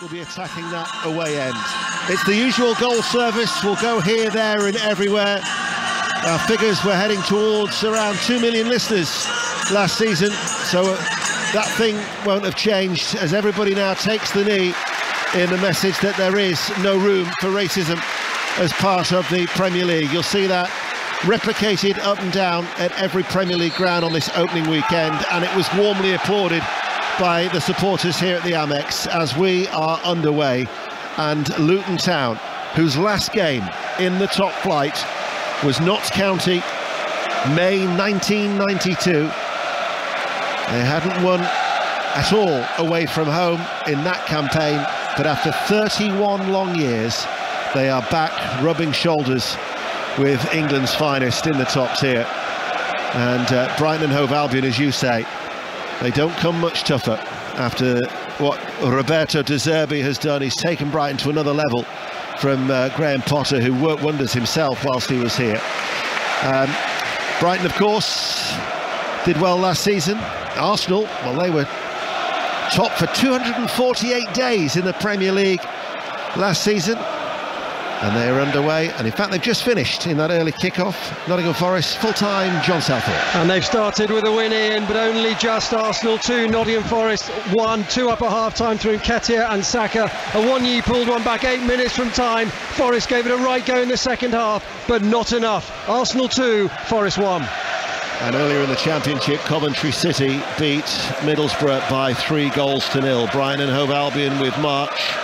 will be attacking that away end. It's the usual goal service. We'll go here, there and everywhere. Our figures were heading towards around 2 million listeners last season, so uh, that thing won't have changed as everybody now takes the knee in the message that there is no room for racism as part of the Premier League. You'll see that replicated up and down at every Premier League ground on this opening weekend, and it was warmly applauded by the supporters here at the Amex as we are underway. And Luton Town, whose last game in the top flight was Notts County, May 1992. They hadn't won at all away from home in that campaign, but after 31 long years, they are back rubbing shoulders with England's finest in the top tier. And uh, Brighton and Hove Albion, as you say, they don't come much tougher after what Roberto De Zerbi has done. He's taken Brighton to another level from uh, Graham Potter, who worked wonders himself whilst he was here. Um, Brighton, of course, did well last season. Arsenal, well, they were top for 248 days in the Premier League last season and they are underway. And in fact they've just finished in that early kick-off. Nottingham Forest full-time John Southall. And they've started with a win in but only just Arsenal 2 Nottingham Forest 1 2 up at half-time through Nketiah and Saka. Awoniyi pulled one back 8 minutes from time. Forest gave it a right go in the second half but not enough. Arsenal 2 Forest 1 and earlier in the championship, Coventry City beat Middlesbrough by three goals to nil. Brighton and Hove Albion with March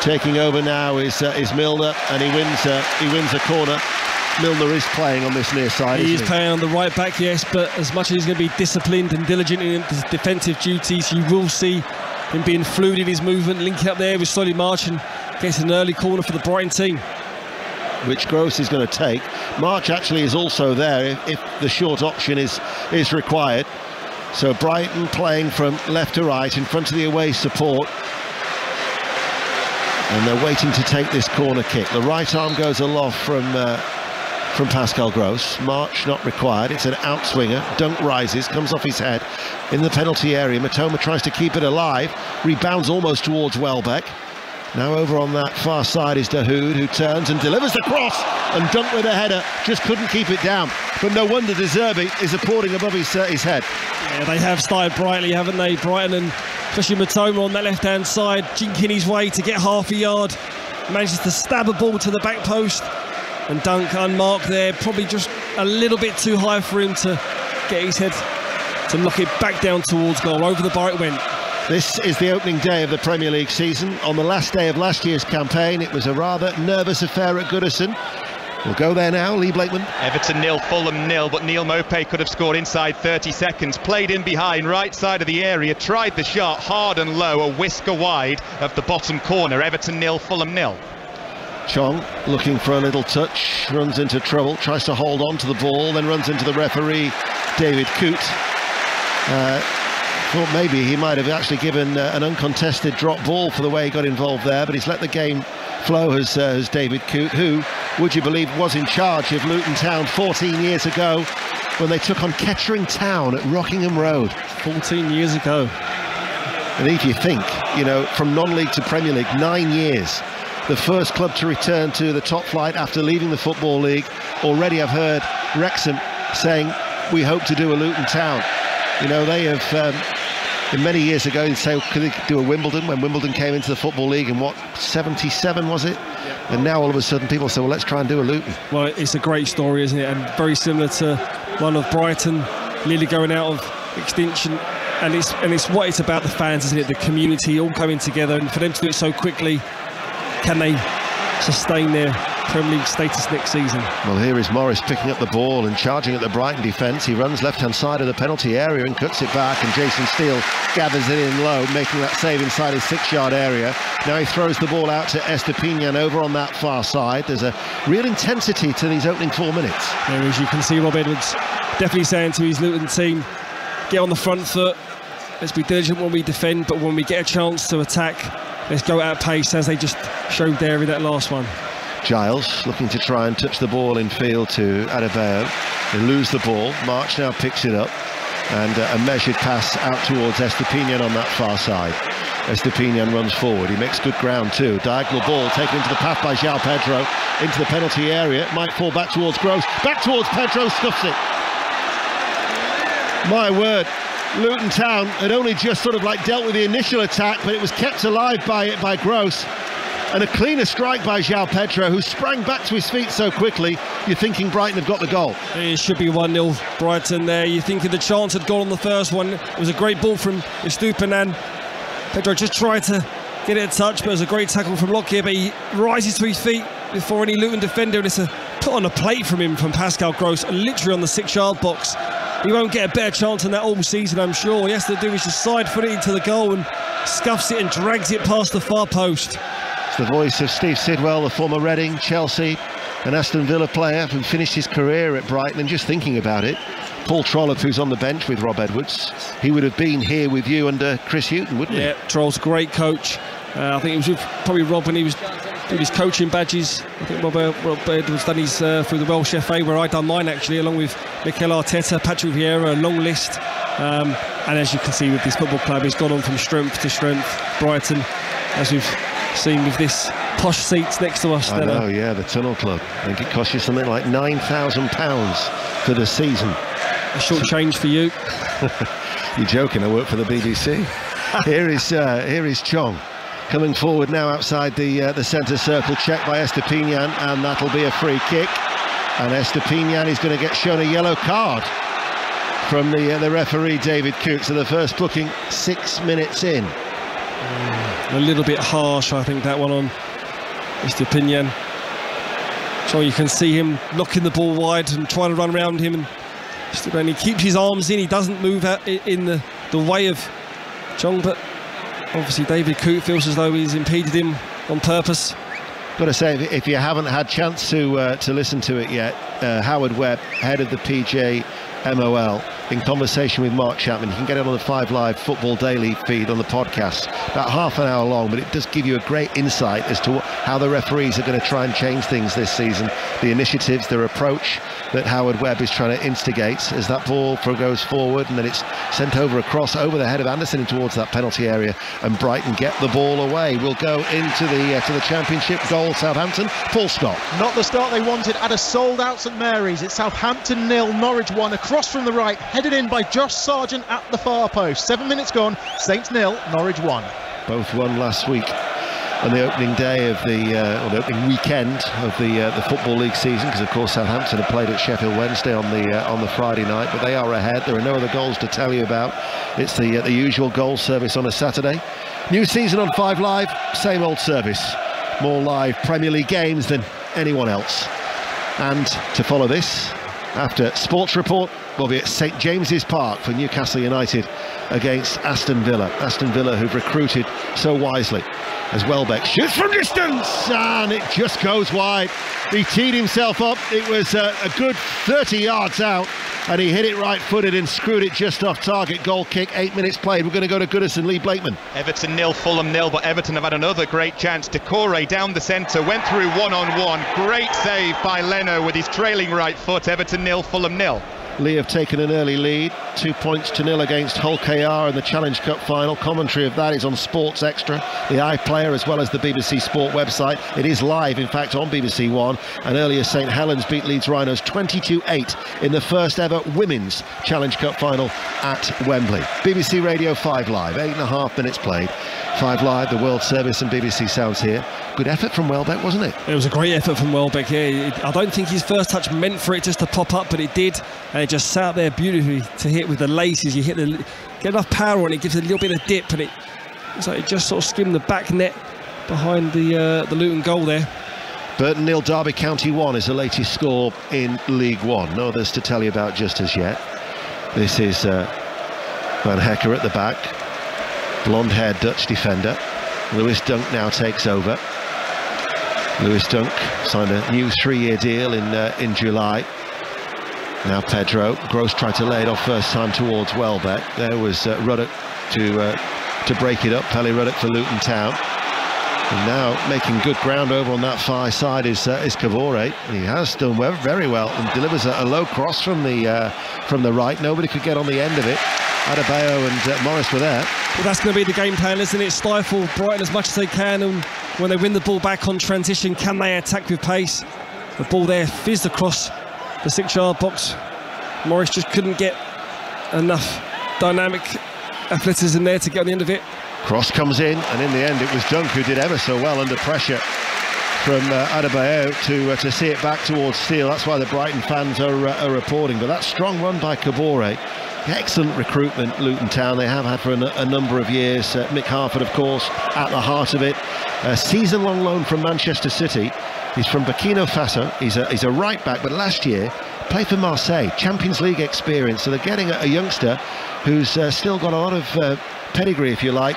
Taking over now is uh, is Milner, and he wins uh, he wins a corner. Milner is playing on this near side. He is he? playing on the right back, yes, but as much as he's going to be disciplined and diligent in his defensive duties, you will see him being fluid in his movement, linking up there with Solly March and gets an early corner for the Brighton team. Which Gross is going to take. March actually is also there if, if the short option is is required. So Brighton playing from left to right in front of the away support and they're waiting to take this corner kick. The right arm goes aloft from uh, from Pascal Gross. March not required. It's an outswinger. Dunk rises, comes off his head in the penalty area. Mitoma tries to keep it alive. Rebounds almost towards Welbeck. Now over on that far side is Dahoud, who turns and delivers the cross and Dunk with a header. Just couldn't keep it down. But no wonder De Zerbi is applauding above his, uh, his head. Yeah, they have started brightly, haven't they? Brighton and especially Mitoma on that left-hand side, jinking his way to get half a yard. Manages to stab a ball to the back post. And Dunk unmarked there, probably just a little bit too high for him to get his head to knock it back down towards goal. Over the bar it went. This is the opening day of the Premier League season. On the last day of last year's campaign, it was a rather nervous affair at Goodison. We'll go there now, Lee Blakeman. Everton nil, Fulham nil, but Neal Maupay could have scored inside 30 seconds. Played in behind, right side of the area, tried the shot hard and low, a whisker wide of the bottom corner. Everton nil, Fulham nil. Chong looking for a little touch, runs into trouble, tries to hold on to the ball, then runs into the referee, David Coote. Uh, thought maybe he might have actually given uh, an uncontested drop ball for the way he got involved there, but he's let the game flow as, uh, as David Coote, who, would you believe, was in charge of Luton Town 14 years ago when they took on Kettering Town at Rockingham Road. 14 years ago. And if you think, you know, from non-league to Premier League, nine years, the first club to return to the top flight after leaving the Football League. Already I've heard Wrexham saying, we hope to do a Luton Town. You know, they have um, many years ago, they'd say, could they do a Wimbledon when Wimbledon came into the Football League in what, 77 was it? And now all of a sudden people say, well, let's try and do a Luton. Well, it's a great story, isn't it? And very similar to one of Brighton nearly going out of extinction. And it's, and it's what it's about the fans, isn't it? The community all coming together. And for them to do it so quickly, can they sustain their Premier League status next season. Well, here is Morris picking up the ball and charging at the Brighton defence. He runs left-hand side of the penalty area and cuts it back, and Jason Steele gathers it in low, making that save inside his six-yard area. Now he throws the ball out to Estupiñán over on that far side. There's a real intensity to these opening four minutes. Yeah, as you can see, Rob Edwards definitely saying to his Luton team, get on the front foot, let's be diligent when we defend, but when we get a chance to attack, let's go at pace as they just showed there in that last one. Giles looking to try and touch the ball in field to Adebayo. They lose the ball. March now picks it up and uh, a measured pass out towards Estupiñán on that far side. Estupiñán runs forward. He makes good ground too. Diagonal ball taken into the path by João Pedro into the penalty area. It might fall back towards Gross. Back towards Pedro, stuffs it. My word. Luton Town had only just sort of like dealt with the initial attack, but it was kept alive by it by Gross. And a cleaner strike by João Pedro, who sprang back to his feet so quickly, you're thinking Brighton have got the goal. It should be 1 0 Brighton there. You're thinking the chance had gone on the first one. It was a great ball from Estupiñán. Pedro just tried to get it a touch, but it was a great tackle from Lockyer. But he rises to his feet before any Luton defender, and it's a put on a plate from him from Pascal Gross, literally on the six yard box. He won't get a better chance than that all season, I'm sure. All he has to do is just side foot it into the goal and scuffs it and drags it past the far post. The voice of Steve Sidwell, the former Reading, Chelsea, and Aston Villa player who finished his career at Brighton. And just thinking about it, Paul Trollope, who's on the bench with Rob Edwards, he would have been here with you under Chris Hughton, wouldn't yeah, he? Yeah, Troll's great coach. Uh, I think it was with probably Rob when he was doing his coaching badges. I think Rob, uh, Rob Edwards done his uh, through the Welsh FA, where I done mine actually, along with Mikel Arteta, Patrick Vieira, a long list. Um, and as you can see with this football club, he's gone on from strength to strength. Brighton, as we've seen with this posh seats next to us. I know, yeah, the Tunnel Club. I think it costs you something like £9,000 for the season. A short change for you. You're joking, I work for the BBC. here is uh, here is Chong coming forward now outside the uh, the centre circle, checked by Estupiñán, and that'll be a free kick. And Estupiñán is going to get shown a yellow card from the uh, the referee David Coote. So the first booking six minutes in. A little bit harsh, I think that one on Estupiñán. So you can see him knocking the ball wide and trying to run around him, and and he keeps his arms in. He doesn't move out in the the way of Chong, but obviously David Coote feels as though he's impeded him on purpose. Got to say, if you haven't had chance to uh, to listen to it yet, uh, Howard Webb, head of the PJ MOL, in conversation with Mark Chapman. You can get it on the Five Live Football Daily feed on the podcast, about half an hour long, but it does give you a great insight as to how the referees are going to try and change things this season, the initiatives, their approach that Howard Webb is trying to instigate as that ball goes forward and then it's sent over across over the head of Anderson and towards that penalty area and Brighton get the ball away. We'll go into the uh, to the championship goal Southampton. Full stop. Not the start they wanted at a sold out St Mary's. It's Southampton nil, Norwich one across from the right, headed in by Josh Sargent at the far post. Seven minutes gone, Saints nil, Norwich one. Both won last week on the opening day of the uh, or the opening weekend of the uh, the football league season because of course Southampton have played at Sheffield Wednesday on the uh, on the Friday night but they are ahead. There are no other goals to tell you about. It's the uh, the usual goal service on a Saturday. New season on 5 live same old service. More live Premier League games than anyone else. And to follow this after sports report we'll be at St James's Park for Newcastle United against Aston Villa. Aston Villa who've recruited so wisely as Welbeck shoots from distance and it just goes wide. He teed himself up. It was a, a good 30 yards out and he hit it right footed and screwed it just off target. Goal kick, eight minutes played. We're going to go to Goodison, Lee Blakeman. Everton nil, Fulham nil, but Everton have had another great chance. Doucouré down the centre, went through one on one. Great save by Leno with his trailing right foot. Everton nil, Fulham nil. Leigh have taken an early lead, two points to nil against Hull KR in the Challenge Cup final. Commentary of that is on Sports Extra, the iPlayer, as well as the BBC Sport website. It is live, in fact, on BBC One. And earlier, St Helens beat Leeds Rhinos 22-8 in the first ever Women's Challenge Cup final at Wembley. BBC Radio 5 Live, eight and a half minutes played. 5 Live, the World Service and BBC Sounds here. Good effort from Welbeck, wasn't it? It was a great effort from Welbeck, yeah. I don't think his first touch meant for it just to pop up, but it did. And just sat there beautifully to hit with the laces. You hit the get enough power on it, gives a little bit of dip, and it it's like it just sort of skimmed the back net behind the uh, the Luton goal there. Burton nil, Derby County one is the latest score in League One. No others to tell you about just as yet. This is uh, Van Hecke at the back, blonde-haired Dutch defender. Lewis Dunk now takes over. Lewis Dunk signed a new three-year deal in uh, in July. Now Pedro. Gross tried to lay it off first time towards Welbeck. There was uh, Ruddock to uh, to break it up. Pelly Ruddock for Luton Town. And now making good ground over on that far side is uh, is Kabore. He has done well, very well and delivers a, a low cross from the uh, from the right. Nobody could get on the end of it. Adebayo and uh, Morris were there. But that's going to be the game plan, isn't it? Stifle Brighton as much as they can, and when they win the ball back on transition, can they attack with pace? The ball there fizzed across the six-yard box. Morris just couldn't get enough dynamic athleticism there to get on the end of it. Cross comes in, and in the end, it was Dunk who did ever so well under pressure from uh, Adebayo to uh, to see it back towards Steele. That's why the Brighton fans are, uh, are reporting. But that strong run by Kabore, excellent recruitment, Luton Town. They have had for a, a number of years. Uh, Mick Harford, of course, at the heart of it. A season-long loan from Manchester City. He's from Burkina Faso. He's a, he's a right back, but last year played for Marseille, Champions League experience. So they're getting a, a youngster who's uh, still got a lot of uh, pedigree, if you like.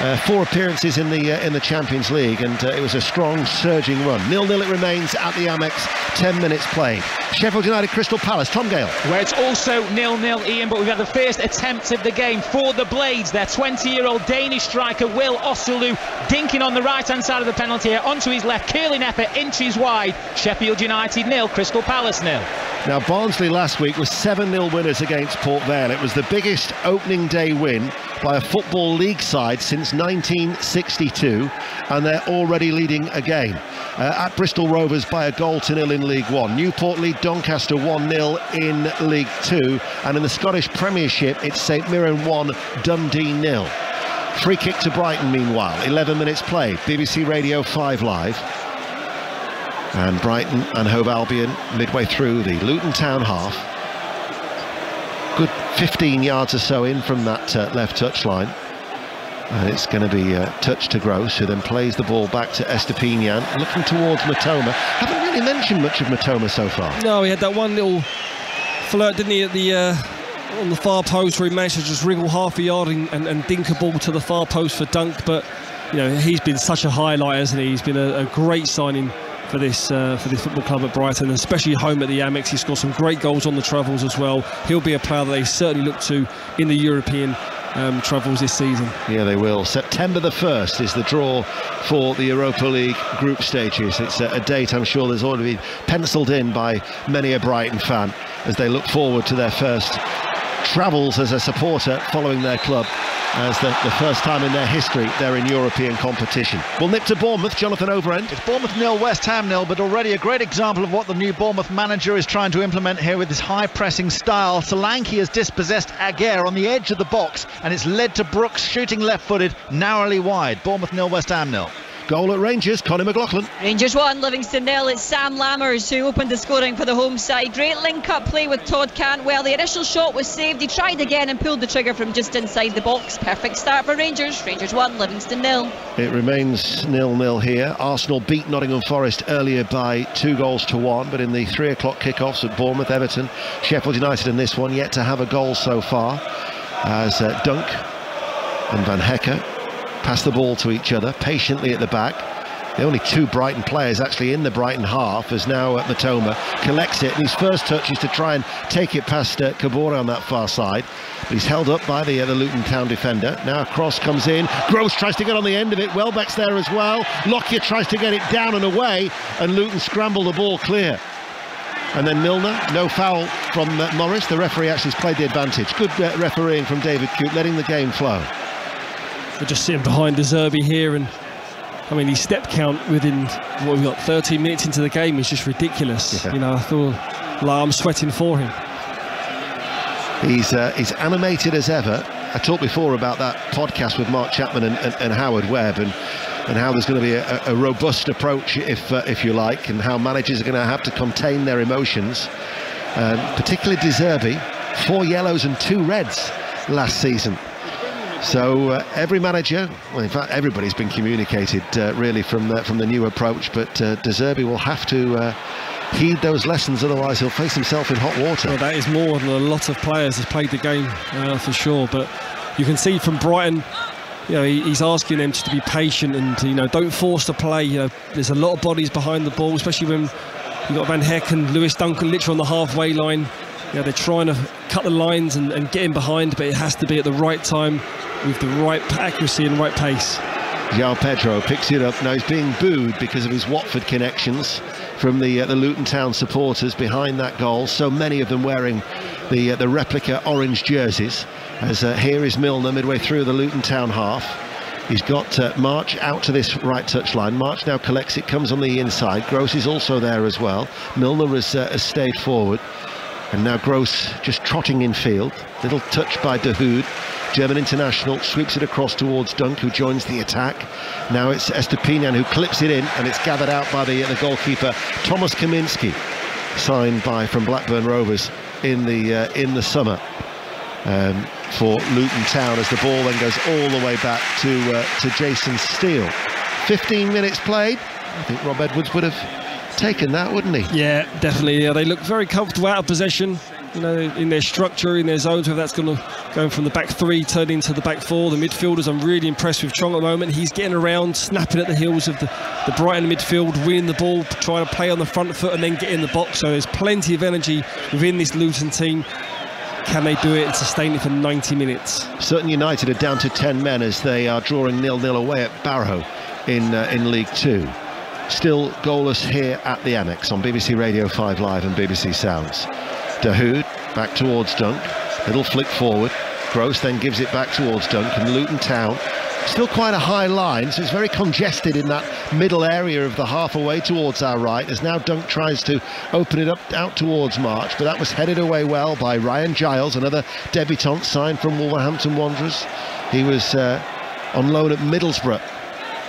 Uh, four appearances in the uh, in the Champions League, and uh, it was a strong, surging run. Nil-nil it remains at the Amex. Ten minutes played. Sheffield United, Crystal Palace. Tom Gale. Where it's also nil-nil, Ian, but we've had the first attempt of the game for the Blades. Their 20-year-old Danish striker Will Osula dinking on the right-hand side of the penalty area onto his left, curling effort inches wide. Sheffield United nil, Crystal Palace nil. Now Barnsley last week was 7-0 winners against Port Vale. It was the biggest opening day win by a Football League side since 1962 and they're already leading again. Uh, at Bristol Rovers by a goal to nil in League One. Newport lead Doncaster 1-0 in League Two and in the Scottish Premiership it's St Mirren 1, Dundee nil. Free kick to Brighton meanwhile, 11 minutes played, BBC Radio 5 Live. And Brighton and Hove Albion midway through the Luton Town half good 15 yards or so in from that uh, left touchline. And it's going to be uh, touch to Gross, who then plays the ball back to Estupiñán, looking towards Mitoma. Haven't really mentioned much of Mitoma so far. No, he had that one little flirt, didn't he, at the uh, on the far post where he managed to just wriggle half a yard and, and, and, dink a ball to the far post for Dunk. But you know, he's been such a highlight, hasn't he? He's been a, a great signing for this uh, for this football club at Brighton, especially home at the Amex. He scored some great goals on the travels as well. He'll be a player that they certainly look to in the European um, travels this season. Yeah, they will. September the 1st is the draw for the Europa League group stages. It's a, a date I'm sure there's already been penciled in by many a Brighton fan as they look forward to their first travels as a supporter following their club as the, the, first time in their history they're in European competition. We'll nip to Bournemouth, Jonathan Overend. It's Bournemouth nil, West Ham nil, but already a great example of what the new Bournemouth manager is trying to implement here with his high pressing style. Solanke has dispossessed Aguerd on the edge of the box, and it's led to Brooks shooting left footed, narrowly wide. Bournemouth nil, West Ham nil. Goal at Rangers, Conor McLaughlin. Rangers 1, Livingston nil. It's Sam Lammers who opened the scoring for the home side. Great link-up play with Todd Cantwell. The initial shot was saved. He tried again and pulled the trigger from just inside the box. Perfect start for Rangers. Rangers 1, Livingston nil. It remains nil-nil here. Arsenal beat Nottingham Forest earlier by two goals to one, but in the three o'clock kickoffs at Bournemouth, Everton, Sheffield United in this one, yet to have a goal so far, as uh, Dunk and Van Hecke pass the ball to each other patiently at the back. The only two Brighton players actually in the Brighton half is now at Mitoma. Collects it, and his first touch is to try and take it past uh, on that far side. But he's held up by the, uh, the Luton Town defender. Now a cross comes in. Gross tries to get on the end of it. Welbeck's there as well. Lockyer tries to get it down and away, and Luton scramble the ball clear. And then Milner, no foul from uh, Morris. The referee actually has played the advantage. Good uh, refereeing from David Coote, letting the game flow. We're just sitting behind De Zerbi here and I mean, his step count within what we've got 13 minutes into the game is just ridiculous. Yeah. You know, I thought like I'm sweating for him. He's uh, he's animated as ever. I talked before about that podcast with Mark Chapman and, and, and Howard Webb, and and how there's going to be a, a robust approach, if uh, if you like, and how managers are going to have to contain their emotions. Um, particularly De Zerbi, four yellows and two reds last season. So uh, every manager, well, in fact, everybody's been communicated uh, really from the, from the new approach, but uh, De Zerbi will have to uh, heed those lessons, otherwise he'll face himself in hot water. Well, that is more than a lot of players have played the game uh, for sure, but you can see from Brighton, you know, he's asking them to be patient and you know don't force the play. You know, there's a lot of bodies behind the ball, especially when you've got Van Hecke and Lewis Duncan literally on the halfway line. You know, they're trying to cut the lines and, and get in behind, but it has to be at the right time with the right accuracy and right pace. João Pedro picks it up. Now he's being booed because of his Watford connections from the uh, the Luton Town supporters behind that goal. So many of them wearing the uh, the replica orange jerseys. As uh, here is Milner midway through the Luton Town half. He's got March out to this right touch line. March now collects it, comes on the inside. Gross is also there as well. Milner has, uh, has stayed forward. And now Gross just trotting in field. Little touch by Dahoud. German international sweeps it across towards Dunk, who joins the attack. Now it's Estupiñán who clips it in, and it's gathered out by the, the goalkeeper Thomas Kaminski, signed by from Blackburn Rovers in the uh, in the summer um, for Luton Town. As the ball then goes all the way back to uh, to Jason Steele. 15 minutes played. I think Rob Edwards would have taken that, wouldn't he? Yeah, definitely. Yeah, they look very comfortable out of possession you know, in their structure, in their zones, whether that's going to going from the back three, turning into the back four. The midfielders, I'm really impressed with Chong at the moment. He's getting around, snapping at the heels of the, the Brighton midfield, winning the ball, trying to play on the front foot and then get in the box. So there's plenty of energy within this Luton team. Can they do it and sustain it for 90 minutes? Sutton United are down to 10 men as they are drawing nil-nil away at Barrow in uh, in League Two. Still goalless here at the Amex on BBC Radio 5 Live and BBC Sounds. Dahoud back towards Dunk. Little flick forward. Gross then gives it back towards Dunk and Luton Town. Still quite a high line, so it's very congested in that middle area of the half away towards our right. As now Dunk tries to open it up out towards March, but that was headed away well by Ryan Giles, another debutant signed from Wolverhampton Wanderers. He was uh, on loan at Middlesbrough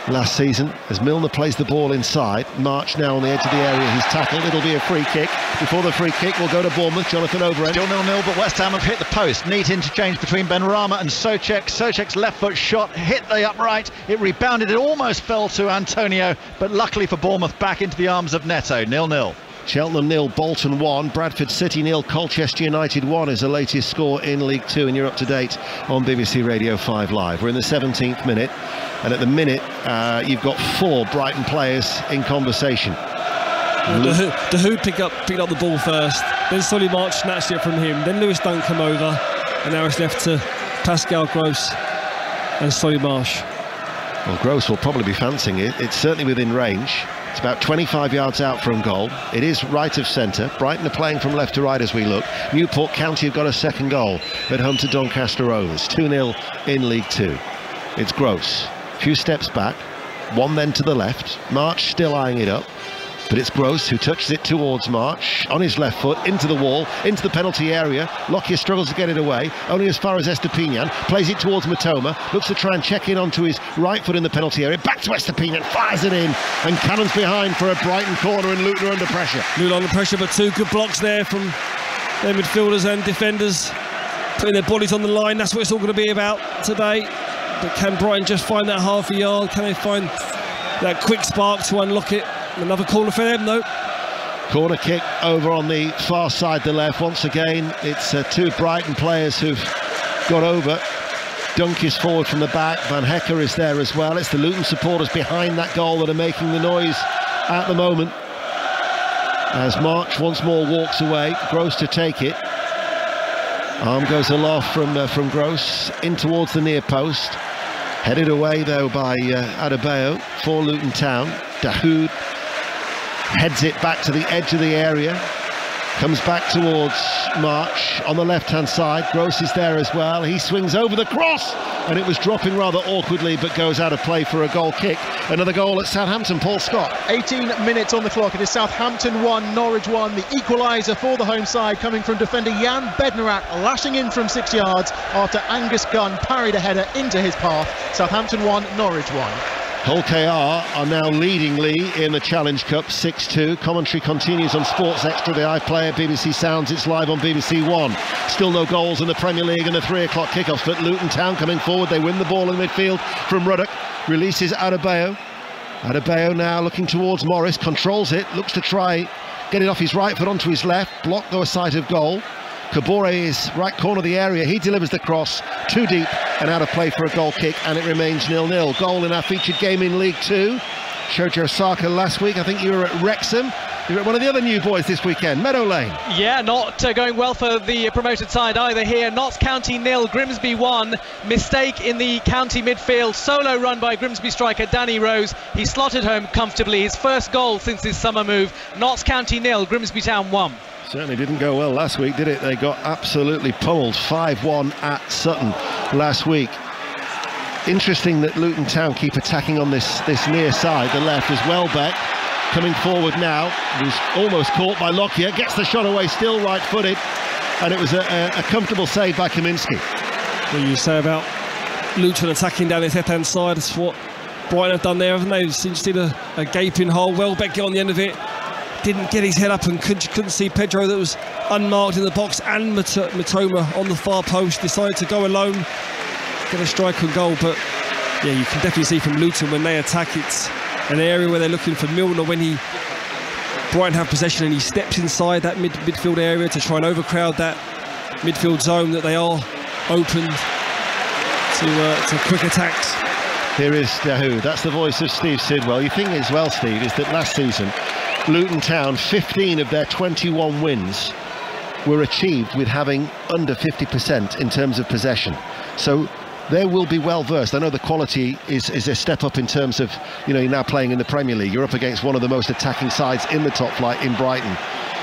last season as Milner plays the ball inside. March now on the edge of the area. He's tackled. It'll be a free kick. Before the free kick, we'll go to Bournemouth. Jonathan Overend. Still nil-nil, but West Ham have hit the post. Neat interchange between Benrahma and Soucek. Soucek's left foot shot hit the upright. It rebounded. It almost fell to Antonio, but luckily for Bournemouth, back into the arms of Neto. Nil-nil. Cheltenham nil, Bolton 1, Bradford City nil, Colchester United 1 is the latest score in League 2 and you're up to date on BBC Radio 5 Live. We're in the 17th minute and at the minute uh, you've got four Brighton players in conversation. The, the who picked up picked up the ball first, then Solly March snatched it from him, then Lewis Dunk come over, and now it's left to Pascal Gross and Solly March. Well, Gross will probably be fancying it. It's certainly within range. It's about 25 yards out from goal. It is right of centre. Brighton are playing from left to right as we look. Newport County have got a second goal at home to Doncaster Rovers. 2-0 in League Two. It's Gross. A few steps back. One then to the left. March still eyeing it up but it's Gross who touches it towards March. On his left foot into the wall into the penalty area. Lockyer struggles to get it away only as far as Estupiñán plays it towards Mitoma, looks to try and check in onto his right foot in the penalty area. Back to Estupiñán fires it in and Cannon's behind for a Brighton corner and Luton under pressure. Luton under pressure but two good blocks there from their midfielders and defenders. Putting their bodies on the line that's what it's all going to be about today. But can Brighton just find that half a yard? Can they find that quick spark to unlock it Another corner for them, though. Corner kick over on the far side, the left. Once again, it's uh, two Brighton players who've got over. Dunk is forward from the back. Van Hecke is there as well. It's the Luton supporters behind that goal that are making the noise at the moment. As March once more walks away, Gross to take it. Arm goes aloft from uh, from Gross in towards the near post. Headed away though by uh, Adebayo for Luton Town. Dahoud heads it back to the edge of the area. Comes back towards March on the left hand side. Gross is there as well. He swings over the cross and it was dropping rather awkwardly but goes out of play for a goal kick. Another goal at Southampton Paul Scott. 18 minutes on the clock. It is Southampton 1 Norwich 1 the equaliser for the home side coming from defender Jan Bednarek, lashing in from six yards after Angus Gunn parried a header into his path. Southampton 1 Norwich 1 Hull KR are now leading Leigh in the Challenge Cup 6-2. Commentary continues on Sports Extra, the iPlayer, BBC Sounds. It's live on BBC One. Still no goals in the Premier League and the three o'clock kickoffs, but Luton Town coming forward. They win the ball in midfield from Ruddock. Releases Adebayo. Adebayo now looking towards Morris, controls it, looks to try get it off his right foot onto his left. Block a sight of goal. Kabore is right corner of the area. He delivers the cross too deep and out of play for a goal kick, and it remains nil-nil. Goal in our featured game in League Two. Showed you Osaka last week. I think you were at Wrexham. You're at one of the other new boys this weekend, Meadow Lane. Yeah, not uh, going well for the promoted side either here. Notts County nil, Grimsby one. Mistake in the county midfield. Solo run by Grimsby striker Danny Rose. He slotted home comfortably. His first goal since his summer move. Notts County nil, Grimsby Town one. Certainly didn't go well last week, did it? They got absolutely pummeled 5-1 at Sutton last week. Interesting that Luton Town keep attacking on this, this near side, the left, as Welbeck coming forward now. He's almost caught by Lockyer, gets the shot away, still right-footed, and it was a, a, a comfortable save by Kaminski. What do you say about Luton attacking down his left-hand side, that's what Brighton have done there, haven't they? Seems to see a, a gaping hole. Welbeck get on the end of it, didn't get his head up and couldn't, couldn't see Pedro that was unmarked in the box and Mitoma on the far post decided to go alone. Get a strike and goal but yeah you can definitely see from Luton when they attack it's an area where they're looking for Milner when he Brighton have possession and he steps inside that mid midfield area to try and overcrowd that midfield zone that they are open to, uh, to quick attacks. Here is Dahoud. That's the voice of Steve Sidwell. You think as well Steve is that last season Luton Town, 15 of their 21 wins were achieved with having under 50% in terms of possession. So they will be well versed. I know the quality is, is a step up in terms of, you know, you're now playing in the Premier League. You're up against one of the most attacking sides in the top flight in Brighton.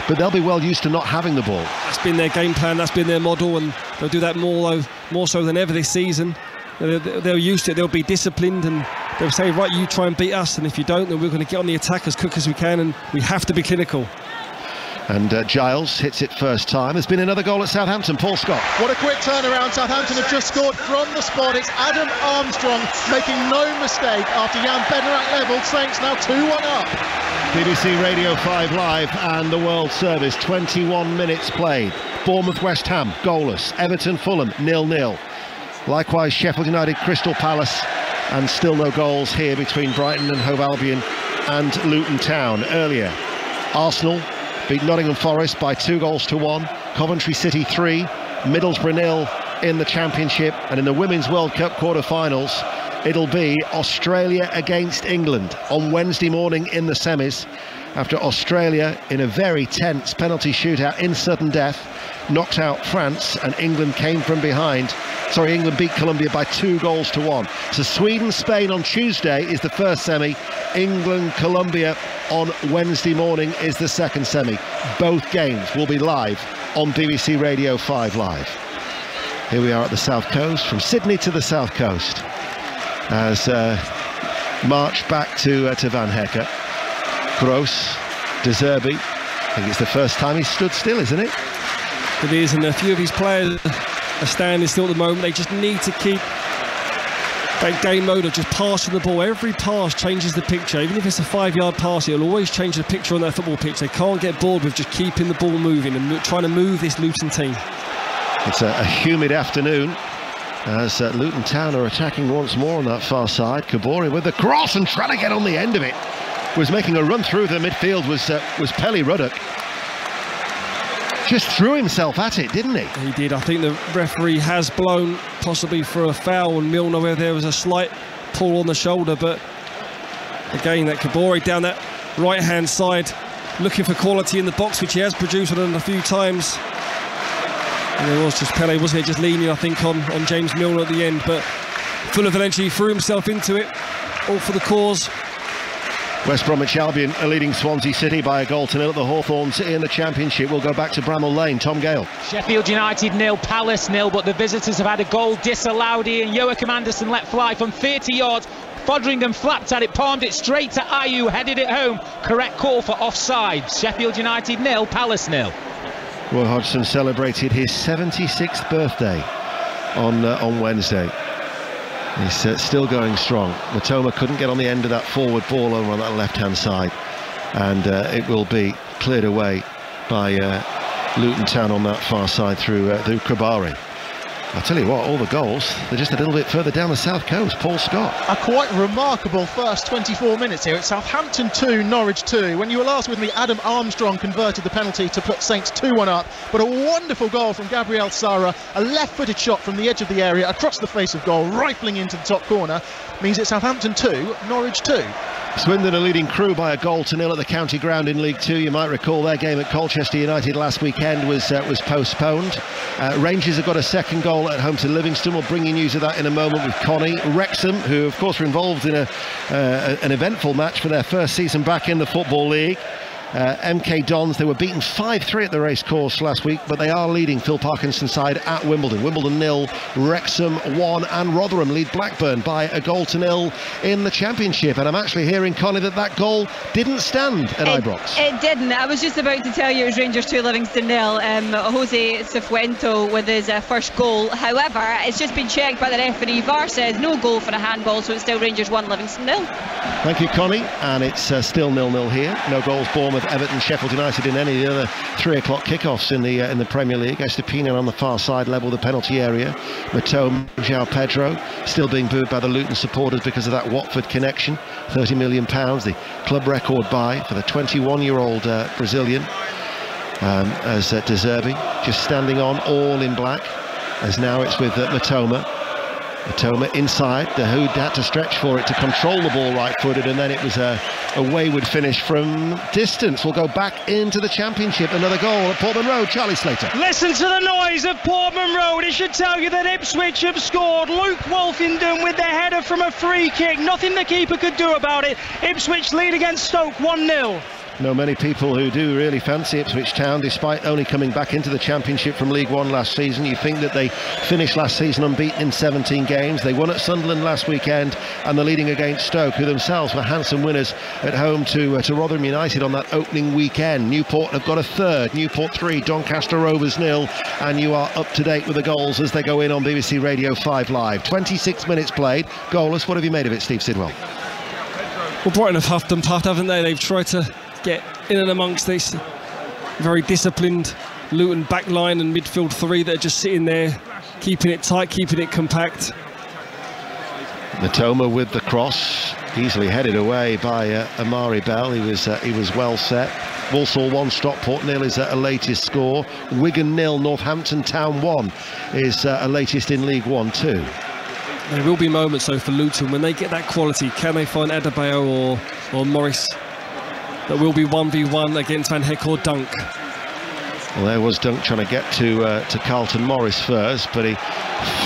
But they'll be well used to not having the ball. That's been their game plan, that's been their model, and they'll do that more, more so than ever this season. They're, they're used to it, they'll be disciplined and they'll say, right, you try and beat us, and if you don't, then we're going to get on the attack as quick as we can, and we have to be clinical. And uh, Giles hits it first time. There's been another goal at Southampton. Paul Scott. What a quick turnaround. Southampton have just scored from the spot. It's Adam Armstrong making no mistake after Jan Bednarek levelled. Saints now 2-1 up. BBC Radio 5 Live and the World Service. 21 minutes played. Bournemouth West Ham goalless. Everton Fulham nil-nil. Likewise Sheffield United Crystal Palace and still no goals here between Brighton and Hove Albion and Luton Town earlier. Arsenal beat Nottingham Forest by two goals to one. Coventry City three, Middlesbrough nil in the Championship and in the Women's World Cup quarter-finals it'll be Australia against England on Wednesday morning in the semis after Australia in a very tense penalty shootout in sudden death knocked out France and England came from behind sorry England beat Colombia by two goals to one. So Sweden Spain on Tuesday is the first semi. England Colombia on Wednesday morning is the second semi. Both games will be live on BBC Radio 5 Live. Here we are at the south coast from Sydney to the south coast as uh, march back to uh, to Van Hecke Gross, De Zerbi. I think it's the first time he's stood still, isn't it? It is, and a few of his players are standing still at the moment. They just need to keep that game mode of just passing the ball. Every pass changes the picture. Even if it's a five-yard pass, it'll always change the picture on that football pitch. They can't get bored with just keeping the ball moving and trying to move this Luton team. It's a, a humid afternoon as uh, Luton Town are attacking once more on that far side. Kabore with the cross and trying to get on the end of it was making a run through the midfield was uh, was Pelly Ruddock. Just threw himself at it, didn't he? He did. I think the referee has blown possibly for a foul on Milner where there was a slight pull on the shoulder, but again, that Kabore down that right-hand side, looking for quality in the box, which he has produced on a few times. And there was just Pele, wasn't it? Just leaning, I think, on, on James Milner at the end, but full of energy, threw himself into it, all for the cause. West Bromwich Albion are leading Swansea City by a goal to nil at the Hawthorns in the Championship. We'll go back to Bramall Lane. Tom Gale. Sheffield United nil, Palace nil, but the visitors have had a goal disallowed here. And Joachim Andersen let fly from 30 yards. Foderingham flapped at it, palmed it straight to Ayew, headed it home. Correct call for offside. Sheffield United nil, Palace nil. Roy Hodgson celebrated his 76th birthday on uh, on Wednesday. He's uh, still going strong. Mitoma couldn't get on the end of that forward ball over on that left-hand side, and uh, it will be cleared away by uh, Luton Town on that far side through uh, through Krabari. I'll tell you what, all the goals, they're just a little bit further down the south coast. Paul Scott. A quite remarkable first 24 minutes here at Southampton 2, Norwich 2. When you were last with me, Adam Armstrong converted the penalty to put Saints 2-1 up. But a wonderful goal from Gabriel Sara, a left-footed shot from the edge of the area across the face of goal, rifling into the top corner, means it's Southampton 2, Norwich 2. Swindon are leading Crewe by a goal to nil at the county ground in League Two. You might recall their game at Colchester United last weekend was uh, was postponed. Uh, Rangers have got a second goal at home to Livingston. We'll bring you news of that in a moment with Connie. Wrexham, who of course were involved in a, uh, an eventful match for their first season back in the Football League. Uh, MK Dons, they were beaten 5-3 at the racecourse last week, but they are leading Phil Parkinson's side at Wimbledon. Wimbledon nil, Wrexham 1, and Rotherham lead Blackburn by a goal to nil in the Championship. And I'm actually hearing, Connie, that that goal didn't stand at it, Ibrox. It didn't. I was just about to tell you it was Rangers 2, Livingston nil. Um, Jose Cifuento with his uh, first goal. However, it's just been checked by the referee. VAR says no goal for a handball, so it's still Rangers 1, Livingston nil. Thank you, Connie. And it's uh, still nil-nil here. No goals born Everton, Sheffield United in any of the other three o'clock kickoffs in the uh, in the Premier League. Estupiñán on the far side level the penalty area. Mitoma, João Pedro still being booed by the Luton supporters because of that Watford connection. 30 million pounds, the club record buy for the 21-year-old uh, Brazilian. Um, as uh, De Zerbi just standing on all in black as now it's with uh, Mitoma Mitoma inside. Dahoud had to stretch for it to control the ball right-footed, and then it was a, a, wayward finish from distance. We'll go back into the championship. Another goal at Portman Road. Charlie Slater. Listen to the noise of Portman Road. It should tell you that Ipswich have scored. Luke Woolfenden with the header from a free kick. Nothing the keeper could do about it. Ipswich lead against Stoke 1-0 know many people who do really fancy Ipswich Town despite only coming back into the Championship from League One last season. You think that they finished last season unbeaten in 17 games. They won at Sunderland last weekend and they're leading against Stoke, who themselves were handsome winners at home to, uh, to Rotherham United on that opening weekend. Newport have got a third, Newport 3, Doncaster Rovers nil, and you are up to date with the goals as they go in on BBC Radio 5 Live. 26 minutes played, goalless. What have you made of it, Steve Sidwell? Well, Brighton have huffed and puffed, haven't they? They've tried to get in and amongst this very disciplined Luton back line and midfield three that are just sitting there, keeping it tight, keeping it compact. Mitoma with the cross, easily headed away by uh, Amari Bell. He was uh, he was well set. Walsall one, Stockport nil is uh, a latest score. Wigan nil, Northampton Town one is uh, a latest in League One too. There will be moments though for Luton when they get that quality. Can they find Adebayo or or Morris that will be 1v1 against Van Hecke or Dunk. Well, there was Dunk trying to get to uh, to Carlton Morris first, but he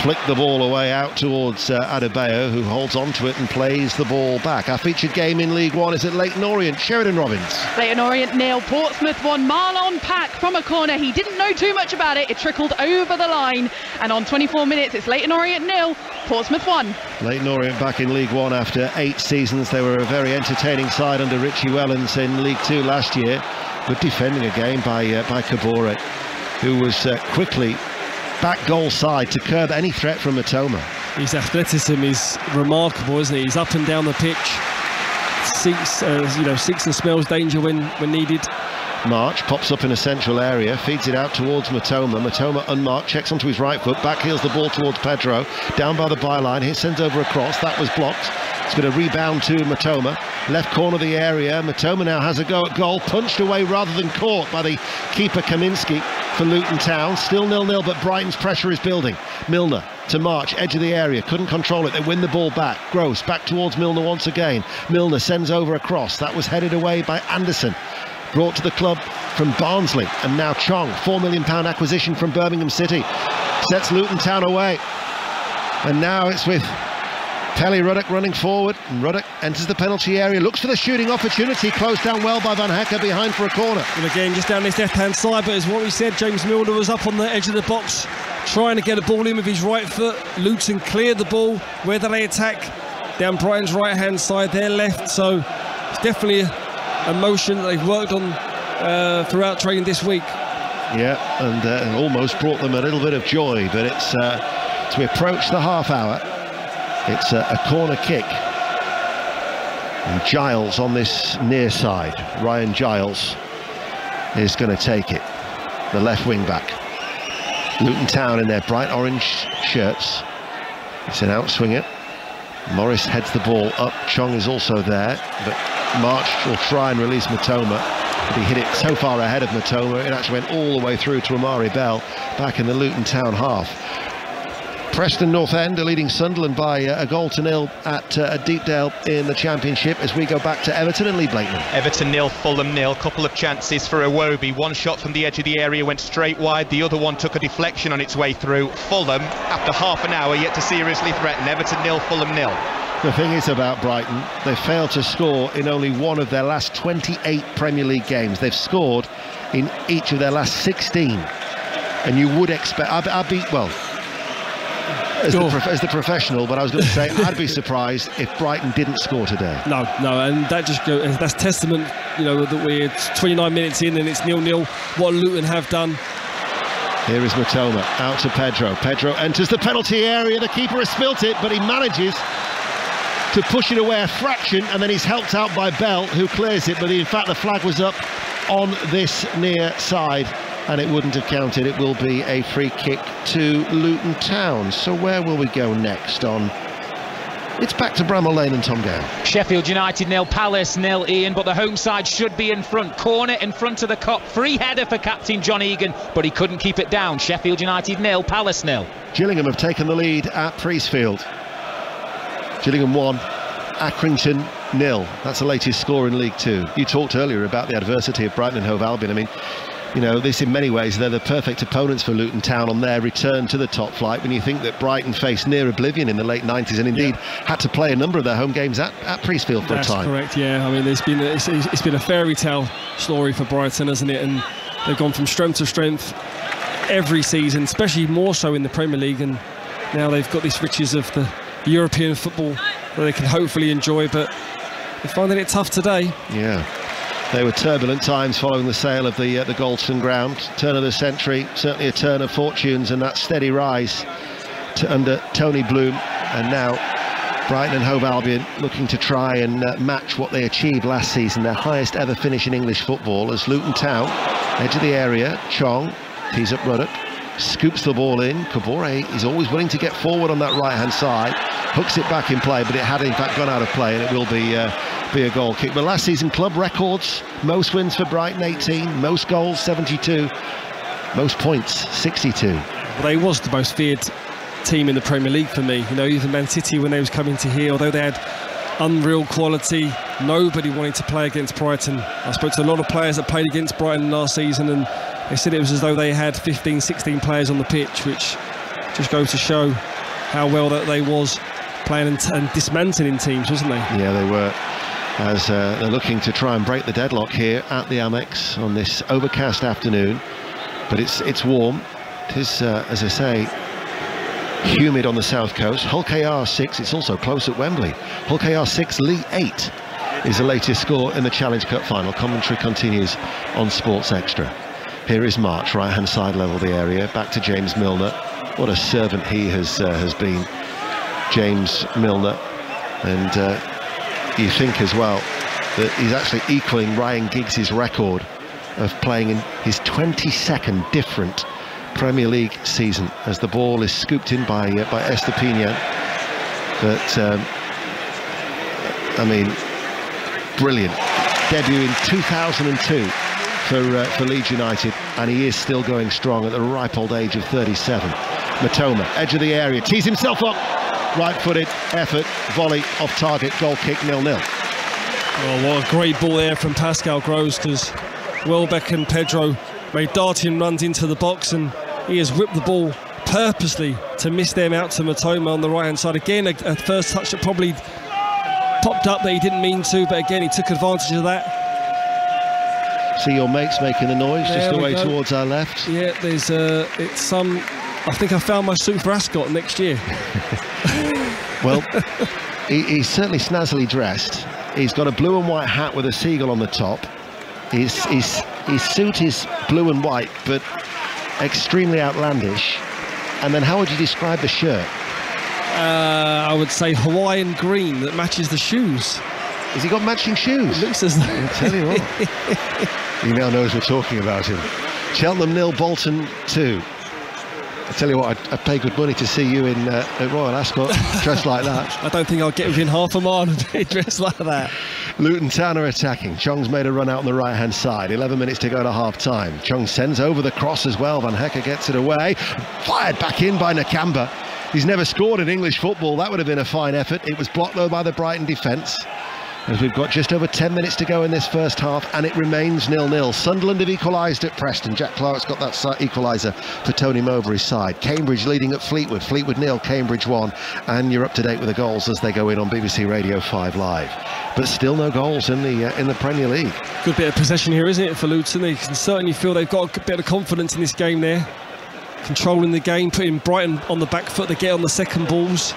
flicked the ball away out towards uh, Adebayo, who holds on to it and plays the ball back. Our featured game in League One is at Leyton Orient. Sheridan Robbins. Leyton Orient nil. Portsmouth one. Marlon Pack from a corner. He didn't know too much about it. It trickled over the line, and on 24 minutes, it's Leyton Orient nil. Portsmouth one. Leyton Orient back in League One after eight seasons. They were a very entertaining side under Richie Wellens in League Two last year. Good defending again by uh, by Kabore, who was uh, quickly back goal side to curb any threat from Mitoma. His athleticism is remarkable, isn't he? He's up and down the pitch, seeks, uh, you know, seeks and smells danger when when needed. March pops up in a central area, feeds it out towards Mitoma. Mitoma unmarked, checks onto his right foot, back heels the ball towards Pedro, down by the byline. He sends over a cross, that was blocked. It's going to rebound to Mitoma. Left corner of the area. Mitoma now has a go at goal, punched away rather than caught by the keeper Kaminski for Luton Town. Still nil-nil, but Brighton's pressure is building. Milner to March, edge of the area, couldn't control it. They win the ball back. Gross back towards Milner once again. Milner sends over a cross. That was headed away by Anderson brought to the club from Barnsley and now Chong, £4 million acquisition from Birmingham City, sets Luton Town away. And now it's with Pelly Ruddock running forward, and Ruddock enters the penalty area, looks for the shooting opportunity, closed down well by Van Hecke behind for a corner. And again, just down this left-hand side, but as what we said, James Milner was up on the edge of the box, trying to get a ball in with his right foot. Luton cleared the ball. Where do they attack? Down Brighton's right-hand side, their left. So it's definitely a motion that they've worked on uh, throughout training this week. Yeah, and uh, almost brought them a little bit of joy, but it's uh, we approach the half hour, it's a, a corner kick. And Giles on this near side, Ryan Giles is going to take it, the left wing back. Luton Town in their bright orange shirts. It's an outswinger. Morris heads the ball up. Chong is also there, but March will try and release Mitoma. But he hit it so far ahead of Mitoma, it actually went all the way through to Amari Bell back in the Luton Town half. Preston North End are leading Sunderland by uh, a goal to nil at, uh, Deepdale in the Championship as we go back to Everton and Lee Blakeman. Everton nil, Fulham nil. Couple of chances for Iwobi. One shot from the edge of the area went straight wide. The other one took a deflection on its way through. Fulham, after half an hour, yet to seriously threaten. Everton nil, Fulham nil. The thing is about Brighton, they failed to score in only one of their last 28 Premier League games. They've scored in each of their last 16. And you would expect, I'd, I'd be, well, as the, as the, professional, but I was going to say I'd be surprised if Brighton didn't score today. No, no, and that just goes, that's testament, you know, that we're 29 minutes in and it's nil-nil. What Luton have done. Here is Mitoma out to Pedro. Pedro enters the penalty area. The keeper has spilt it, but he manages to push it away a fraction, and then he's helped out by Bell, who clears it. But in fact, the flag was up on this near side and it wouldn't have counted. It will be a free kick to Luton Town. So where will we go next on it's back to Bramall Lane and Tom Gale. Sheffield United nil, Palace nil, Ian, but the home side should be in front. Corner in front of the Kop. Free header for captain John Egan, but he couldn't keep it down. Sheffield United nil, Palace nil. Gillingham have taken the lead at Priestfield. Gillingham 1, Accrington nil. That's the latest score in League Two. You talked earlier about the adversity of Brighton and Hove Albion. I mean, you know, this in many ways, they're the perfect opponents for Luton Town on their return to the top flight. When you think that Brighton faced near oblivion in the late 90s and indeed yeah. had to play a number of their home games at, at Priestfield for That's a time. That's correct, yeah. I mean, it's been, a, it's, it's been a fairy tale story for Brighton, hasn't it? And they've gone from strength to strength every season, especially more so in the Premier League. And now they've got these riches of the European football that they can hopefully enjoy, but they're finding it tough today. Yeah. They were turbulent times following the sale of the uh, the Goldstone ground. Turn of the century, certainly a turn of fortunes, and that steady rise to under Tony Bloom, and now Brighton and Hove Albion looking to try and uh, match what they achieved last season, their highest ever finish in English football, as Luton Town, edge of the area, Chong, tees up Ruddock, scoops the ball in. Kabore is always willing to get forward on that right-hand side, hooks it back in play, but it had in fact gone out of play, and it will be uh, be a goal kick. But last season, club records, most wins for Brighton, 18, most goals, 72, most points, 62. Well, they was the most feared team in the Premier League for me. You know, even Man City when they was coming to here, although they had unreal quality, nobody wanted to play against Brighton. I spoke to a lot of players that played against Brighton last season and they said it was as though they had 15, 16 players on the pitch, which just goes to show how well that they was playing and, and dismantling teams, wasn't they? Yeah, they were as uh, they're looking to try and break the deadlock here at the Amex on this overcast afternoon. But it's it's warm. It is, uh, as I say, humid on the south coast. Hull KR 6, it's also close at Wembley. Hull KR 6, Leigh 8 is the latest score in the Challenge Cup final. Commentary continues on Sports Extra. Here is March, right-hand side level the area. Back to James Milner. What a servant he has uh, has been, James Milner. And uh, you think as well that he's actually equaling Ryan Giggs' record of playing in his 22nd different Premier League season as the ball is scooped in by uh, by Estupiñán. But um, I mean, brilliant debut in 2002 for uh, for Leeds United, and he is still going strong at the ripe old age of 37. Mitoma, edge of the area, tees himself up, right-footed effort, volley off target, goal kick, nil-nil. Oh, what a great ball there from Pascal Gross because Welbeck and Pedro made darting runs into the box and he has whipped the ball purposely to miss them out to Mitoma on the right hand side. Again, a, a, first touch that probably popped up that he didn't mean to, but again, he took advantage of that. See your mates making the noise there just away towards our left. Yeah, there's uh, it's some. I think I found my suit for Ascot next year. well, he, he's certainly snazzily dressed. He's got a blue and white hat with a seagull on the top. His, his, his suit is blue and white, but extremely outlandish. And then how would you describe the shirt? Uh, I would say Hawaiian green that matches the shoes. Has he got matching shoes? It looks as though. I'll tell you what. he now knows we're talking about him. Cheltenham nil, Bolton 2. I tell you what, I'd, I'd, pay good money to see you in uh, Royal Ascot dressed like that. I don't think I'll get within half a mile of being dressed like that. Luton Town are attacking. Chong's made a run out on the right-hand side. 11 minutes to go to half-time. Chong sends over the cross as well. Van Hecke gets it away. Fired back in by Nakamba. He's never scored in English football. That would have been a fine effort. It was blocked though by the Brighton defence. As we've got just over 10 minutes to go in this first half, and it remains nil-nil. Sunderland have equalised at Preston. Jack Clarke's got that equaliser for Tony Mowbray's side. Cambridge leading at Fleetwood. Fleetwood nil, Cambridge one, and you're up to date with the goals as they go in on BBC Radio 5 Live. But still no goals in the uh, in the Premier League. Good bit of possession here, isn't it, for Luton? They can certainly feel they've got a bit of confidence in this game there. Controlling the game, putting Brighton on the back foot to get on the second balls.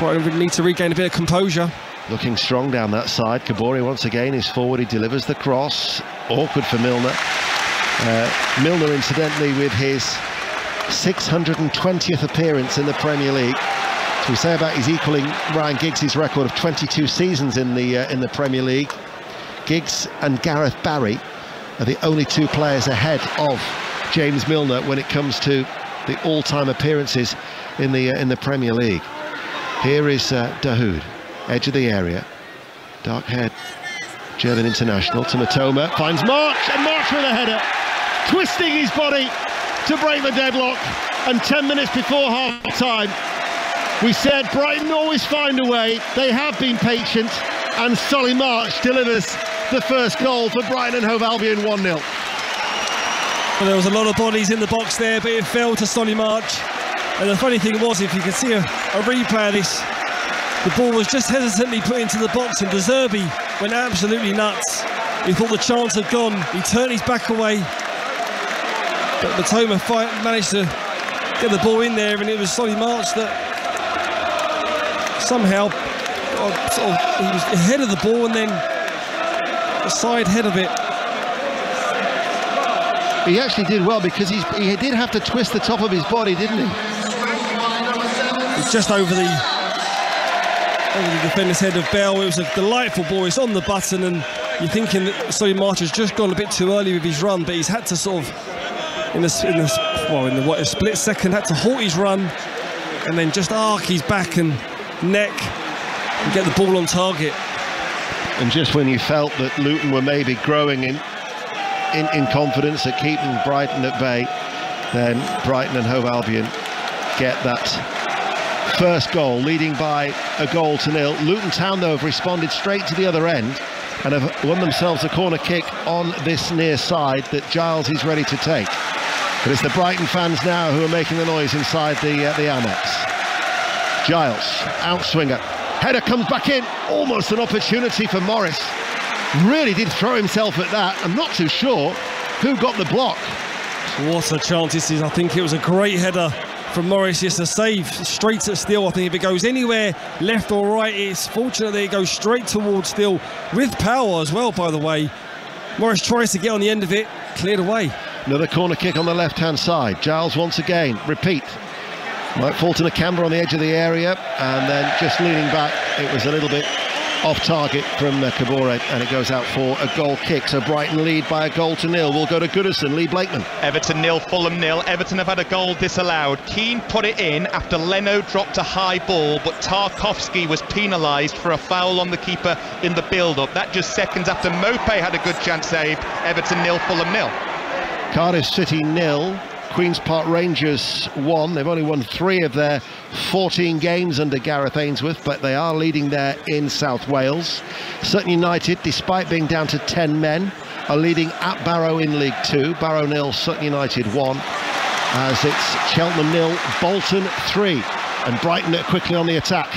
Brighton need to regain a bit of composure. Looking strong down that side. Kabore once again is forward. He delivers the cross. Awkward for Milner. Uh, Milner, incidentally, with his 620th appearance in the Premier League. So we say about he's equaling Ryan Giggs' record of 22 seasons in the uh, in the Premier League. Giggs and Gareth Barry are the only two players ahead of James Milner when it comes to the all-time appearances in the uh, in the Premier League. Here is uh, Dahoud edge of the area. Dark head, German international to Mitoma, finds March, and March with a header, twisting his body to break the deadlock. And 10 minutes before half time, we said Brighton always find a way. They have been patient, and Solly March delivers the first goal for Brighton and Hove Albion 1 0. Well, there was a lot of bodies in the box there, but it fell to Solly March. And the funny thing was, if you can see a, a replay of this, the ball was just hesitantly put into the box and De Zerbi went absolutely nuts. He thought the chance had gone. He turned his back away. But Mitoma managed to get the ball in there and it was Solly March that somehow uh, sort of, he was ahead of the ball and then the side head of it. He actually did well because he did have to twist the top of his body, didn't he? It's just over the over the defender's head of Bell. It was a delightful ball. It's on the button, and you're thinking that March has just gone a bit too early with his run, but he's had to sort of, in the, in the well, in the what, a split second, had to halt his run, and then just arc his back and neck and get the ball on target. And just when you felt that Luton were maybe growing in in, in confidence at keeping Brighton at bay, then Brighton and Hove Albion get that first goal, leading by a goal to nil. Luton Town, though, have responded straight to the other end and have won themselves a corner kick on this near side that Giles is ready to take. But it's the Brighton fans now who are making the noise inside the uh, the Amex. Giles, outswinger, header comes back in, almost an opportunity for Morris. Really did throw himself at that. I'm not too sure who got the block. What a chance this is. I think it was a great header from Morris. It's a save straight at Steele. I think if it goes anywhere left or right, it's fortunately it goes straight towards Steele with power as well, by the way. Morris tries to get on the end of it, cleared away. Another corner kick on the left hand side. Giles once again, repeat. Might fall to the camera on the edge of the area and then just leaning back. It was a little bit off target from uh, Kabore and it goes out for a goal kick. So Brighton lead by a goal to nil. We'll go to Goodison, Lee Blakeman. Everton nil, Fulham nil. Everton have had a goal disallowed. Keane put it in after Leno dropped a high ball, but Tarkowski was penalised for a foul on the keeper in the build-up. That just seconds after Maupay had a good chance saved. Everton nil, Fulham nil. Cardiff City nil. Queen's Park Rangers won. They've only won three of their 14 games under Gareth Ainsworth, but they are leading there in South Wales. Sutton United, despite being down to 10 men, are leading at Barrow in League Two. Barrow nil, Sutton United one, as it's Cheltenham nil, Bolton three, and Brighton are quickly on the attack.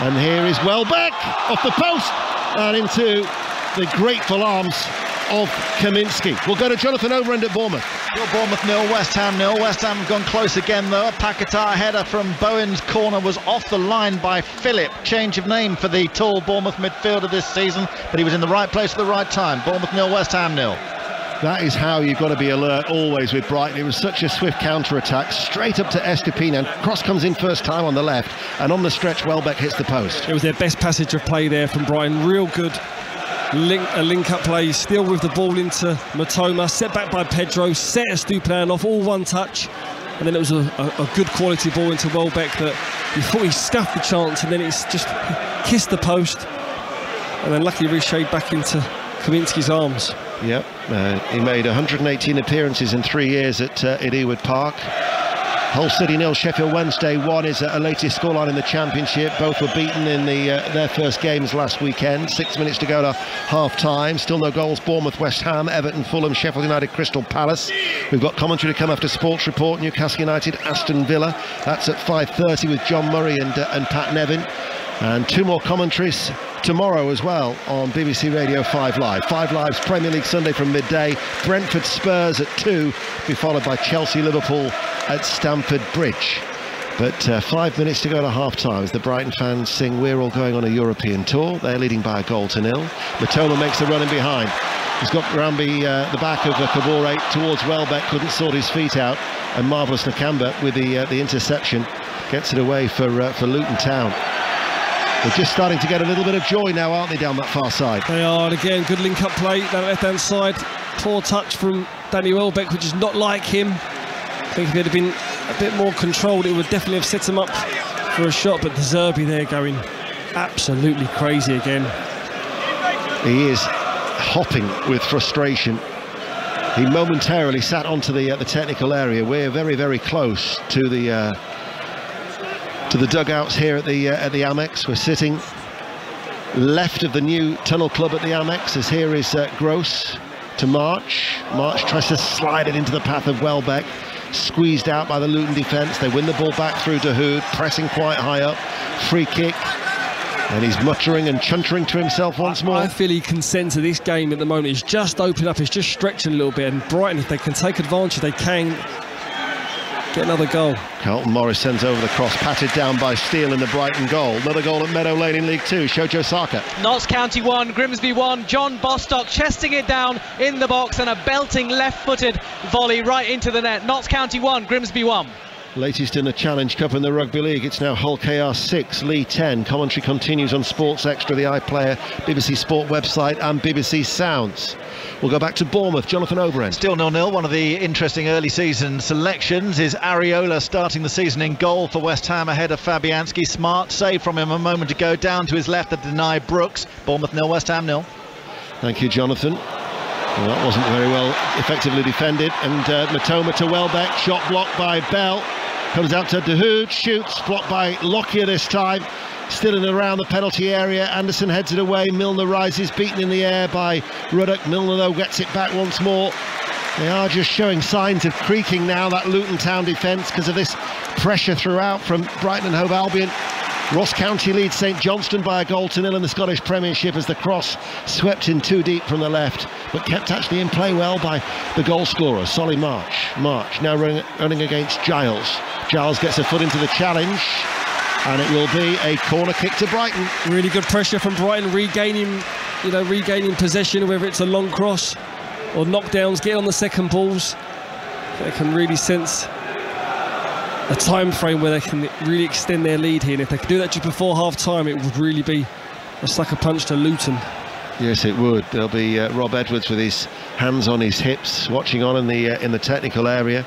And here is Welbeck off the post and into the grateful arms of Kaminski. We'll go to Jonathan Overend at Bournemouth. Still Bournemouth nil, West Ham nil. West Ham gone close again though. Paquetá header from Bowen's corner was off the line by Philip. Change of name for the tall Bournemouth midfielder this season, but he was in the right place at the right time. Bournemouth nil, West Ham nil. That is how you've got to be alert always with Brighton. It was such a swift counter-attack, straight up to Estupiñán. Cross comes in first time on the left, and on the stretch, Welbeck hits the post. It was their best passage of play there from Brighton. Real good link a link up play still with the ball into Mitoma, set back by Pedro set a Estupiñán off all one touch. And then it was a, a, a, good quality ball into Welbeck that he thought he scuffed the chance and then it's just kissed the post. And then luckily ricocheted back into Kaminski's arms. Yep uh, he made 118 appearances in three years at, uh, at Ewood Park Hull City nil, Sheffield Wednesday one is a latest scoreline in the Championship. Both were beaten in the uh, their first games last weekend. Six minutes to go to half time. Still no goals. Bournemouth, West Ham, Everton, Fulham, Sheffield United, Crystal Palace. We've got commentary to come after Sports Report. Newcastle United, Aston Villa. That's at 5:30 with John Murray and uh, and Pat Nevin. And two more commentaries tomorrow as well on BBC Radio 5 Live. 5 Live's Premier League Sunday from midday. Brentford Spurs at 2, be followed by Chelsea Liverpool at Stamford Bridge. But uh, five minutes to go to half time as the Brighton fans sing We're All Going on a European Tour. They're leading by a goal to nil. Mitoma makes the run in behind. He's got around the, uh, the back of uh, Kabore towards Welbeck, couldn't sort his feet out. And Marvellous Nakamba with the, uh, the interception gets it away for, uh, for Luton Town. They're just starting to get a little bit of joy now, aren't they, down that far side? They are, and again, good link-up play down left-hand side. Poor touch from Danny Welbeck, which is not like him. I think if he'd have been a bit more controlled, it would definitely have set him up for a shot, but De Zerbi there going absolutely crazy again. He is hopping with frustration. He momentarily sat onto the uh, the technical area. We're very, very close to the uh, to the dugouts here at the uh, at the Amex. We're sitting left of the new tunnel club at the Amex as here is uh, Gross to March. March tries to slide it into the path of Welbeck. Squeezed out by the Luton defence. They win the ball back through Dahoud, pressing quite high up. Free kick. And he's muttering and chuntering to himself once more. I feel he can sense this game at the moment. He's just opened up, he's just stretching a little bit. And Brighton, if they can take advantage, they can get another goal. Carlton Morris sends over the cross, patted down by Steele in the Brighton goal. Another goal at Meadow Lane in League Two. Shojo Saka. Notts County 1, Grimsby 1. John Bostock chesting it down in the box and a belting left-footed volley right into the net. Notts County 1, Grimsby 1. Latest in the Challenge Cup in the Rugby League. It's now Hull KR 6, Leigh 10. Commentary continues on Sports Extra, the iPlayer, BBC Sport website, and BBC Sounds. We'll go back to Bournemouth. Jonathan Overend. Still nil-nil. One of the interesting early season selections is Areola starting the season in goal for West Ham ahead of Fabianski. Smart save from him a moment ago. Down to his left to deny Brooks. Bournemouth nil, West Ham nil. Thank you, Jonathan. Well, that wasn't very well effectively defended. And uh, Mitoma to Welbeck. Shot blocked by Bell. Comes out to Dahoud. Shoots. Blocked by Lockyer this time. Still in around the penalty area. Anderson heads it away. Milner rises, beaten in the air by Ruddock. Milner, though, gets it back once more. They are just showing signs of creaking now, that Luton Town defence, because of this pressure throughout from Brighton and Hove Albion. Ross County leads St Johnstone by a goal to nil in the Scottish Premiership as the cross swept in too deep from the left, but kept actually in play well by the goal scorer, Solly March. March now running, running against Giles. Giles gets a foot into the challenge and it will be a corner kick to Brighton. Really good pressure from Brighton, regaining, you know, regaining possession, whether it's a long cross or knockdowns, get on the second balls. They can really sense a time frame where they can really extend their lead here. And if they could do that just before half time, it would really be a sucker punch to Luton. Yes, it would. There'll be uh, Rob Edwards with his hands on his hips, watching on in the uh, in the technical area.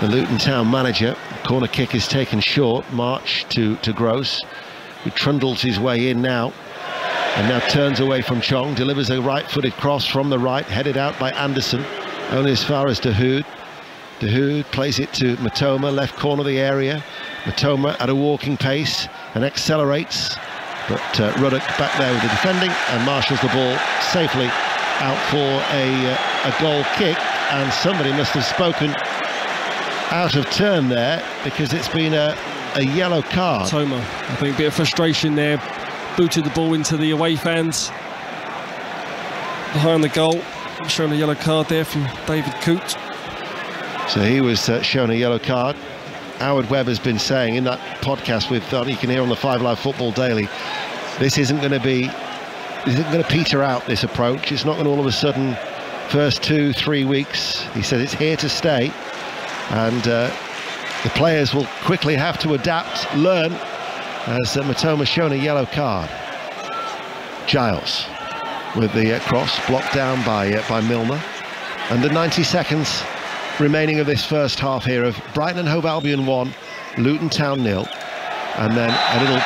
The Luton Town manager, corner kick is taken short. March to to Gross, who trundles his way in now, and now turns away from Chong. Delivers a right-footed cross from the right, headed out by Anderson, only as far as Dahoud. Dahoud plays it to Mitoma, left corner of the area. Mitoma at a walking pace and accelerates. But uh, Ruddock back there with the defending and marshals the ball safely out for a, uh, a goal kick. And somebody must have spoken out of turn there because it's been a, a yellow card. Toma, I think a bit of frustration there. Booted the ball into the away fans. Behind the goal. Showing a yellow card there from David Coote. So he was uh, shown a yellow card. Howard Webb has been saying in that podcast with uh, you can hear on the Five Live Football Daily, this isn't going to be, isn't going to peter out this approach. It's not going to all of a sudden, first two, three weeks. He said it's here to stay, and uh, the players will quickly have to adapt, learn. As uh, Mitoma shown a yellow card. Giles with the uh, cross blocked down by uh, by Milner. Under 90 seconds remaining of this first half here of Brighton and Hove Albion 1, Luton Town nil, and then a little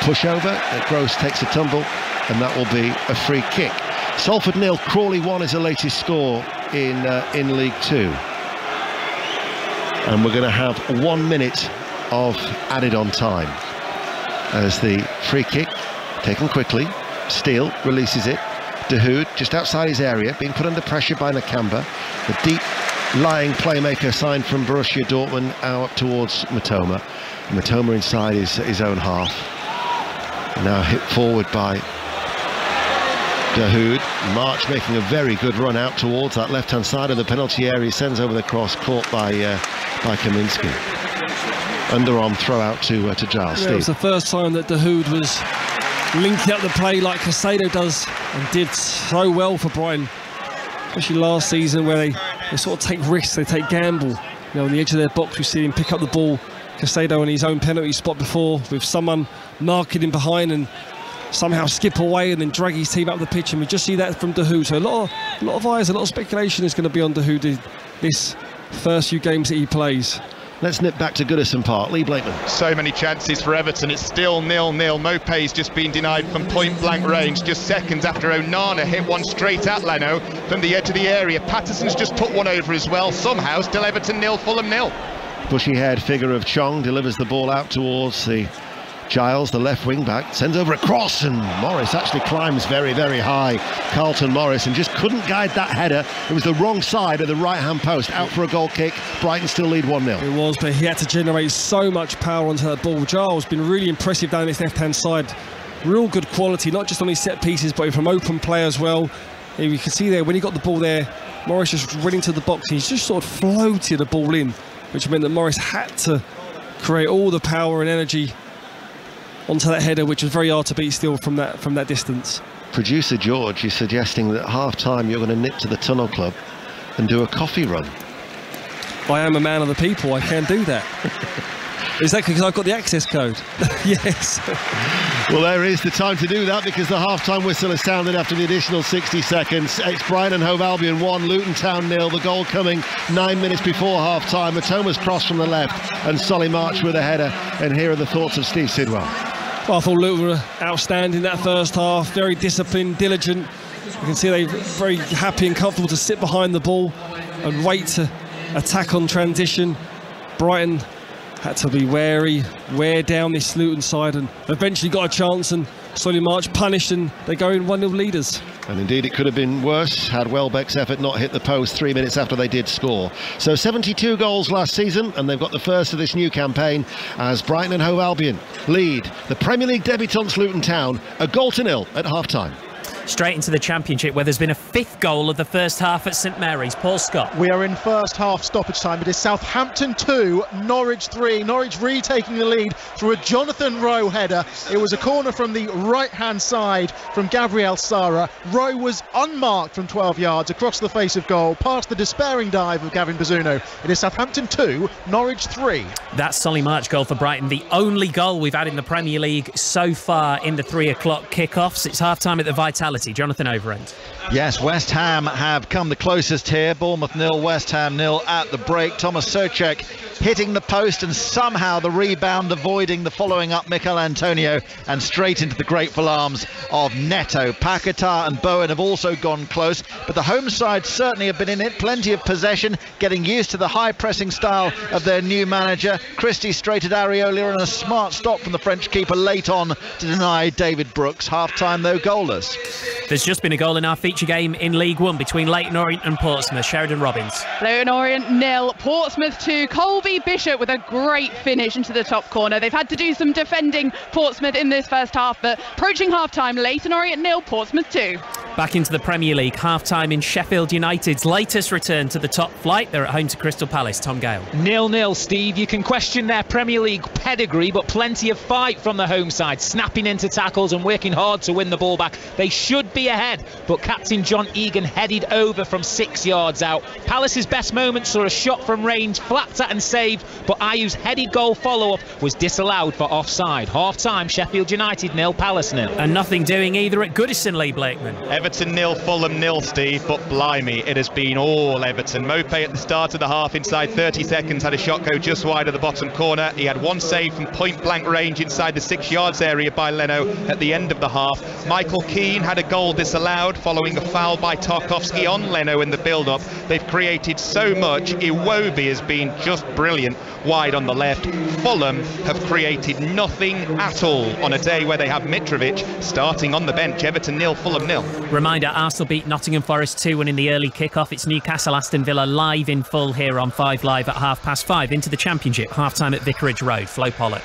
pushover. Gross takes a tumble, and that will be a free kick. Salford nil, Crawley 1 is the latest score in uh, in League Two. And we're going to have one minute of added on time as the free kick taken quickly. Steele releases it. Dahoud just outside his area, being put under pressure by Nakamba. The deep lying playmaker signed from Borussia Dortmund out towards Mitoma. Mitoma inside his, his own half. Now hit forward by Dahoud. March making a very good run out towards that left-hand side of the penalty area. He sends over the cross, caught by uh, by Kaminski. Underarm throw out to uh, to Giles. Yeah, it was the first time that Dahoud was linking up the play like Caicedo does and did so well for Brighton. Especially last season where they, they sort of take risks, they take gamble. You know, on the edge of their box, we see him pick up the ball. Caicedo in his own penalty spot before with someone marking him behind and somehow skip away and then drag his team up the pitch. And we just see that from Dahoud. So a lot of, a lot of eyes, a lot of speculation is going to be on Dahoud this first few games that he plays. Let's nip back to Goodison Park. Lee Blakeman. So many chances for Everton. It's still nil-nil. Maupay's just been denied from point-blank range just seconds after Onana hit one straight at Leno from the edge of the area. Patterson's just put one over as well. Somehow still Everton nil, Fulham nil. Bushy-haired figure of Chong delivers the ball out towards the Giles, the left wing back, sends over a cross, and Morris actually climbs very, very high. Carlton Morris, and just couldn't guide that header. It was the wrong side of the right hand post, out for a goal kick. Brighton still lead 1 0. It was, but he had to generate so much power onto that ball. Giles been really impressive down this left hand side. Real good quality, not just on his set pieces, but from open play as well. You can see there when he got the ball there, Morris just running to the box. He's just sort of floated the ball in, which meant that Morris had to create all the power and energy onto that header, which was very hard to beat still from that from that distance. Producer George is suggesting that half time you're going to nip to the Tunnel Club and do a coffee run. I am a man of the people. I can do that. Is that because I've got the access code? yes. Well, there is the time to do that because the half-time whistle is sounded after the additional 60 seconds. It's Brighton and Hove Albion 1, Luton Town nil. The goal coming nine minutes before half-time. A Thomas cross from the left and Solly March with a header. And here are the thoughts of Steve Sidwell. Well, I thought Luton were outstanding that first half. Very disciplined, diligent. You can see they're very happy and comfortable to sit behind the ball and wait to attack on transition. Brighton had to be wary, wear down this Luton side, and eventually got a chance. And Solly March punished, and they go in 1 0 leaders. And indeed, it could have been worse had Welbeck's effort not hit the post three minutes after they did score. So 72 goals last season, and they've got the first of this new campaign as Brighton and Hove Albion lead the Premier League debutants Luton Town a goal to nil at half time straight into the championship where there's been a fifth goal of the first half at St Mary's. Paul Scott. We are in first half stoppage time. It is Southampton 2, Norwich 3. Norwich retaking the lead through a Jonathan Rowe header. It was a corner from the right hand side from Gabriel Sara. Rowe was unmarked from 12 yards across the face of goal, past the despairing dive of Gavin Bazunu. It is Southampton 2, Norwich 3. That's Solly March goal for Brighton, the only goal we've had in the Premier League so far in the three o'clock kickoffs. It's half time at the Vitality Jonathan Overend. Yes, West Ham have come the closest here. Bournemouth nil, West Ham nil at the break. Thomas Soucek hitting the post and somehow the rebound avoiding the following up Michail Antonio and straight into the grateful arms of Neto. Paquetá and Bowen have also gone close, but the home side certainly have been in it. Plenty of possession, getting used to the high pressing style of their new manager. Christie straight at Areola and a smart stop from the French keeper late on to deny David Brooks. Half time though goalless. There's just been a goal in our feature game in League One between Leyton Orient and Portsmouth. Sheridan Robbins. Leyton Orient nil, Portsmouth 2. Colby Bishop with a great finish into the top corner. They've had to do some defending Portsmouth in this first half, but approaching half time, Leyton Orient nil, Portsmouth 2. Back into the Premier League, half time in Sheffield United's latest return to the top flight. They're at home to Crystal Palace. Tom Gale. Nil nil, Steve. You can question their Premier League pedigree, but plenty of fight from the home side, snapping into tackles and working hard to win the ball back. They should be ahead, but captain John Egan headed over from six yards out. Palace's best moment saw a shot from range, flapped at and saved, but Ayew's headed goal follow-up was disallowed for offside. Half time, Sheffield United nil, Palace nil. And nothing doing either at Goodison, Lee Blakeman. Everton nil, Fulham nil, Steve, but blimey, it has been all Everton. Maupay at the start of the half, inside 30 seconds, had a shot go just wide of the bottom corner. He had one save from point blank range inside the six yards area by Leno at the end of the half. Michael Keane had a goal disallowed following a foul by Tarkowski on Leno in the build up. They've created so much. Iwobi has been just brilliant wide on the left. Fulham have created nothing at all on a day where they have Mitrovic starting on the bench. Everton nil, Fulham nil. Reminder Arsenal beat Nottingham Forest 2 1 in the early kick-off. It's Newcastle Aston Villa live in full here on 5 Live at half past five into the Championship. Half time at Vicarage Road. Flo Pollock.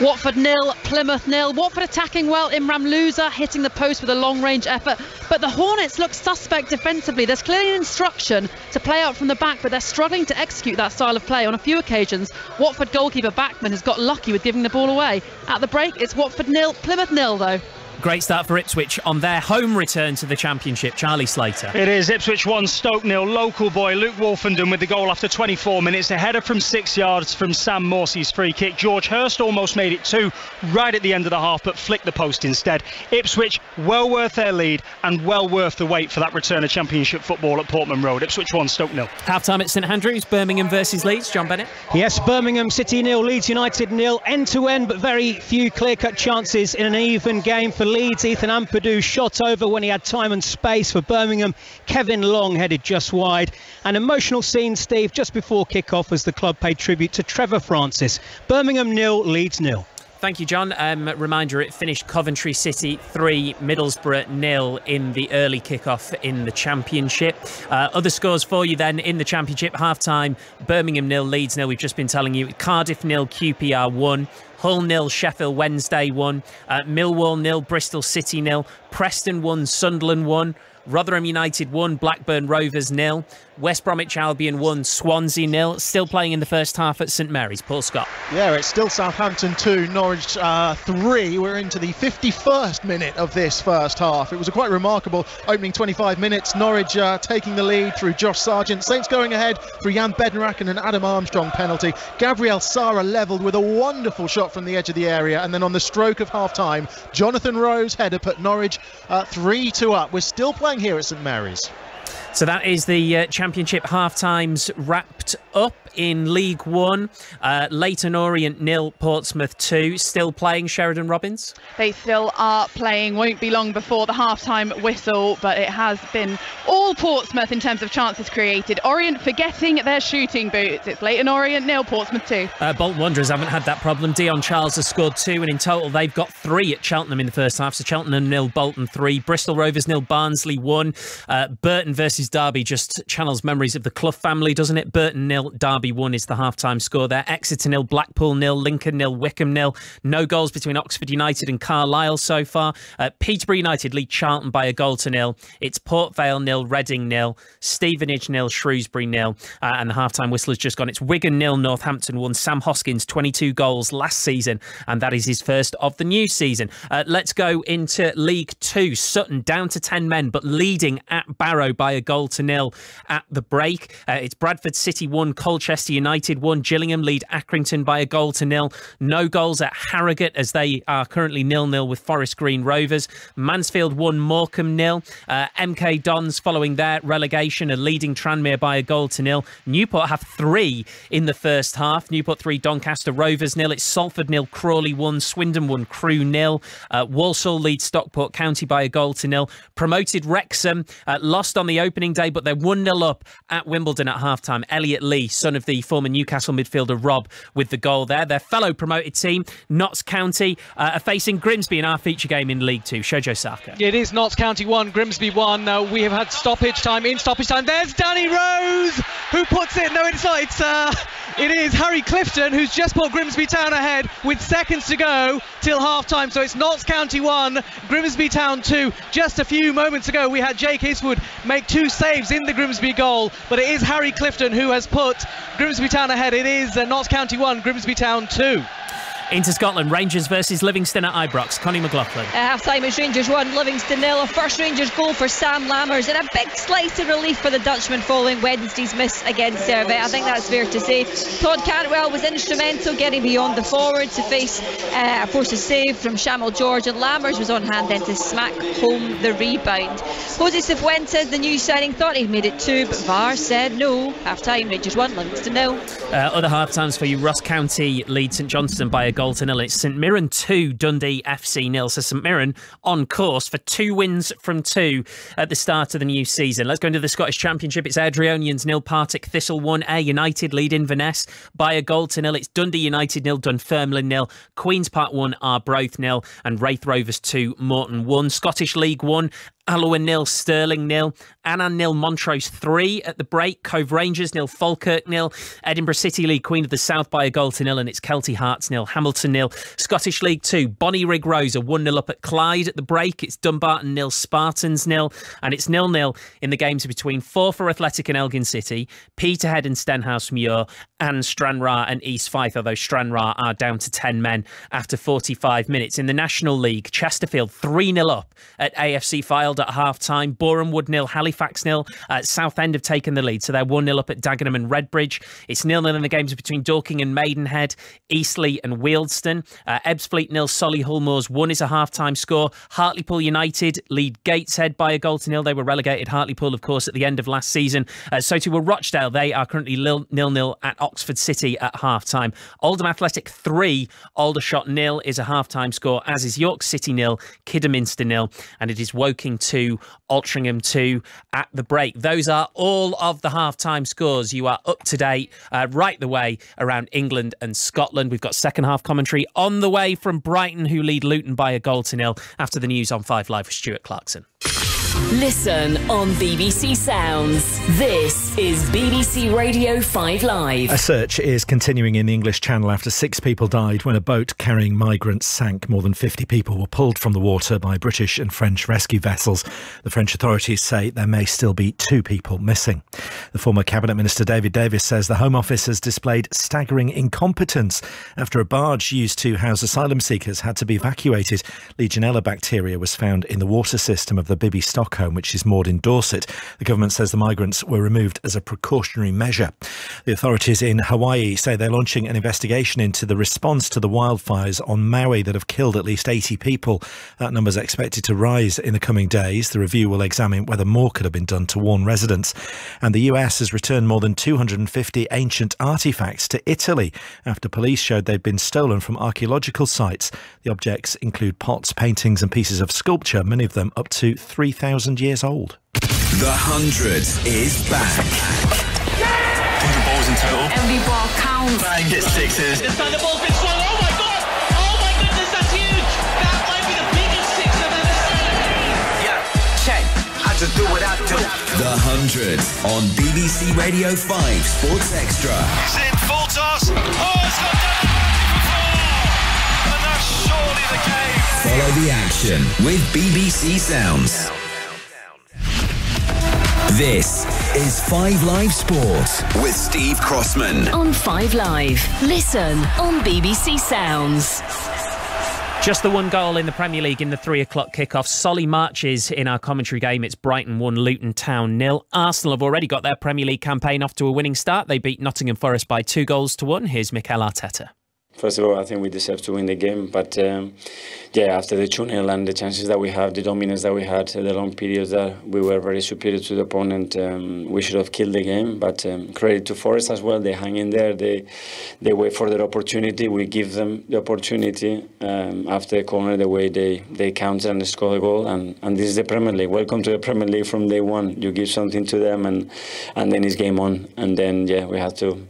Watford nil, Plymouth nil. Watford attacking well. Imran Louza hitting the post with a long range effort. But the Hornets look suspect defensively. There's clearly an instruction to play out from the back, but they're struggling to execute that style of play on a few occasions. Watford goalkeeper Bachmann has got lucky with giving the ball away. At the break, it's Watford nil, Plymouth nil though. Great start for Ipswich on their home return to the Championship. Charlie Slater. It is Ipswich 1, Stoke nil. Local boy Luke Woolfenden with the goal after 24 minutes. A header from six yards from Sam Morsy's free kick. George Hirst almost made it two right at the end of the half, but flicked the post instead. Ipswich well worth their lead and well worth the wait for that return of Championship football at Portman Road. Ipswich 1, Stoke nil. Half time at St Andrews, Birmingham versus Leeds. John Bennett. Yes, Birmingham City nil, Leeds United nil. End to end, but very few clear cut chances in an even game for Leeds. Ethan Ampadu shot over when he had time and space for Birmingham. Kevin Long headed just wide. An emotional scene, Steve, just before kick-off as the club paid tribute to Trevor Francis. Birmingham nil, Leeds nil. Thank you, John. Um, reminder it finished Coventry City 3, Middlesbrough nil in the early kick-off in the Championship. Uh, other scores for you then in the Championship half time Birmingham nil, Leeds nil. We've just been telling you Cardiff nil, QPR 1. Hull nil, Sheffield Wednesday one, uh, Millwall nil, Bristol City nil, Preston one, Sunderland one, Rotherham United one, Blackburn Rovers nil, West Bromwich Albion 1, Swansea nil. Still playing in the first half at St Mary's. Paul Scott. Yeah, it's still Southampton 2, Norwich uh, 3. We're into the 51st minute of this first half. It was a quite remarkable opening 25 minutes. Norwich uh, taking the lead through Josh Sargent. Saints going ahead through Jan Bednarek and an Adam Armstrong penalty. Gabriel Sara levelled with a wonderful shot from the edge of the area. And then on the stroke of half time, Jonathan Rowe header put Norwich 3 uh, 2 up. We're still playing here at St Mary's. So that is the uh, championship half times wrapped up in League One. Uh, Leyton Orient nil, Portsmouth two. Still playing Sheridan Robbins. They still are playing. Won't be long before the half-time whistle, but it has been all Portsmouth in terms of chances created. Orient forgetting their shooting boots. It's Leyton Orient nil, Portsmouth two. Uh, Bolton Wanderers haven't had that problem. Dion Charles has scored two, and in total they've got three at Cheltenham in the first half. So Cheltenham nil, Bolton three. Bristol Rovers nil, Barnsley one. Uh, Burton versus Derby just channels memories of the Clough family, doesn't it? Burton nil, Derby one is the half-time score there. Exeter nil, Blackpool nil, Lincoln nil, Wycombe nil. No goals between Oxford United and Carlisle so far. Uh, Peterborough United lead Charlton by a goal to nil. It's Port Vale nil, Reading nil, Stevenage nil, Shrewsbury nil, uh, and the half-time whistle has just gone. It's Wigan nil, Northampton one. Sam Hoskins 22 goals last season, and that is his first of the new season. Uh, let's go into League Two. Sutton down to 10 men, but leading at Barrow by a goal to nil at the break. Uh, it's Bradford City one, Colchester United won. Gillingham lead Accrington by a goal to nil. No goals at Harrogate as they are currently nil nil with Forest Green Rovers. Mansfield won Morecambe nil. Uh, MK Dons following their relegation are leading Tranmere by a goal to nil. Newport have three in the first half. Newport three, Doncaster Rovers nil. It's Salford nil, Crawley one, Swindon one, Crewe nil. Uh, Walsall lead Stockport County by a goal to nil. Promoted Wrexham uh, lost on the opening day, but they're one 0 up at Wimbledon at half time. Elliot Lee, son of the former Newcastle midfielder Rob, with the goal there. Their fellow promoted team, Notts County, uh, are facing Grimsby in our feature game in League Two. Shojo Saka. It is Notts County 1, Grimsby 1. Uh, we have had stoppage time. In stoppage time, there's Danny Rose who puts it. No, it's not. It's, uh, it is Harry Clifton who's just put Grimsby Town ahead with seconds to go till half time. So it's Notts County 1, Grimsby Town 2. Just a few moments ago, we had Jake Eastwood make two saves in the Grimsby goal, but it is Harry Clifton who has put Grimsby Town ahead. It is uh, Notts County 1, Grimsby Town 2. Into Scotland, Rangers versus Livingston at Ibrox. Connie McLaughlin. At half time, it's Rangers 1, Livingston nil. A first Rangers goal for Sam Lammers and a big slice of relief for the Dutchman following Wednesday's miss against Servette. I think that's fair to say. Todd Cantwell was instrumental getting beyond the forward to face uh, a forces save from Shamal George, and Lammers was on hand then to smack home the rebound. Jose Cifuentes, the new signing, thought he'd made it two, but VAR said no. Half time, Rangers 1, Livingston nil. Uh, other half times for you Ross County lead St Johnstone by a goal to nil. It's St Mirren 2, Dundee FC nil. So St Mirren on course for two wins from two at the start of the new season. Let's go into the Scottish Championship. It's Airdrieonians nil, Partick Thistle 1A. United lead Inverness by a goal to nil. It's Dundee United nil, Dunfermline nil, Queen's Park 1, Arbroath nil, and Raith Rovers 2, Morton 1. Scottish League 1, Alloa nil, Stirling nil, Annan nil, Montrose three at the break, Cove Rangers nil, Falkirk nil, Edinburgh City League Queen of the South by a goal to nil, and it's Kelty Hearts nil, Hamilton nil, Scottish League two, Bonnyrigg Rose are one nil up at Clyde at the break, it's Dumbarton nil, Spartans nil, and it's nil nil in the games between Forfar Athletic and Elgin City, Peterhead and Stenhousemuir, and Stranraer and East Fife, although Stranraer are down to 10 men after 45 minutes. In the National League, Chesterfield 3 0 up at AFC At half time. Borehamwood nil, Halifax nil. Uh, Southend have taken the lead, so they're 1 0 up at Dagenham and Redbridge. It's nil nil in the games between Dorking and Maidenhead, Eastleigh and Wealdstone. Uh, Ebbsfleet nil, Solihull Moors 1 is a half time score. Hartlepool United lead Gateshead by a goal to nil. They were relegated, Hartlepool, of course, at the end of last season. Uh, so to a Rochdale, they are currently nil nil at Oxford City at half time. Oldham Athletic 3, Aldershot nil is a half time score, as is York City nil, Kidderminster nil, and it is Woking 2, Altrincham 2 at the break. Those are all of the half time scores. You are up to date uh, right the way around England and Scotland. We've got second half commentary on the way from Brighton, who lead Luton by a goal to nil after the news on 5 Live with Stuart Clarkson. Listen on BBC Sounds. This is BBC Radio 5 Live. A search is continuing in the English Channel after six people died when a boat carrying migrants sank. More than 50 people were pulled from the water by British and French rescue vessels. The French authorities say there may still be two people missing. The former Cabinet Minister David Davis says the Home Office has displayed staggering incompetence after a barge used to house asylum seekers had to be evacuated. Legionella bacteria was found in the water system of the Bibby Stockholm, which is moored in Dorset. The government says the migrants were removed as a precautionary measure. The authorities in Hawaii say they're launching an investigation into the response to the wildfires on Maui that have killed at least 80 people. That number is expected to rise in the coming days. The review will examine whether more could have been done to warn residents. And the US has returned more than 250 ancient artifacts to Italy after police showed they'd been stolen from archaeological sites. The objects include pots, paintings, and pieces of sculpture, many of them up to 3,000 years old. The 100 is back. 100 balls in total. Every ball counts. Bang, hit sixes. This time the ball's been swung. Oh my god! Oh my goodness, that's huge! That might be the biggest six I've ever seen. Yeah, check. I just do what I do. The 100 on BBC Radio 5 Sports Extra. He's in full toss. Oh, it's got down And that's surely the game. Follow the action with BBC Sounds. This is 5 Live Sports with Steve Crossman. On 5 Live. Listen on BBC Sounds. Just the one goal in the Premier League in the three o'clock kickoff. Solly marches in our commentary game. It's Brighton 1, Luton Town nil. Arsenal have already got their Premier League campaign off to a winning start. They beat Nottingham Forest by two goals to one. Here's Mikel Arteta. First of all, I think we deserve to win the game. But um, yeah, after the 2 0 and the chances that we have, the dominance that we had, the long periods that we were very superior to the opponent, um, we should have killed the game. But um, credit to Forest as well. They hang in there. They they wait for their opportunity. We give them the opportunity um, after the corner, the way they, they counter and score the goal. And, and this is the Premier League. Welcome to the Premier League from day one. You give something to them, and, and then it's game on. And then, yeah, we have to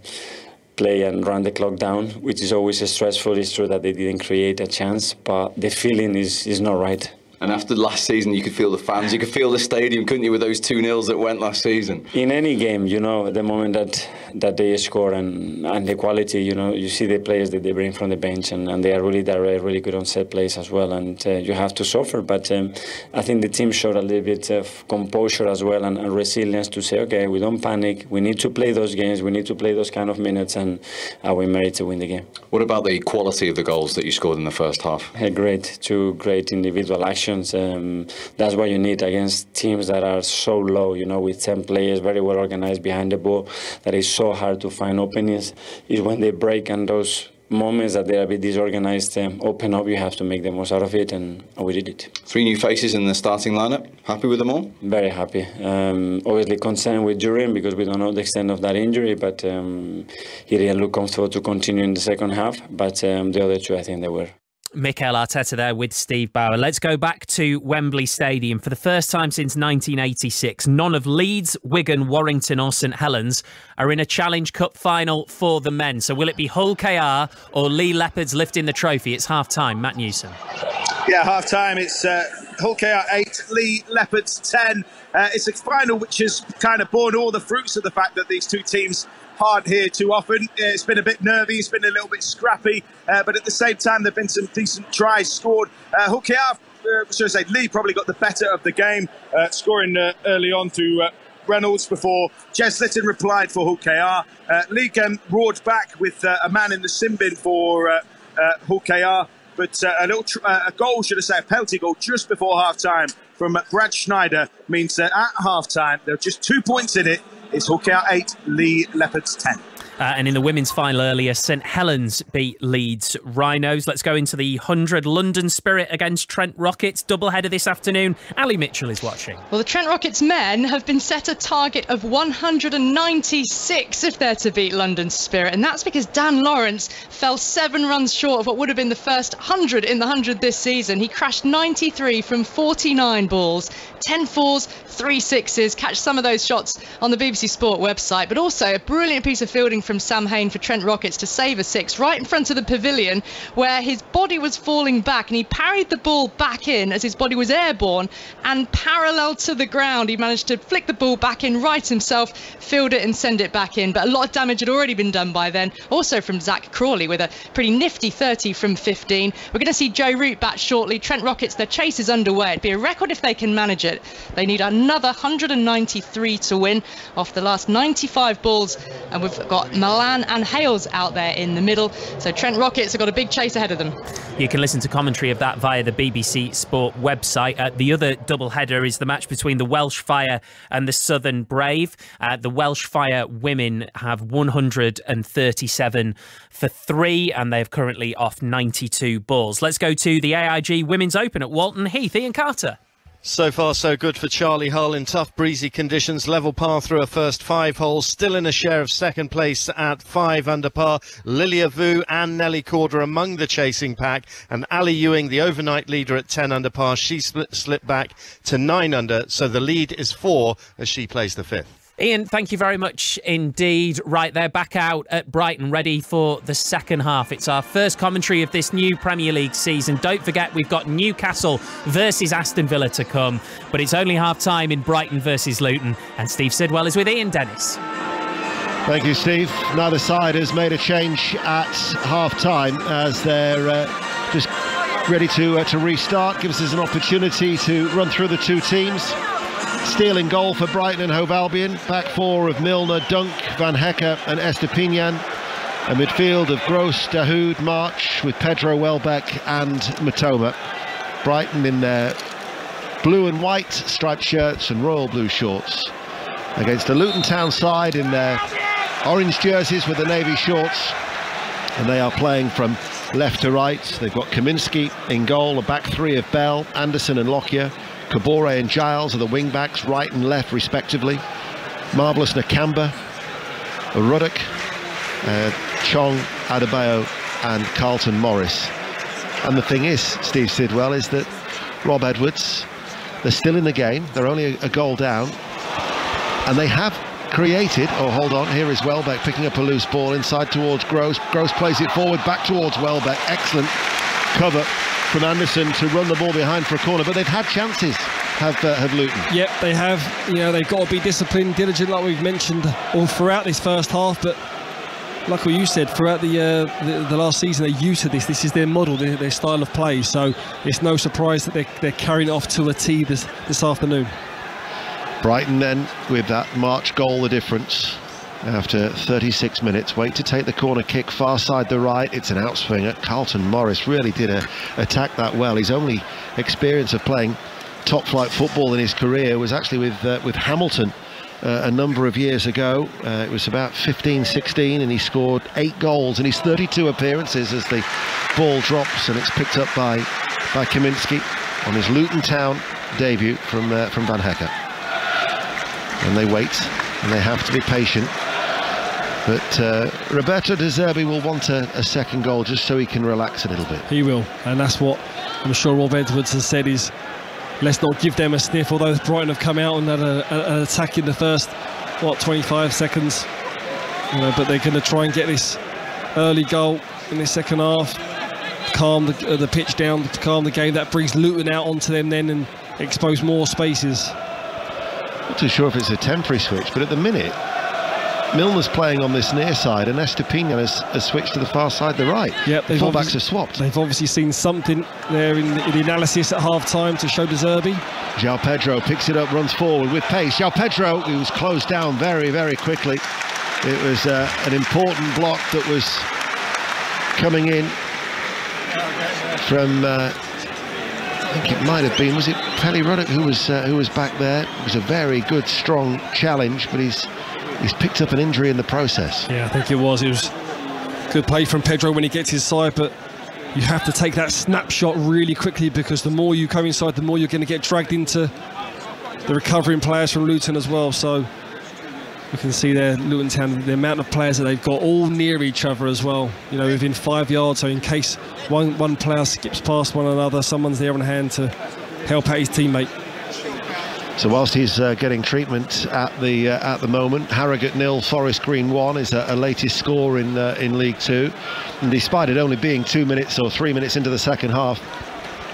play and run the clock down, which is always stressful. It's true that they didn't create a chance, but the feeling is, is not right. And after last season, you could feel the fans, you could feel the stadium, couldn't you, with those two nils that went last season? In any game, you know, at the moment that, that they score and, and the quality, you know, you see the players that they bring from the bench and, and they are really they direct, really good on set plays as well. And uh, you have to suffer. But um, I think the team showed a little bit of composure as well and, and, resilience to say, okay, we don't panic. We need to play those games. We need to play those kind of minutes and uh, we made to win the game. What about the quality of the goals that you scored in the first half? Uh, great. Two great individual actions. Um, that's what you need against teams that are so low, you know, with 10 players very well organized behind the ball, that is so hard to find openings. Is when they break and those moments that they are a bit disorganized um, open up, you have to make the most out of it, and we did it. Three new faces in the starting lineup. Happy with them all? Very happy. Um, obviously concerned with Jurriën because we don't know the extent of that injury, but um, he didn't look comfortable to continue in the second half. But um, the other two, I think they were. Mikel Arteta there with Steve Bauer. Let's go back to Wembley Stadium. For the first time since 1986, none of Leeds, Wigan, Warrington, or St Helens are in a Challenge Cup final for the men. So will it be Hull KR or Leigh Leopards lifting the trophy? It's half time. Matt Newsom. Yeah, half time. It's uh, Hull KR 8, Leigh Leopards 10. Uh, it's a final which has kind of borne all the fruits of the fact that these two teams hard here too often. It's been a bit nervy, it's been a little bit scrappy, uh, but at the same time, there have been some decent tries scored. Uh, uh, should I say, Leigh probably got the better of the game, uh, scoring uh, early on through. Reynolds before Jez Litten replied for KR. Uh, League um, roared back with uh, a man in the sin bin for uh, uh, KR, but uh, a little uh, a goal, should I say, a penalty goal just before half time from Brad Schneider means that at half time there are just two points in it it's KR 8, Leigh Leopards 10. Uh, and in the women's final earlier, St Helens beat Leeds Rhinos. Let's go into the 100 London Spirit against Trent Rockets. Doubleheader this afternoon. Ali Mitchell is watching. Well, the Trent Rockets men have been set a target of 196 if they're to beat London Spirit. And that's because Dan Lawrence fell seven runs short of what would have been the first 100 in the 100 this season. He crashed 93 from 49 balls, 10 fours, three sixes. Catch some of those shots on the BBC Sport website. But also a brilliant piece of fielding from Sam Hain for Trent Rockets to save a six right in front of the pavilion where his body was falling back and he parried the ball back in as his body was airborne and parallel to the ground he managed to flick the ball back in right himself field it and send it back in. But a lot of damage had already been done by then. Also from Zak Crawley with a pretty nifty 30 from 15 we're going to see Joe Root back shortly. Trent Rockets their chase is underway. It'd be a record if they can manage it. They need another 193 to win off the last 95 balls and we've got Malan and Hales out there in the middle. So Trent Rockets have got a big chase ahead of them. You can listen to commentary of that via the BBC Sport website. Uh, the other double header is the match between the Welsh Fire and the Southern Brave. Uh, the Welsh Fire women have 137 for three, and they've currently off 92 balls. Let's go to the AIG Women's Open at Walton Heath. Ian Carter. So far, so good for Charlie Hull in tough, breezy conditions. Level par through a first five holes. Still in a share of second place at five under par. Lilia Vu and Nelly Korda among the chasing pack. And Ally Ewing, the overnight leader at 10 under par. She slipped back to nine under. So the lead is four as she plays the fifth. Ian, thank you very much indeed. Right, they're back out at Brighton, ready for the second half. It's our first commentary of this new Premier League season. Don't forget, we've got Newcastle versus Aston Villa to come, but it's only half time in Brighton versus Luton. And Steve Sidwell is with Ian Dennis. Thank you, Steve. Neither side has made a change at half time as they're uh, just ready to uh, to restart. Gives us an opportunity to run through the two teams. Steele in goal for Brighton and Hove Albion. Back four of Milner, Dunk, Van Hecke and Estupiñán. A midfield of Gross, Dahoud, March with Pedro Welbeck and Mitoma. Brighton in their blue and white striped shirts and royal blue shorts. Against the Luton Town side in their orange jerseys with the navy shorts. And they are playing from left to right. They've got Kaminski in goal, a back three of Bell, Anderson and Lockyer. Kabore and Giles are the wing backs, right and left respectively. Marvellous Nakamba, Ruddock, uh, Chong, Adebayo and Carlton Morris. And the thing is, Steve Sidwell, is that Rob Edwards, they're still in the game. They're only a, a goal down. And they have created, oh hold on, here is Welbeck picking up a loose ball inside towards Gross. Gross plays it forward back towards Welbeck. Excellent cover from Anderson to run the ball behind for a corner, but they've had chances. Have uh, have Luton? Yep, they have. You know, they've got to be disciplined, diligent, like we've mentioned all throughout this first half. But like what you said, throughout the, uh, the the, last season, they're used to this. This is their model, their, their, style of play. So it's no surprise that they're, they're carrying it off to a tee this, this afternoon. Brighton then, with that March goal, the difference. After 36 minutes, wait to take the corner kick far side the right. It's an outswinger. Carlton Morris really did a, attack that well. His only experience of playing top flight football in his career was actually with uh, with Hamilton uh, a number of years ago. Uh, it was about 15 16, and he scored eight goals in his 32 appearances as the ball drops and it's picked up by, by Kaminski on his Luton Town debut from, uh, from Van Hecke. And they wait and they have to be patient. But uh, Roberto De Zerbi will want a, a, second goal just so he can relax a little bit. He will, and that's what I'm sure Rob Edwards has said is let's not give them a sniff. Although Brighton have come out and had an attack in the first, what, 25 seconds. You know, but they're going to try and get this early goal in the second half, calm the, uh, the pitch down, to calm the game. That brings Luton out onto them then and expose more spaces. Not too sure if it's a temporary switch, but at the minute, Milner's playing on this near side and Estupiñán has, has switched to the far side, the right. Yep, the fullbacks have swapped. They've obviously seen something there in the, in the analysis at half time to show De Zerbi. João Pedro picks it up, runs forward with pace. João Pedro, he was closed down very, very quickly. It was uh, an important block that was coming in from. Uh, I think it might have been. Was it Pelly Ruddock who was uh, who was back there? It was a very good, strong challenge, but he's he's picked up an injury in the process. Yeah, I think it was. It was good play from Pedro when he gets his side, but you have to take that snapshot really quickly because the more you come inside, the more you're going to get dragged into the recovering players from Luton as well. So you can see there, Luton Town, the amount of players that they've got all near each other as well. You know, within five yards. So in case one one player skips past one another, someone's there on hand to help out his teammate. So whilst he's uh, getting treatment at the uh, at the moment, Harrogate nil, Forest Green one is a, a latest score in uh, in League Two, and despite it only being two minutes or three minutes into the second half,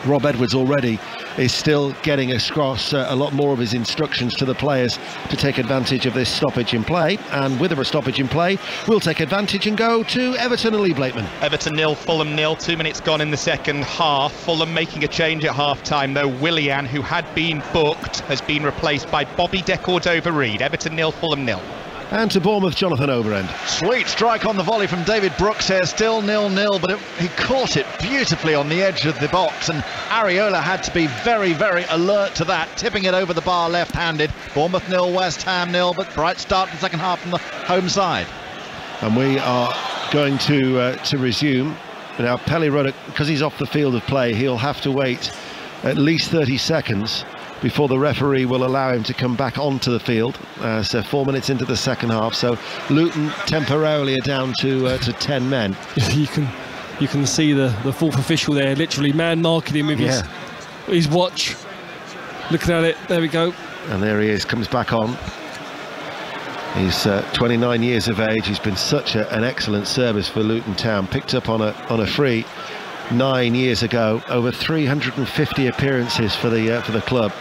Rob Edwards already is still getting across uh, a lot more of his instructions to the players to take advantage of this stoppage in play. And with a stoppage in play, we'll take advantage and go to Everton and Lee Blakeman. Everton nil, Fulham nil. Two minutes gone in the second half. Fulham making a change at half time, though. Willian, who had been booked, has been replaced by Bobby De Cordova-Reid. Everton nil, Fulham nil. And to Bournemouth, Jonathan Overend. Sweet strike on the volley from David Brooks here, still nil-nil, but it, he caught it beautifully on the edge of the box, and Areola had to be very, very alert to that, tipping it over the bar left-handed. Bournemouth nil, West Ham nil, but bright start in the second half from the home side. And we are going to uh, to resume. Now, Pelly Ruddock, because he's off the field of play, he'll have to wait at least 30 seconds before the referee will allow him to come back onto the field. Uh, so four minutes into the second half. So Luton temporarily are down to uh, to 10 men. you can you can see the, the fourth official there, literally man marking him with yeah. his, his watch. Looking at it, there we go. And there he is, comes back on. He's uh, 29 years of age. He's been such a, an excellent service for Luton Town. Picked up on a on a free nine years ago, over 350 appearances for the uh, for the club.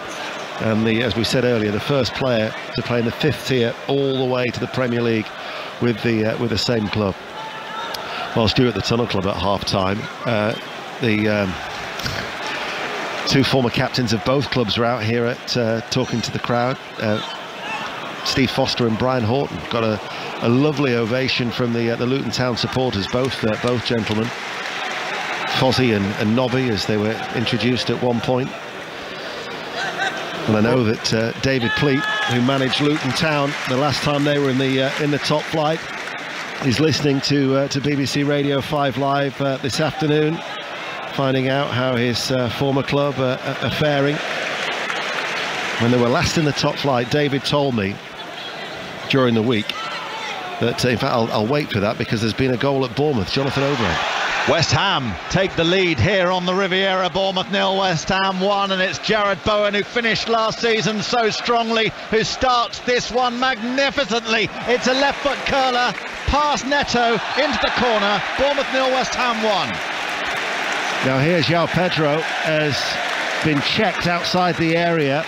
And the, as we said earlier, the first player to play in the fifth tier all the way to the Premier League with the uh, with the same club. Whilst you're at the Tunnel Club at half time, uh, the um, two former captains of both clubs are out here at uh, talking to the crowd. Uh, Steve Foster and Brian Horton got a, a lovely ovation from the uh, the Luton Town supporters, both both gentlemen. Fozzie and, and Nobby as they were introduced at one point. And I know that uh, David Pleat, who managed Luton Town the last time they were in the uh, in the top flight, is listening to uh, to BBC Radio 5 Live uh, this afternoon, finding out how his uh, former club uh, are faring. When they were last in the top flight, David told me during the week that, in fact, I'll, I'll wait for that because there's been a goal at Bournemouth, Jonathan Overend. West Ham take the lead here on the Riviera. Bournemouth nil, West Ham one, and it's Jarrod Bowen who finished last season so strongly, who starts this one magnificently. It's a left foot curler past Neto into the corner. Bournemouth nil, West Ham one. Now here's João Pedro has been checked outside the area.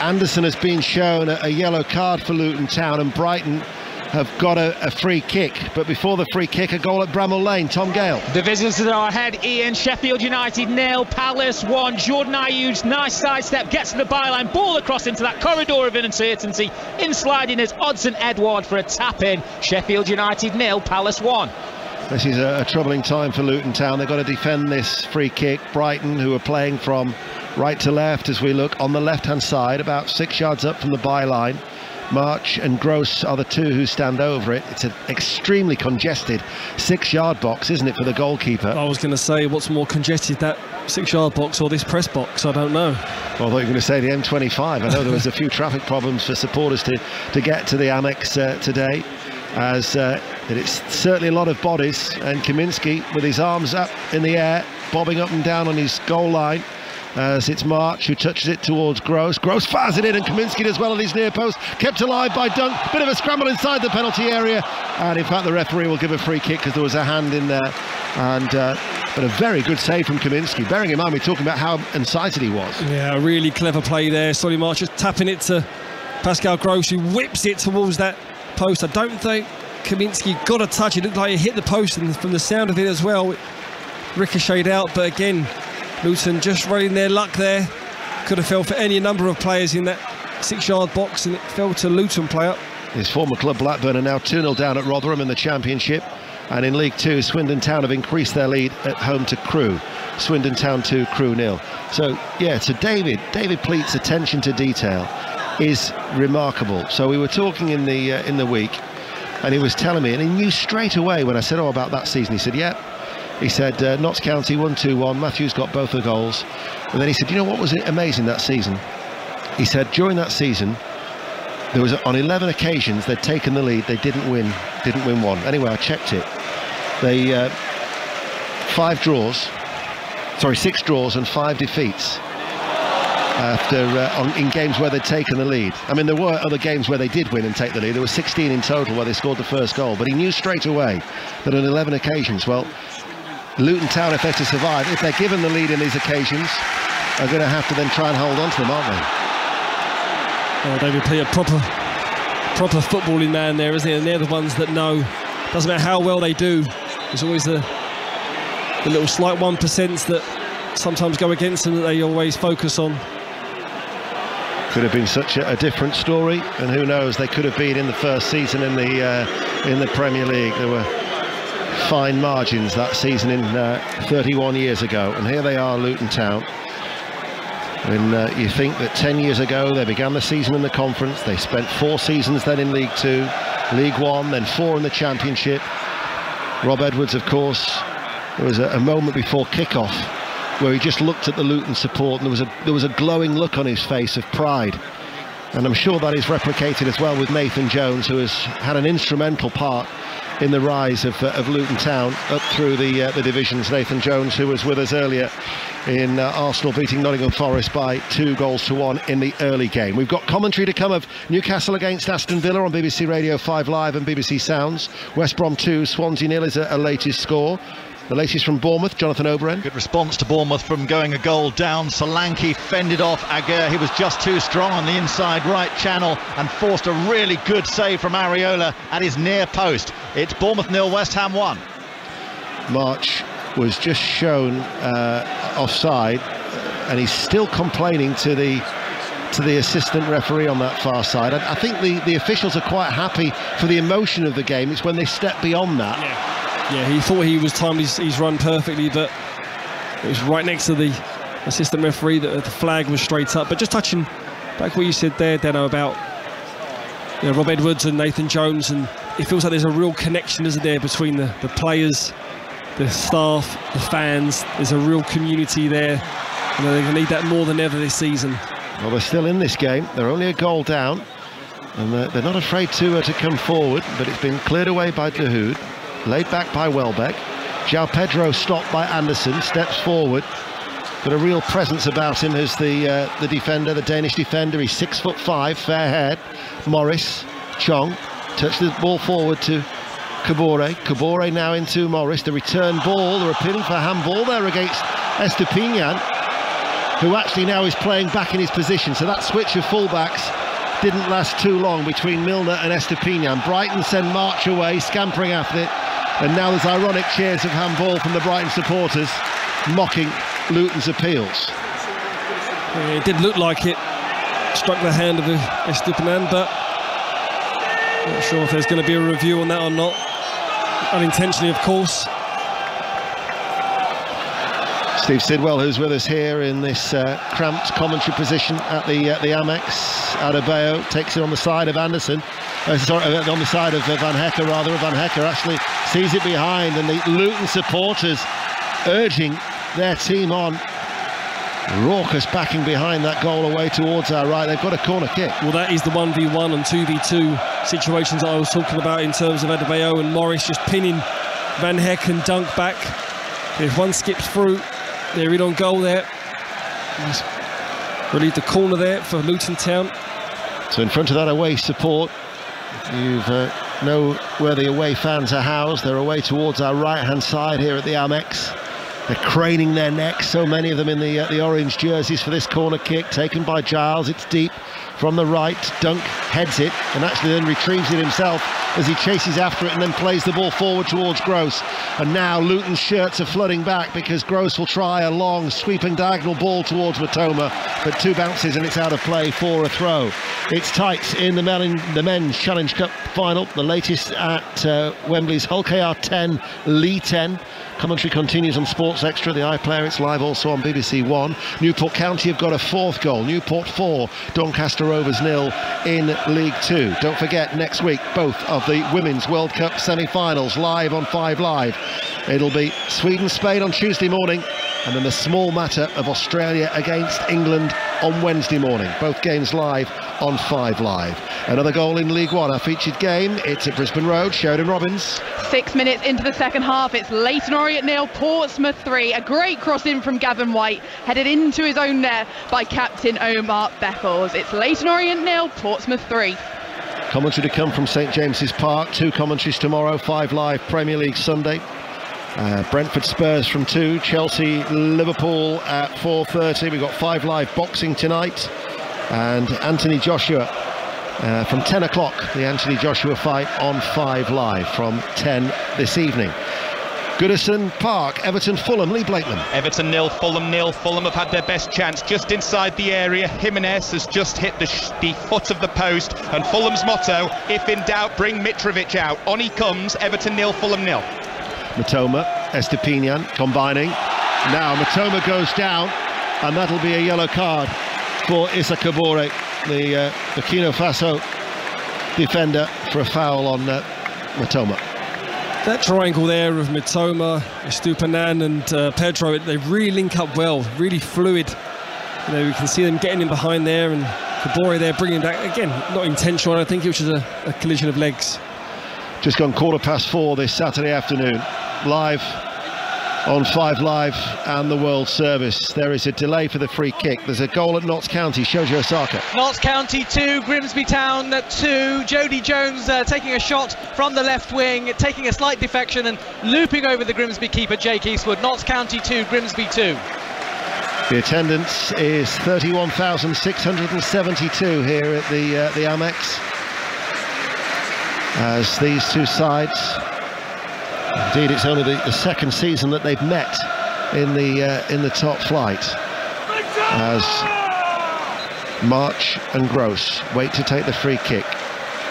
Anderson has been shown a, a yellow card for Luton Town and Brighton have got a, a, free kick. But before the free kick, a goal at Bramall Lane. Tom Gale. The visitors are ahead. Ian, Sheffield United nil, Palace one. Jordan Ayew, nice sidestep, gets to the byline, ball across into that corridor of uncertainty. In sliding is Odsonne Edouard for a tap in. Sheffield United nil, Palace one. This is a, a troubling time for Luton Town. They've got to defend this free kick. Brighton, who are playing from right to left as we look on the left hand side, about six yards up from the byline. March and Gross are the two who stand over it. It's an extremely congested six-yard box, isn't it, for the goalkeeper? I was going to say, what's more congested, that six-yard box or this press box? I don't know. Well, I thought you were going to say the M25. I know there was a few traffic problems for supporters to, to get to the Amex uh, today, as uh, it's certainly a lot of bodies. And Kaminski, with his arms up in the air, bobbing up and down on his goal line, as it's March who touches it towards Gross. Gross fires it in and Kaminski does well at his near post. Kept alive by Dunk. Bit of a scramble inside the penalty area. And in fact, the referee will give a free kick because there was a hand in there. And uh, but a very good save from Kaminski. Bearing in mind, we're talking about how incited he was. Yeah, really clever play there. Solly March just tapping it to Pascal Gross, who whips it towards that post. I don't think Kaminski got a touch. It looked like he hit the post, and from the sound of it as well, it ricocheted out. But again, Luton just running their luck there. Could have fell for any number of players in that six-yard box, and it fell to Luton player. His former club Blackburn are now 2-0 down at Rotherham in the Championship. And in League Two, Swindon Town have increased their lead at home to Crewe. Swindon Town 2, Crewe nil. So, yeah, so David, David Pleat's attention to detail is remarkable. So we were talking in the uh, in the week, and he was telling me, and he knew straight away when I said, oh, about that season, he said, yeah, he said, uh, Notts County 1-2-1, Matthews got both the goals. And then he said, you know what was amazing that season? He said, during that season, there was on 11 occasions they'd taken the lead, they didn't win, didn't win one. Anyway, I checked it. They, uh, five draws, sorry, six draws and five defeats after uh, on, in games where they'd taken the lead. I mean, there were other games where they did win and take the lead. There were 16 in total where they scored the first goal. But he knew straight away that on 11 occasions, well, Luton Town, if they're to survive, if they're given the lead in these occasions, are going to have to then try and hold on to them, aren't they? Oh, David Pleat a proper, proper footballing man there, isn't he? And they're the ones that know. Doesn't matter how well they do. There's always the the little slight one percents that sometimes go against them that they always focus on. Could have been such a, a, different story, and who knows? They could have been in the first season in the uh, in the Premier League. There were fine margins that season in uh, 31 years ago, and here they are, Luton Town. When uh, you think that 10 years ago they began the season in the conference, they spent four seasons then in League Two, League One, then four in the Championship. Rob Edwards, of course, there was a, a moment before kick-off where he just looked at the Luton support and there was a there was a glowing look on his face of pride. And I'm sure that is replicated as well with Nathan Jones, who has had an instrumental part in the rise of, uh, of Luton Town up through the uh, the divisions. Nathan Jones, who was with us earlier in uh, Arsenal beating Nottingham Forest by two goals to one in the early game. We've got commentary to come of Newcastle against Aston Villa on BBC Radio 5 Live and BBC Sounds. West Brom 2, Swansea nil is a, a latest score. The latest from Bournemouth, Jonathan Overend. Good response to Bournemouth from going a goal down. Solanke fended off Aguerd. He was just too strong on the inside right channel and forced a really good save from Areola at his near post. It's Bournemouth nil, West Ham 1. March was just shown uh, offside and he's still complaining to the to the assistant referee on that far side. I, I, think the, the officials are quite happy for the emotion of the game. It's when they step beyond that. Yeah yeah, he thought he was timed his, his run perfectly, but it was right next to the assistant referee that the flag was straight up. But just touching back what you said there, Dano, about you know, Rob Edwards and Nathan Jones, and it feels like there's a real connection, isn't there, between the, the players, the staff, the fans. There's a real community there. and they're going to need that more than ever this season. Well, they're still in this game. They're only a goal down, and they're, they're not afraid to uh, to come forward. But it's been cleared away by Dahoud laid back by Welbeck. João Pedro stopped by Anderson, steps forward. Got a real presence about him as the uh, the defender, the Danish defender. He's six foot five, fair haired. Morris, Chong, touched the ball forward to Kabore. Kabore now into Morris. The return ball. They're appealing for handball there against Estupiñán, who actually now is playing back in his position. So that switch of fullbacks didn't last too long between Milner and Estupiñán. Brighton send March away, scampering after it. And now there's ironic cheers of handball from the Brighton supporters, mocking Luton's appeals. Yeah, it did look like it struck the hand of Estupiñán, but not sure if there's going to be a review on that or not. Unintentionally, of course. Steve Sidwell, who's with us here in this uh, cramped commentary position at the uh, the Amex. Adebayo takes it on the side of Anderson. Uh, sorry, uh, on the side of uh, Van Hecke, rather. Van Hecke actually sees it behind, and the Luton supporters urging their team on. Raucous backing behind that goal away towards our right. They've got a corner kick. Well, that is the 1v1 and 2v2 situations I was talking about in terms of Adebayo and Morris just pinning Van Hecke and Dunk back. If one skips through, they're in on goal there. Just relieve the corner there for Luton Town. So in front of that away support, you uh, know where the away fans are housed. They're away towards our right-hand side here at the Amex. They're craning their necks, so many of them in the uh, the orange jerseys for this corner kick taken by Giles. It's deep from the right. Dunk heads it and actually then retrieves it himself as he chases after it and then plays the ball forward towards Gross. And now Luton's shirts are flooding back because Gross will try a long sweeping diagonal ball towards Mitoma, but two bounces and it's out of play for a throw. It's tight in the, the men's Challenge Cup final, the latest at uh, Wembley's Hull KR 10, Leigh 10. Commentary continues on Sports Extra, the iPlayer. It's live also on BBC One. Newport County have got a fourth goal. Newport 4, Doncaster Rovers nil in League Two. Don't forget, next week, both of the Women's World Cup semi-finals live on 5 Live. It'll be Sweden-Spain on Tuesday morning and then the small matter of Australia against England on Wednesday morning. Both games live on 5 Live. Another goal in League One, our featured game. It's at Brisbane Road, Sheridan Robbins. Six minutes into the second half, it's Leyton Orient nil, Portsmouth three. A great cross in from Gavin Whyte, headed into his own net by captain Omar Beckles. It's Leyton Orient nil, Portsmouth three. Commentary to come from St James's Park. Two commentaries tomorrow, 5 Live Premier League Sunday. Uh, Brentford Spurs from 2, Chelsea Liverpool at 4.30. We've got 5 Live Boxing tonight. And Anthony Joshua uh, from 10 o'clock, the Anthony Joshua fight on 5 Live from 10 this evening. Goodison Park, Everton Fulham, Lee Blakeman. Everton nil, Fulham nil. Fulham have had their best chance just inside the area. Jimenez has just hit the, the foot of the post. And Fulham's motto, if in doubt, bring Mitrovic out. On he comes, Everton nil, Fulham nil. Mitoma, Estupiñán combining. Now Mitoma goes down, and that'll be a yellow card for Issa Kabore, the uh, Burkina Faso defender, for a foul on uh, Mitoma. That triangle there of Mitoma, Estupiñán and uh, Pedro, they really link up well, really fluid. You know, we can see them getting in behind there and Kabore there bringing back, again, not intentional, I think it was just a, a collision of legs. Just gone quarter past four this Saturday afternoon, live on 5 Live and the World Service. There is a delay for the free kick. There's a goal at Notts County, Shoji Osaka. Notts County 2, Grimsby Town 2. Jody Jones uh, taking a shot from the left wing, taking a slight defection and looping over the Grimsby keeper, Jake Eastwood. Notts County 2, Grimsby 2. The attendance is 31,672 here at the uh, the Amex. As these two sides Indeed, it's only the, the, second season that they've met in the uh, in the top flight. As March and Gross wait to take the free kick.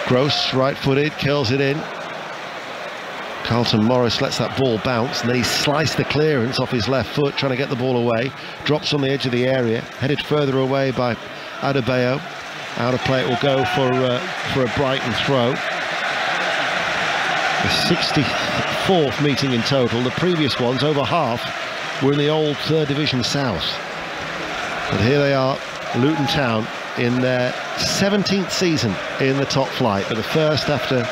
Gross, right-footed, kills it in. Carlton Morris lets that ball bounce, and then he sliced the clearance off his left foot, trying to get the ball away. Drops on the edge of the area, headed further away by Adebayo. Out of play it will go for uh, for a Brighton throw. The 64th meeting in total. The previous ones, over half, were in the old Third Division South. But here they are, Luton Town, in their 17th season in the top flight, but the first after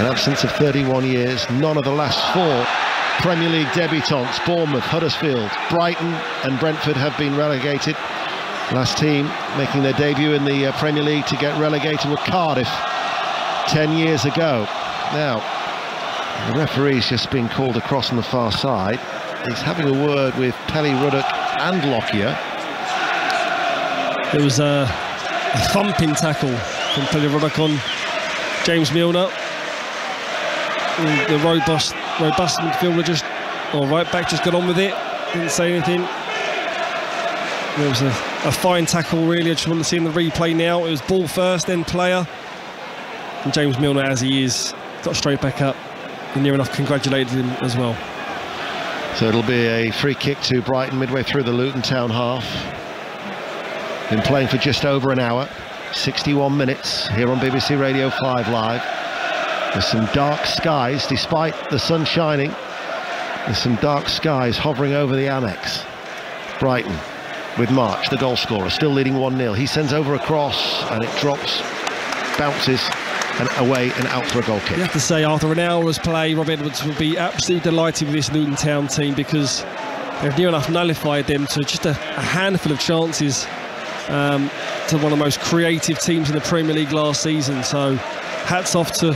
an absence of 31 years. None of the last four Premier League debutants, Bournemouth, Huddersfield, Brighton and Brentford have been relegated. Last team making their debut in the uh, Premier League to get relegated were Cardiff 10 years ago. Now, the referee's just been called across on the far side. He's having a word with Pelly Ruddock and Lockyer. It was a, a thumping tackle from Pelly Ruddock on James Milner. The robust, robust midfielder just, or right back just got on with it. Didn't say anything. It was a, a fine tackle, really. I just want to see in the replay now. It was ball first, then player. And James Milner, as he is, got straight back up. And near enough congratulated him as well. So it'll be a free kick to Brighton midway through the Luton Town half. Been playing for just over an hour, 61 minutes here on BBC Radio 5 Live. There's some dark skies, despite the sun shining. There's some dark skies hovering over the Amex. Brighton with March, the goal scorer, still leading 1-0. He sends over a cross and it drops, bounces and away and out for a goal kick. You have to say, after an hour's play, Rob Edwards will be absolutely delighted with this Luton Town team because they've near enough nullified them to just a, a handful of chances um, to one of the most creative teams in the Premier League last season. So, hats off to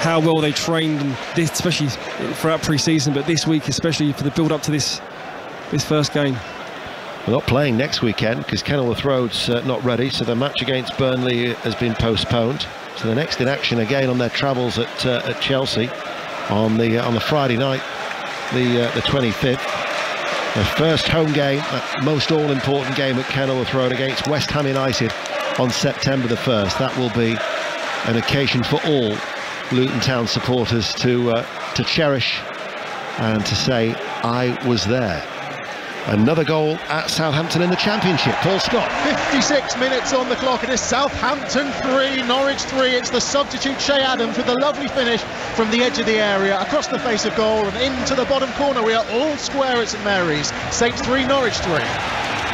how well they trained, and this, especially throughout pre-season, but this week, especially for the build-up to this this first game. We're not playing next weekend because Kenilworth Road's uh, not ready, so the match against Burnley has been postponed. So the next in action again on their travels at uh, at Chelsea on the uh, on the Friday night, the uh, the 25th. The first home game, that most all-important game at Kenilworth Road against West Ham United on September the 1st. That will be an occasion for all Luton Town supporters to uh, to cherish and to say, I was there. Another goal at Southampton in the Championship. Paul Scott. 56 minutes on the clock. It is Southampton 3, Norwich 3. It's the substitute Che Adams with a lovely finish from the edge of the area, across the face of goal and into the bottom corner. We are all square at St Mary's. Saints 3, Norwich 3.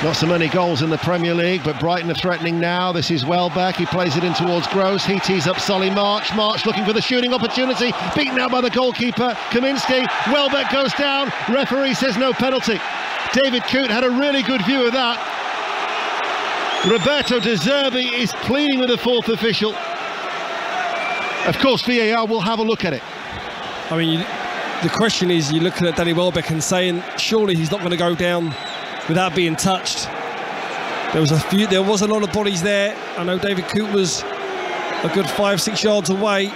Not so many goals in the Premier League, but Brighton are threatening now. This is Welbeck. He plays it in towards Gross. He tees up Solly March. March looking for the shooting opportunity. Beaten out by the goalkeeper, Kaminski. Welbeck goes down. Referee says no penalty. David Coote had a really good view of that. Roberto De Zerbi is pleading with the fourth official. Of course, VAR will have a look at it. I mean, you, the question is, you're looking at Danny Welbeck and saying, surely he's not going to go down without being touched. There was a few, there was a lot of bodies there. I know David Coote was a good five, six yards away.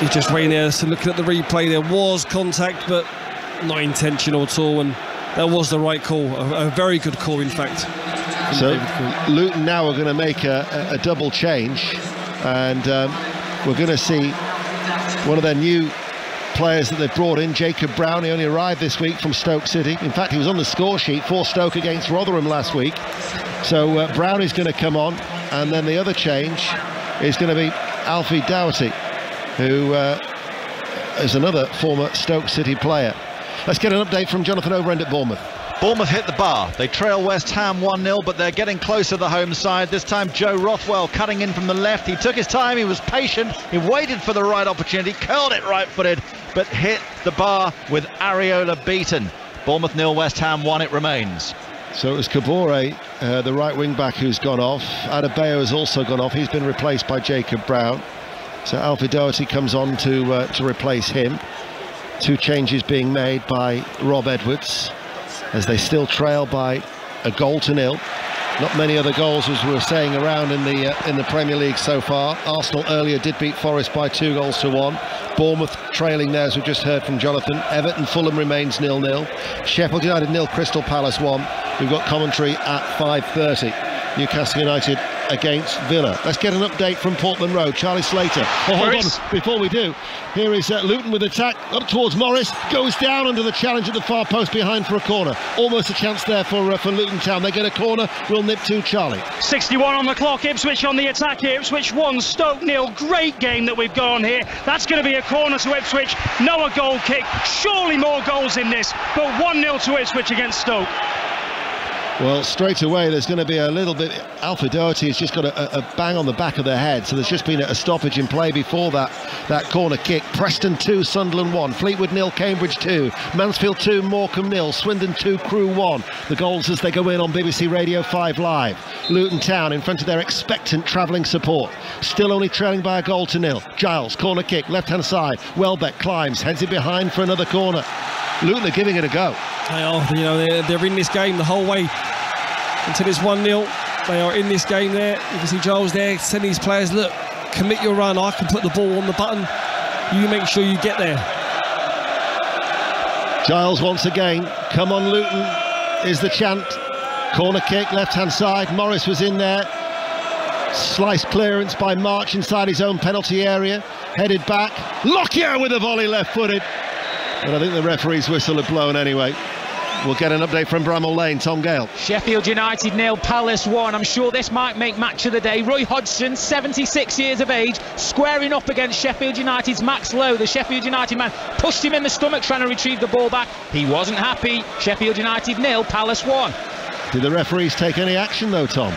He's just waiting there, so looking at the replay, there was contact, but not intentional at all, and that was the right call, a, a very good call, in fact. So Luton now are going to make a, a, a double change, and um, we're going to see one of their new players that they've brought in, Jacob Brown. He only arrived this week from Stoke City. In fact, he was on the score sheet for Stoke against Rotherham last week. So uh, Brown is going to come on, and then the other change is going to be Alfie Doughty, who uh, is another former Stoke City player. Let's get an update from Jonathan Overend at Bournemouth. Bournemouth hit the bar. They trail West Ham 1-0, but they're getting closer to the home side. This time Joe Rothwell cutting in from the left. He took his time, he was patient, he waited for the right opportunity, curled it right-footed, but hit the bar with Areola beaten. Bournemouth nil, West Ham 1 it remains. So it was Kabore, uh, the right wing back, who's gone off. Adebayo has also gone off. He's been replaced by Jacob Brown. So Alfie Doughty comes on to uh, to replace him. Two changes being made by Rob Edwards as they still trail by a goal to nil. Not many other goals, as we were saying, around in the uh, in the Premier League so far. Arsenal earlier did beat Forest by two goals to one. Bournemouth trailing there, as we just heard from Jonathan. Everton Fulham remains nil-nil. Sheffield United nil, Crystal Palace one. We've got commentary at 5:30. Newcastle United against Villa. Let's get an update from Portman Road. Charlie Slater. Oh, hold on, before we do, here is uh, Luton with attack up towards Morris. Goes down under the challenge at the far post behind for a corner. Almost a chance there for uh, for Luton Town. They get a corner. We'll nip to Charlie. 61 on the clock. Ipswich on the attack here. Ipswich 1, Stoke nil. Great game that we've got on here. That's going to be a corner to Ipswich. No a goal kick. Surely more goals in this, but 1 0 to Ipswich against Stoke. Well, straight away, there's going to be a little bit. Alfred Doughty has just got a, a, bang on the back of the head, so there's just been a stoppage in play before that that corner kick. Preston 2, Sunderland 1, Fleetwood nil, Cambridge 2, Mansfield 2, Morecambe nil, Swindon 2, Crewe 1. The goals as they go in on BBC Radio 5 Live. Luton Town in front of their expectant travelling support, still only trailing by a goal to nil. Giles, corner kick, left hand side. Welbeck climbs, heads it behind for another corner. Luton are giving it a go. They are, you know, they're, they're in this game the whole way until it's 1 0. They are in this game there. You can see Giles there sending his players, look, commit your run. I can put the ball on the button. You make sure you get there. Giles once again. Come on, Luton is the chant. Corner kick, left hand side. Morris was in there. Slice clearance by March inside his own penalty area. Headed back. Lockyer with a volley left footed. But I think the referee's whistle had blown anyway. We'll get an update from Bramall Lane. Tom Gale. Sheffield United nil, Palace one. I'm sure this might make match of the day. Roy Hodgson, 76 years of age, squaring up against Sheffield United's Max Lowe. The Sheffield United man pushed him in the stomach trying to retrieve the ball back. He wasn't happy. Sheffield United nil, Palace one. Did the referees take any action though, Tom?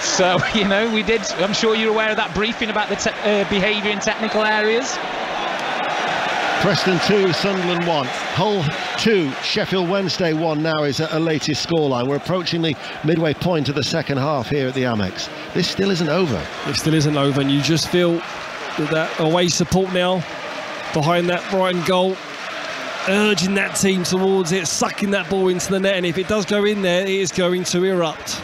So, you know, we did. I'm sure you're aware of that briefing about the uh, behaviour in technical areas. Preston 2, Sunderland 1. Hull 2, Sheffield Wednesday 1 now is a, a latest scoreline. We're approaching the midway point of the second half here at the Amex. This still isn't over. It still isn't over, and you just feel that, that away support now behind that Brighton goal, urging that team towards it, sucking that ball into the net, and if it does go in there, it is going to erupt.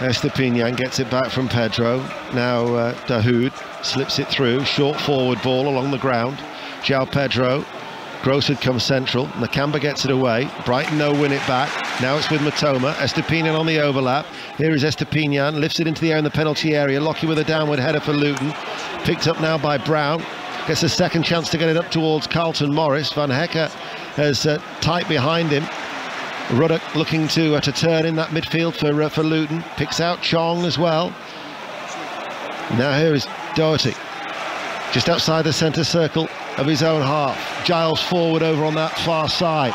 Estupiñán gets it back from Pedro. Now uh, Dahoud slips it through. Short forward ball along the ground. João Pedro. Gross had come central. Nakamba gets it away. Brighton no win it back. Now it's with Mitoma. Estupiñán on the overlap. Here is Estupiñán. Lifts it into the air in the penalty area. Lockyer with a downward header for Luton. Picked up now by Brown. Gets a second chance to get it up towards Carlton Morris. Van Hecke has uh, tight behind him. Ruddock looking to uh, to turn in that midfield for uh, for Luton. Picks out Chong as well. Now here is Doughty. Just outside the centre circle of his own half. Giles forward over on that far side.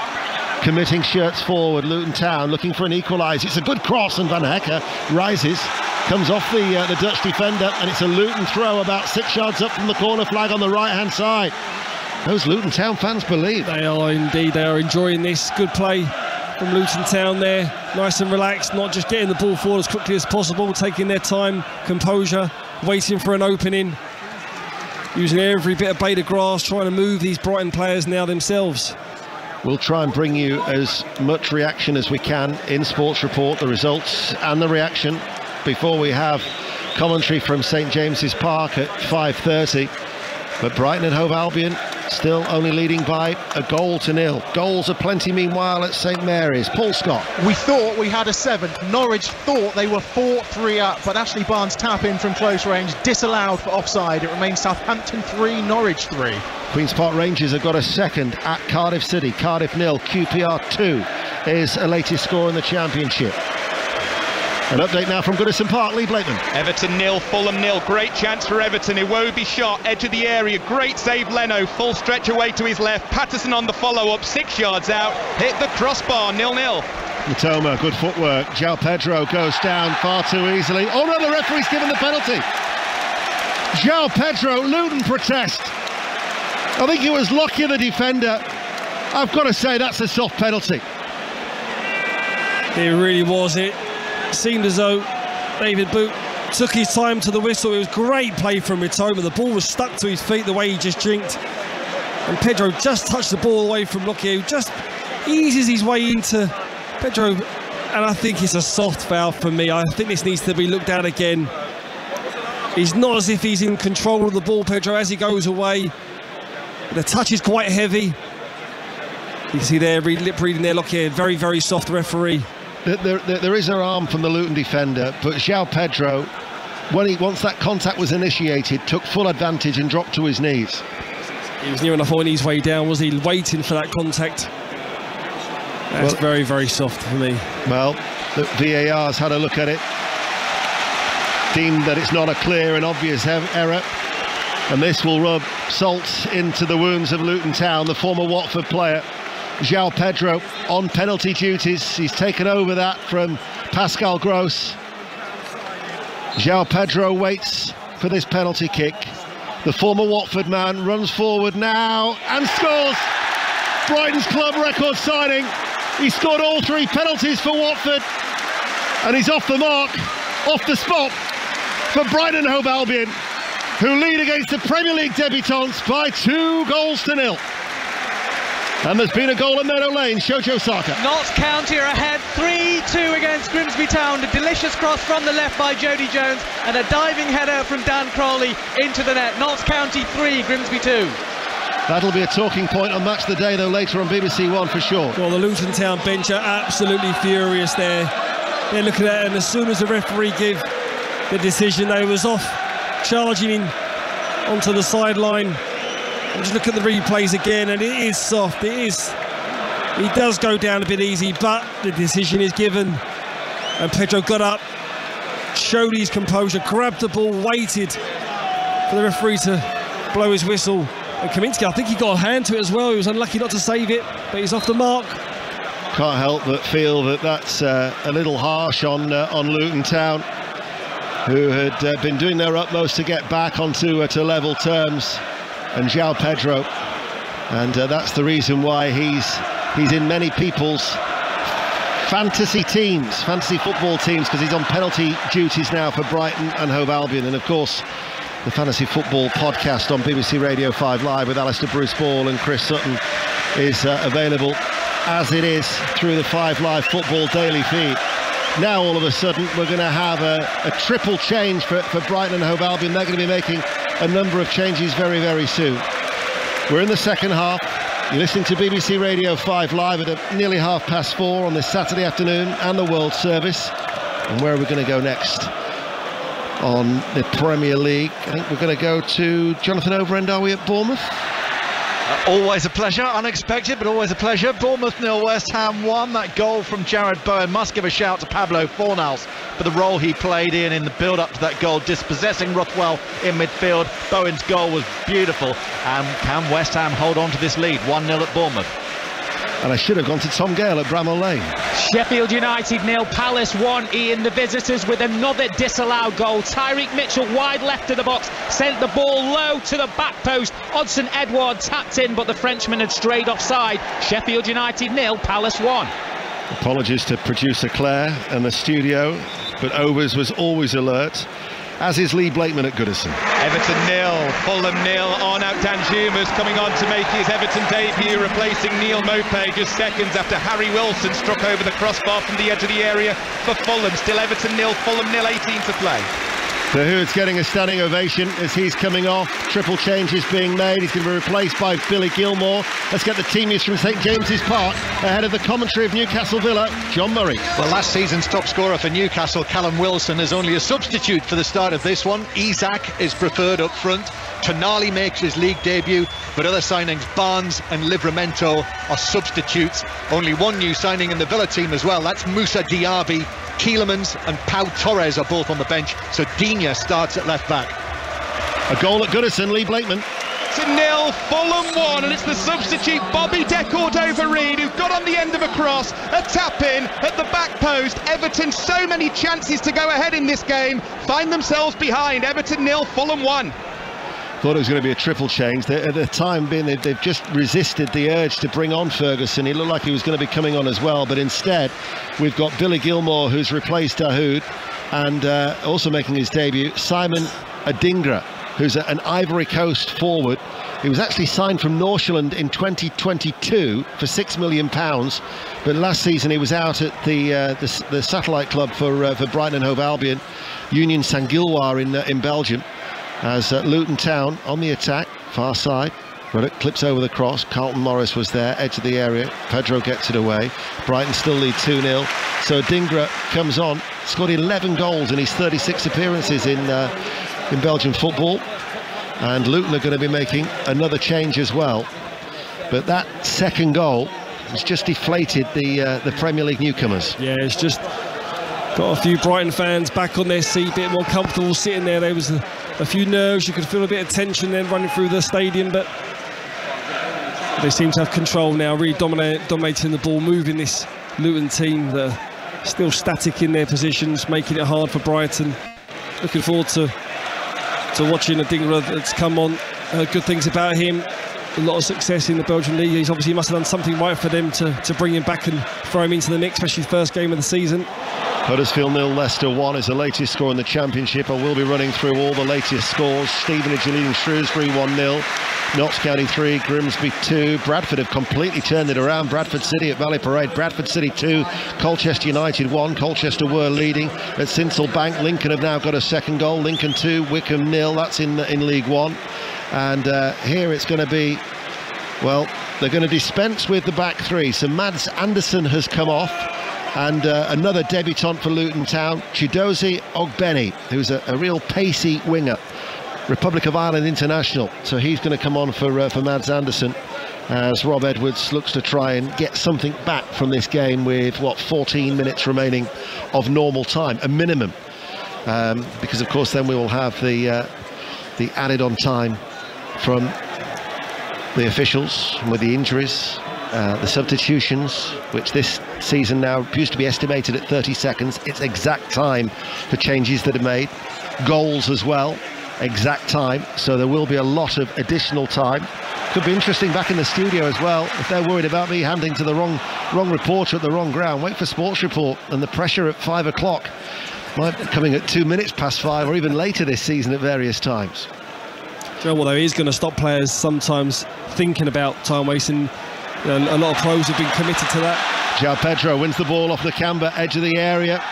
Committing shirts forward. Luton Town looking for an equaliser. It's a good cross and Van Hecke rises. Comes off the uh, the Dutch defender and it's a Luton throw about six yards up from the corner flag on the right hand side. Those Luton Town fans believe. They are indeed. They are enjoying this. Good play from Luton Town there. Nice and relaxed, not just getting the ball forward as quickly as possible, taking their time, composure, waiting for an opening using every bit of blade of grass, trying to move these Brighton players now themselves. We'll try and bring you as much reaction as we can in Sports Report, the results and the reaction before we have commentary from St James's Park at 5.30. But Brighton and Hove Albion still only leading by a goal to nil. Goals are plenty meanwhile at St Mary's. Paul Scott. We thought we had a seventh. Norwich thought they were 4-3 up, but Ashley Barnes tap in from close range, disallowed for offside. It remains Southampton 3, Norwich 3. Queen's Park Rangers have got a second at Cardiff City. Cardiff nil, QPR 2 is a latest score in the championship. An update now from Goodison Park, Lee Blakeman. Everton nil, Fulham nil. Great chance for Everton. Iwobi shot, edge of the area. Great save, Leno. Full stretch away to his left. Patterson on the follow up, six yards out. Hit the crossbar, nil nil. Mitoma, good footwork. João Pedro goes down far too easily. Oh no, the referee's given the penalty. João Pedro, Luton protest. I think it was Lockyer, the defender. I've got to say, that's a soft penalty. It really was. It seemed as though David Coote took his time to the whistle. It was great play from Mitoma. The ball was stuck to his feet the way he just jinked. And Pedro just touched the ball away from Lockyer, who just eases his way into Pedro. And I think it's a soft foul for me. I think this needs to be looked at again. He's not as if he's in control of the ball, Pedro, as he goes away. The touch is quite heavy. You see there, lip reading there, Lockyer, very, very soft referee. There, there, there is an arm from the Luton defender, but João Pedro, when he once that contact was initiated, took full advantage and dropped to his knees. He was near enough on his way down, was he? Waiting for that contact. That's well, very, very soft for me. Well, the VAR's had a look at it, deemed that it's not a clear and obvious error, and this will rub salt into the wounds of Luton Town, the former Watford player João Pedro on penalty duties. He's taken over that from Pascal Gross. João Pedro waits for this penalty kick. The former Watford man runs forward now and scores. Brighton's club record signing. He scored all three penalties for Watford and he's off the mark, off the spot for Brighton Hove Albion, who lead against the Premier League debutants by two goals to nil. And there's been a goal in Meadow Lane, Shojo Saka. Notts County are ahead 3-2 against Grimsby Town. A delicious cross from the left by Jody Jones and a diving header from Dan Crowley into the net. Notts County 3, Grimsby 2. That'll be a talking point on Match of the Day, though, later on BBC One for sure. Well, the Luton Town bench are absolutely furious there. They're looking at it, and as soon as the referee gave the decision, they was off, charging in onto the sideline. Just look at the replays again, and it is soft. It is. He does go down a bit easy, but the decision is given. And Pedro got up, showed his composure, grabbed the ball, waited for the referee to blow his whistle. And Kaminski, I think he got a hand to it as well. He was unlucky not to save it, but he's off the mark. Can't help but feel that that's uh, a little harsh on uh, on Luton Town, who had uh, been doing their utmost to get back onto uh, to level terms, and João Pedro, and uh, that's the reason why he's he's in many people's fantasy teams, fantasy football teams, because he's on penalty duties now for Brighton and Hove Albion, and of course. The Fantasy Football podcast on BBC Radio 5 Live with Alistair Bruce Ball and Chris Sutton is uh, available as it is through the Five Live Football Daily feed. Now all of a sudden we're going to have a, a triple change for, for Brighton and Hove Albion. They're going to be making a number of changes very, very soon. We're in the second half. You're listening to BBC Radio 5 live at nearly half past four on this Saturday afternoon and the World Service. And where are we going to go next? On the Premier League, I think we're going to go to Jonathan Overend. Are we at Bournemouth? Uh, always a pleasure, unexpected, but always a pleasure. Bournemouth nil, West Ham one. That goal from Jarrod Bowen must give a shout to Pablo Fornals for the role he played in in the build-up to that goal, dispossessing Rothwell in midfield. Bowen's goal was beautiful, and can West Ham hold on to this lead? 1-0 at Bournemouth. And I should have gone to Tom Gale at Bramall Lane. Sheffield United nil, Palace one. Ian, the visitors with another disallowed goal. Tyrick Mitchell wide left of the box, sent the ball low to the back post. Odsonne Edouard tapped in, but the Frenchman had strayed offside. Sheffield United nil, Palace one. Apologies to producer Claire and the studio, but Overs was always alert as is Lee Blakeman at Goodison. Everton nil, Fulham nil. Arnaut Danjuma's coming on to make his Everton debut, replacing Neal Maupay just seconds after Harry Wilson struck over the crossbar from the edge of the area for Fulham. Still Everton nil, Fulham nil, 18 to play. Dahoud's getting a standing ovation as he's coming off. Triple changes being made. He's going to be replaced by Billy Gilmour. Let's get the team news from St James's Park ahead of the commentary of Newcastle Villa, John Murray. Well, last season's top scorer for Newcastle, Callum Wilson, is only a substitute for the start of this one. Isak is preferred up front. Tonali makes his league debut, but other signings, Barnes and Livramento, are substitutes. Only one new signing in the Villa team as well. That's Moussa Diaby. Tielemans and Pau Torres are both on the bench, so Digne starts at left back. A goal at Goodison, Lee Blakeman. To nil, Fulham one, and it's the substitute Bobby De Cordova-Reid who got on the end of a cross, a tap in at the back post. Everton so many chances to go ahead in this game, find themselves behind. Everton nil, Fulham one. Thought it was going to be a triple change. They, at the time being, they, they've just resisted the urge to bring on Ferguson. He looked like he was going to be coming on as well, but instead, we've got Billy Gilmour, who's replaced Dahoud, and uh, also making his debut, Simon Adingra, who's an Ivory Coast forward. He was actually signed from Nordsjælland in 2022 for six million pounds, but last season he was out at the uh, the, the, satellite club for uh, for Brighton and Hove Albion, Union Saint-Gilloise in uh, in Belgium as uh, Luton Town on the attack, far side. Ruddock clips over the cross. Carlton Morris was there, edge of the area. Pedro gets it away. Brighton still lead 2 0. So Dingra comes on, scored 11 goals in his 36 appearances in, uh, in Belgian football. And Luton are going to be making another change as well. But that second goal has just deflated the uh, the Premier League newcomers. Yeah, it's just got a few Brighton fans back on their seat, a bit more comfortable sitting there. There was a, a few nerves, you could feel a bit of tension then running through the stadium, but They seem to have control now, really dominate, dominating the ball, moving this Luton team that are still static in their positions, making it hard for Brighton. Looking forward to to watching Adingra that's come on. Uh, good things about him. A lot of success in the Belgian league. He's obviously must have done something right for them to, to bring him back and throw him into the mix, especially first game of the season. Huddersfield nil, Leicester 1 is the latest score in the Championship. I will be running through all the latest scores. Stevenage leading Shrewsbury 1-0. Notts County 3, Grimsby 2. Bradford have completely turned it around. Bradford City at Valley Parade. Bradford City 2, Colchester United 1. Colchester were leading at Sincil Bank. Lincoln have now got a second goal. Lincoln 2, Wycombe nil. That's in, in League 1. And uh, here it's going to be, well, they're going to dispense with the back three. So Mads Andersen has come off and uh, another debutant for Luton Town, Chiedozie Ogbene, who's a, a, real pacey winger, Republic of Ireland international. So he's going to come on for uh, for Mads Andersen as Rob Edwards looks to try and get something back from this game with what 14 minutes remaining of normal time, a minimum, um, because of course then we will have the uh, the added on time from the officials with the injuries uh, the substitutions, which this season now used to be estimated at 30 seconds, it's exact time for changes that are made. Goals as well, exact time. So there will be a lot of additional time. Could be interesting back in the studio as well. If they're worried about me handing to the wrong wrong reporter at the wrong ground, wait for Sports Report and the pressure at five o'clock might be coming at two minutes past five or even later this season at various times. Joe, what? He's going to stop players sometimes thinking about time wasting a lot of pros have been committed to that. João Pedro wins the ball off the Camber edge of the area.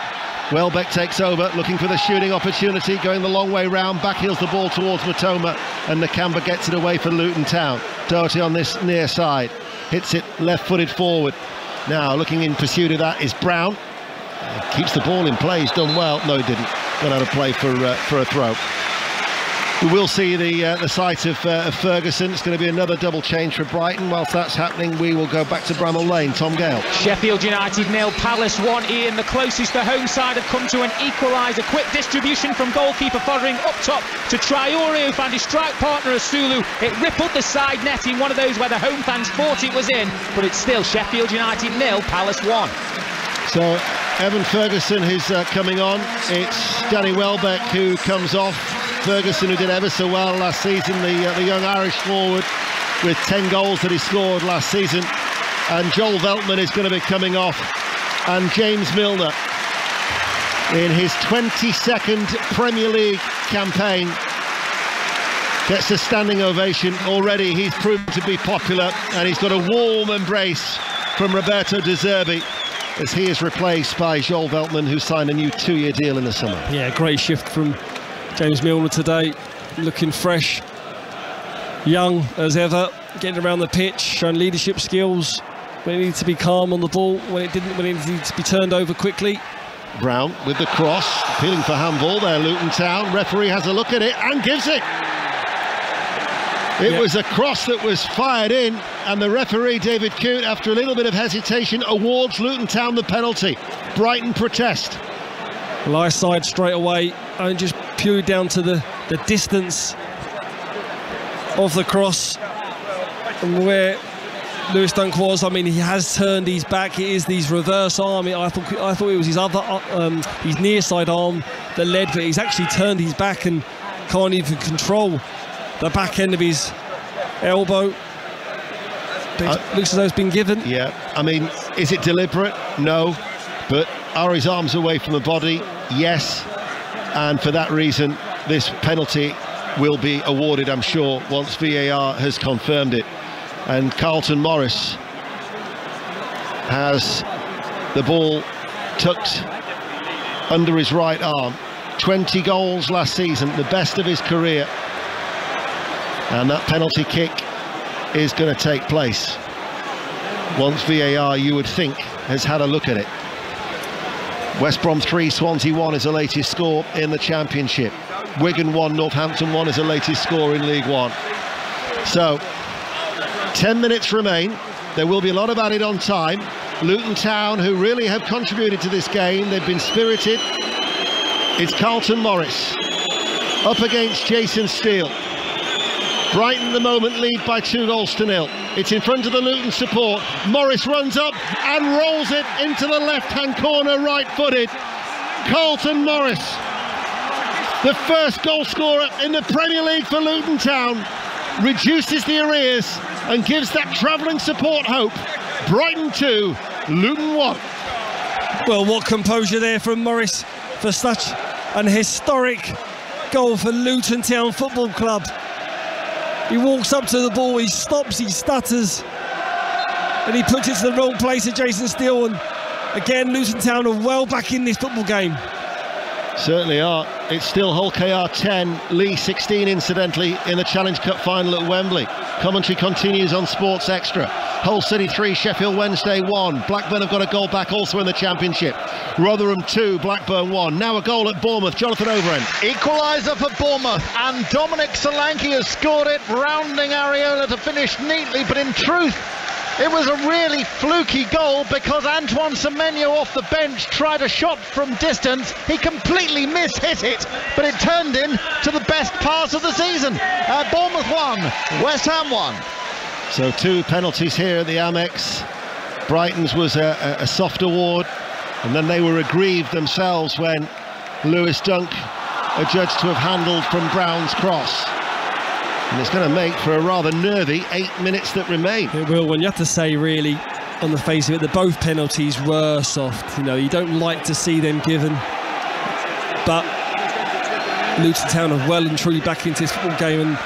Welbeck takes over, looking for the shooting opportunity, going the long way round, backheels the ball towards Mitoma, and Nakamba gets it away for Luton Town. Doughty on this near side, hits it left-footed forward. Now looking in pursuit of that is Brown. Keeps the ball in play, he's done well. No, he didn't. Got out of play for, uh, for a throw. We will see the uh, the sight of, uh, of, Ferguson. It's going to be another double change for Brighton. Whilst that's happening, we will go back to Bramall Lane. Tom Gale. Sheffield United nil, Palace one. Ian, the closest the home side have come to an equaliser. Quick distribution from goalkeeper Foderingham up top to Traore, who found his strike partner Osula. It rippled the side net in one of those where the home fans thought it was in, but it's still Sheffield United nil, Palace one. So Evan Ferguson is uh, coming on. It's Danny Welbeck who comes off. Ferguson, who did ever so well last season, the, uh, the young Irish forward with 10 goals that he scored last season. And Joel Veltman is going to be coming off. And James Milner, in his 22nd Premier League campaign, gets a standing ovation. Already he's proved to be popular and he's got a warm embrace from Roberto De Zerbi as he is replaced by Joel Veltman, who signed a new two-year deal in the summer. Yeah, great shift from James Milner today, looking fresh, young as ever, getting around the pitch, showing leadership skills. When it needed to be calm on the ball, when it didn't, when it needed to be turned over quickly. Brown with the cross, appealing for handball there, Luton Town. Referee has a look at it and gives it. It yep. was a cross that was fired in, and the referee, David Coote, after a little bit of hesitation, awards Luton Town the penalty. Brighton protest. Light side straight away, and just purely down to the, the distance of the cross and where Lewis Dunk was. I mean, he has turned his back. It is these reverse arm. I thought I thought it was his other, um, his near side arm that led, but he's actually turned his back and can't even control the back end of his elbow. Uh, looks as though it's been given. Yeah, I mean, is it deliberate? No, but are his arms away from the body? Yes and for that reason this penalty will be awarded I'm sure once VAR has confirmed it. And Carlton Morris has the ball tucked under his right arm. 20 goals last season the best of his career. And that penalty kick is going to take place once VAR you would think has had a look at it West Brom 3, Swansea 1 is the latest score in the Championship. Wigan 1, Northampton 1 is the latest score in League 1. So, 10 minutes remain. There will be a lot of added on time. Luton Town, who really have contributed to this game, they've been spirited. It's Carlton Morris up against Jason Steele. Brighton the moment lead by two goals to nil. It's in front of the Luton support. Morris runs up and rolls it into the left-hand corner, right-footed. Carlton Morris, the first goal scorer in the Premier League for Luton Town, reduces the arrears and gives that travelling support hope. Brighton 2, Luton 1. Well, what composure there from Morris for such an historic goal for Luton Town Football Club. He walks up to the ball, he stops, he stutters, and he puts it to the wrong place at Jason Steele. And again, Luton Town are well back in this football game. Certainly are. It's still Hull KR 10, Leigh 16, incidentally, in the Challenge Cup final at Wembley. Commentary continues on Sports Extra. Hull City 3, Sheffield Wednesday 1. Blackburn have got a goal back also in the Championship. Rotherham 2, Blackburn 1. Now a goal at Bournemouth. Jonathan Overend. Equaliser for Bournemouth, and Dominic Solanke has scored it, rounding Areola to finish neatly, but in truth, it was a really fluky goal because Antoine Semenyo off the bench tried a shot from distance. He completely mishit it, but it turned in to the best pass of the season. Uh, Bournemouth one, West Ham one. So two penalties here at the Amex. Brighton's was a, a, a soft award, and then they were aggrieved themselves when Lewis Dunk adjudged to have handled from Brown's cross. And it's going to make for a rather nervy eight minutes that remain. It will, when you have to say, really, on the face of it, that both penalties were soft. You know, you don't like to see them given. But Luton Town are well and truly back into this football game. And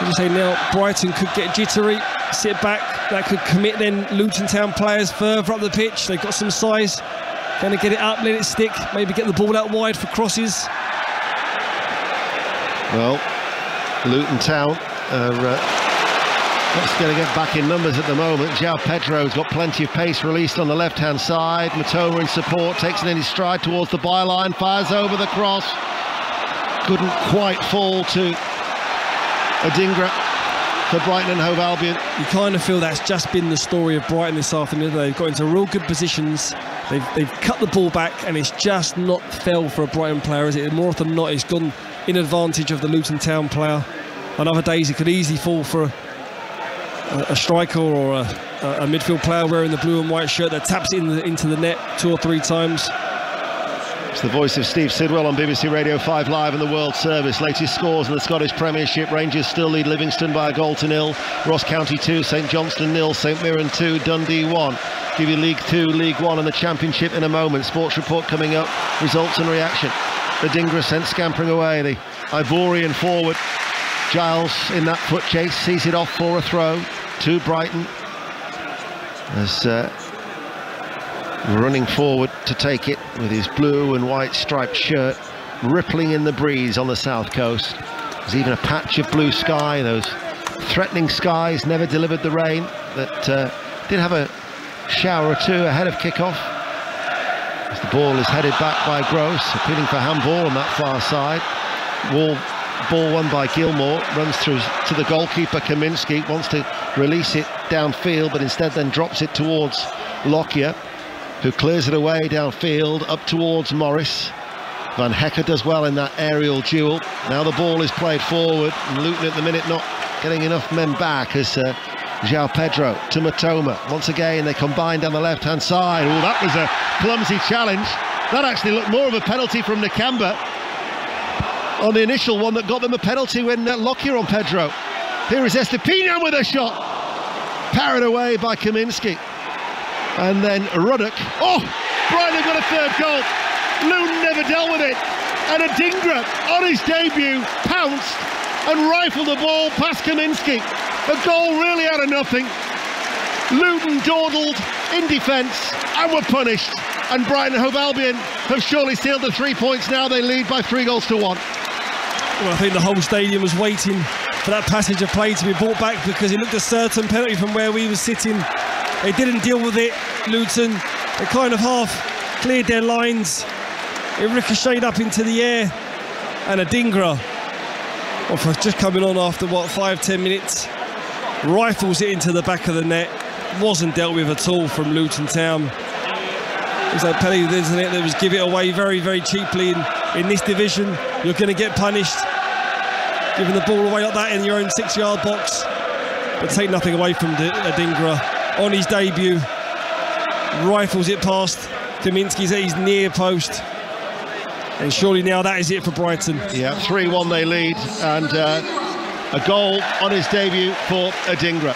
as you say now, Brighton could get jittery, sit back. That could commit then Luton Town players further up the pitch. They've got some size. Going to get it up, let it stick, maybe get the ball out wide for crosses. Well, Luton Town are uh, not going to get back in numbers at the moment. João Pedro's got plenty of pace released on the left-hand side. Mitoma in support, takes it in his stride towards the byline, fires over the cross. Couldn't quite fall to Adingra for Brighton and Hove Albion. You kind of feel that's just been the story of Brighton this afternoon. They've got into real good positions. They've, they've cut the ball back and it's just not fell for a Brighton player, is it? More often than not, it's gone in advantage of the Luton Town player. On other days, he could easily fall for a, a, striker or a, a, midfield player wearing the blue and white shirt that taps in the, into the net two or three times. It's the voice of Steve Sidwell on BBC Radio 5 Live and the World Service. Latest scores in the Scottish Premiership. Rangers still lead Livingston by a goal to nil. Ross County 2, St Johnstone nil, St Mirren 2, Dundee 1. Give you League 2, League 1 and the Championship in a moment. Sports report coming up. Results and reaction. Adingra sent scampering away. The Ivorian forward. Giles in that foot chase sees it off for a throw to Brighton. As uh, running forward to take it with his blue and white striped shirt, rippling in the breeze on the south coast. There's even a patch of blue sky. Those threatening skies never delivered the rain that uh, did have a shower or two ahead of kickoff. As the ball is headed back by Gross, appealing for handball on that far side. Wall ball won by Gilmour, runs through to the goalkeeper Kaminski, wants to release it downfield, but instead then drops it towards Lockyer, who clears it away downfield up towards Morris. Van Hecke does well in that aerial duel. Now the ball is played forward, and Luton at the minute not getting enough men back as uh, João Pedro to Mitoma. Once again, they combine down the left-hand side. Oh, that was a clumsy challenge. That actually looked more of a penalty from Nakamba on the initial one that got them a penalty when uh, Lockyer on Pedro. Here is Estupiñán with a shot. Parried away by Kaminski. And then Ruddock. Oh, Brighton got a third goal. Luton never dealt with it. And Adingra, on his debut, pounced and rifled the ball past Kaminski. A goal really out of nothing. Luton dawdled in defence and were punished. And Brighton Hove Albion have surely sealed the three points now. They lead by three goals to one. Well, I think the whole stadium was waiting for that passage of play to be brought back because it looked a certain penalty from where we were sitting. They didn't deal with it, Luton. They kind of half cleared their lines. It ricocheted up into the air. And Adingra, well, just coming on after, what, five, ten minutes, rifles it into the back of the net. Wasn't dealt with at all from Luton Town. It was that penalty, isn't it? That was give it away very, very cheaply in, in this division. You're going to get punished. giving the ball away like that in your own six-yard box. But take nothing away from Adingra on his debut. Rifles it past Kaminski's at his near post. And surely now that is it for Brighton. Yeah, 3 1 they lead, and uh, a goal on his debut for Adingra.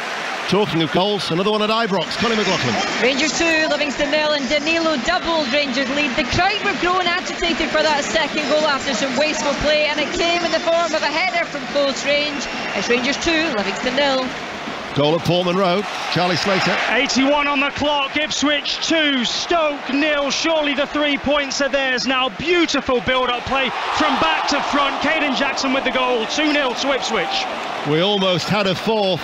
Talking of goals, another one at Ibrox. Connie McLaughlin. Rangers 2, Livingston nil, and Danilo doubled Rangers lead. The crowd were growing agitated for that second goal after some wasteful play, and it came in the form of a header from close range. It's Rangers 2, Livingston nil. Goal at Portman Road. Charlie Slater. 81 on the clock. Ipswich 2, Stoke nil. Surely the three points are theirs now. Beautiful build-up play from back to front. Kayden Jackson with the goal. 2 0 to Ipswich. We almost had a fourth.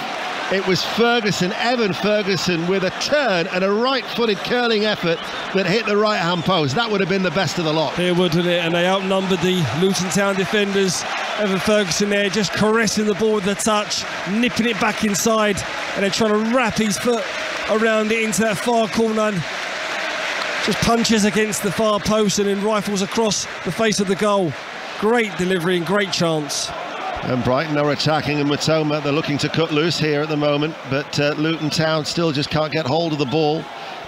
It was Ferguson, Evan Ferguson, with a turn and a right-footed curling effort that hit the right-hand post. That would have been the best of the lot. It would, wouldn't it? And they outnumbered the Luton Town defenders. Evan Ferguson there just caressing the ball with the touch, nipping it back inside, and then trying to wrap his foot around it into that far corner. Just punches against the far post and then rifles across the face of the goal. Great delivery and great chance. And Brighton are attacking, and Mitoma, they're looking to cut loose here at the moment, but uh, Luton Town still just can't get hold of the ball.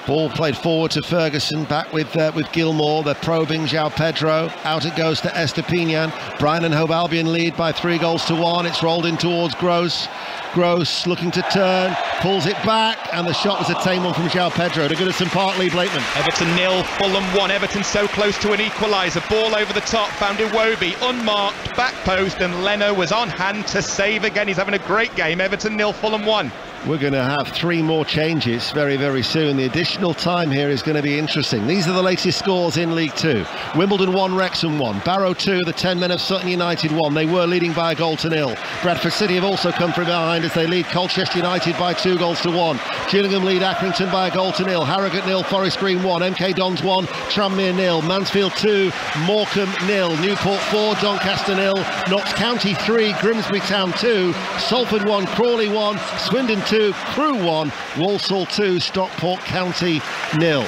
Ball played forward to Ferguson, back with uh, with Gilmour. They're probing João Pedro. Out it goes to Estupiñán. Brighton and Hove Albion lead by three goals to one. It's rolled in towards Gross. Gross looking to turn, pulls it back, and the shot was a tame one from João Pedro to Goodison Park lead Blakeman. Everton nil, Fulham one. Everton so close to an equaliser. Ball over the top, found Iwobi, unmarked, back post, and Leno was on hand to save again. He's having a great game. Everton nil, Fulham one. We're going to have three more changes very, very soon. The additional time here is going to be interesting. These are the latest scores in League Two. Wimbledon 1, Wrexham 1. Barrow 2, the 10 men of Sutton United 1. They were leading by a goal to nil. Bradford City have also come from behind as they lead Colchester United by two goals to one. Gillingham lead Accrington by a goal to nil. Harrogate nil, Forest Green 1. MK Dons 1, Tranmere nil. Mansfield 2, Morecambe nil. Newport 4, Doncaster nil. Notts County 3, Grimsby Town 2. Salford 1, Crawley 1. Swindon 2. 2, Crewe 1, Walsall 2, Stockport County nil.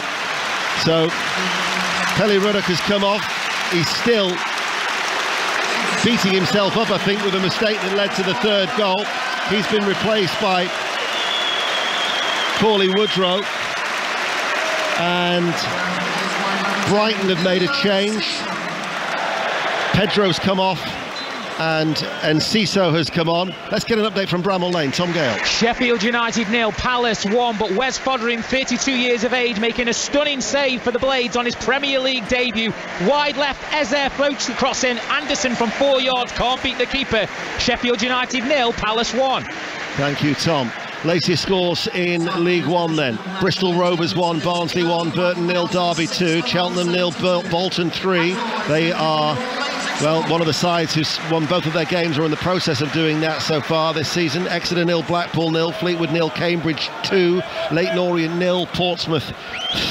So Pelly Ruddock has come off. He's still beating himself up, I think, with a mistake that led to the third goal. He's been replaced by Cauley Woodrow. And Brighton have made a change. Pedro's come off and Enciso has come on. Let's get an update from Bramall Lane. Tom Gale. Sheffield United nil, Palace one, but Wes Foderingham, 32 years of age, making a stunning save for the Blades on his Premier League debut. Wide left, Eze floats the cross in. Anderson from four yards can't beat the keeper. Sheffield United nil, Palace one. Thank you, Tom. Latest scores in League One then. Bristol Rovers 1, Barnsley 1, Burton nil, Derby 2, Cheltenham nil, Bolton 3. They are well, one of the sides who's won both of their games are in the process of doing that so far this season. Exeter nil, Blackpool nil, Fleetwood nil, Cambridge 2, Leyton Orient nil, Portsmouth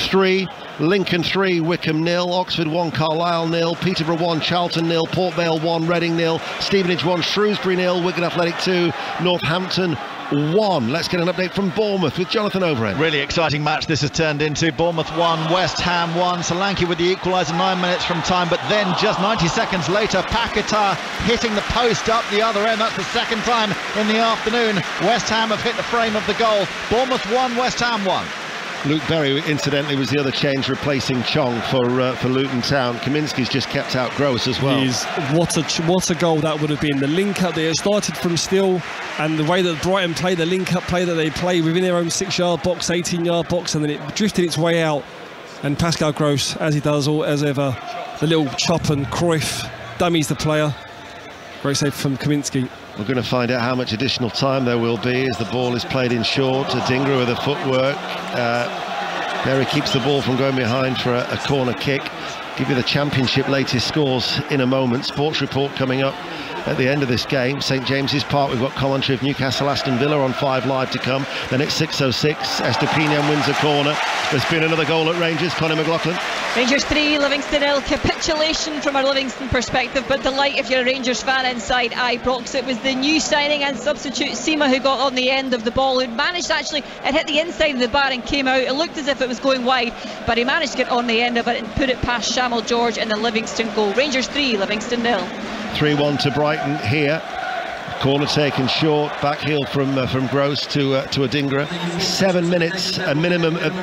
3. Lincoln 3, Wycombe nil, Oxford 1, Carlisle nil, Peterborough 1, Charlton nil, Port Vale 1, Reading nil, Stevenage 1, Shrewsbury nil, Wigan Athletic 2, Northampton 1. Let's get an update from Bournemouth with Jonathan Overend. Really exciting match this has turned into. Bournemouth 1, West Ham 1. Solanke with the equaliser nine minutes from time, but then just 90 seconds later, Paquetá hitting the post up the other end. That's the second time in the afternoon. West Ham have hit the frame of the goal. Bournemouth 1, West Ham 1. Luke Berry, incidentally, was the other change replacing Chong for uh, for Luton Town. Kaminski's just kept out Gross as well. He's, what a what a goal that would have been. The link up there started from still, and the way that Brighton play, the link up play that they play within their own six-yard box, 18-yard box, and then it drifted its way out. And Pascal Gross, as he does all as ever, the little chop and Cruyff dummies the player. Great save from Kaminski. We're going to find out how much additional time there will be as the ball is played in short. Adingra with a footwork. Uh, Berry keeps the ball from going behind for a, a corner kick. Give you the championship latest scores in a moment. Sports report coming up at the end of this game. St James's Park, we've got commentary of Newcastle Aston Villa on 5 Live to come. Then it's 6.06. Estupiñán wins a corner. There's been another goal at Rangers. Conor McLaughlin. Rangers 3, Livingston nil. Capitulation from a Livingston perspective, but delight if you're a Rangers fan inside Ibrox. It was the new signing and substitute Sima who got on the end of the ball, who managed actually, it hit the inside of the bar and came out. It looked as if it was going wide, but he managed to get on the end of it and put it past Shamal George in the Livingston goal. Rangers 3, Livingston nil. 3 1 to Brighton here. Corner taken short, back heel from uh, from Gross to uh, to Adingra. Seven minutes, a minimum of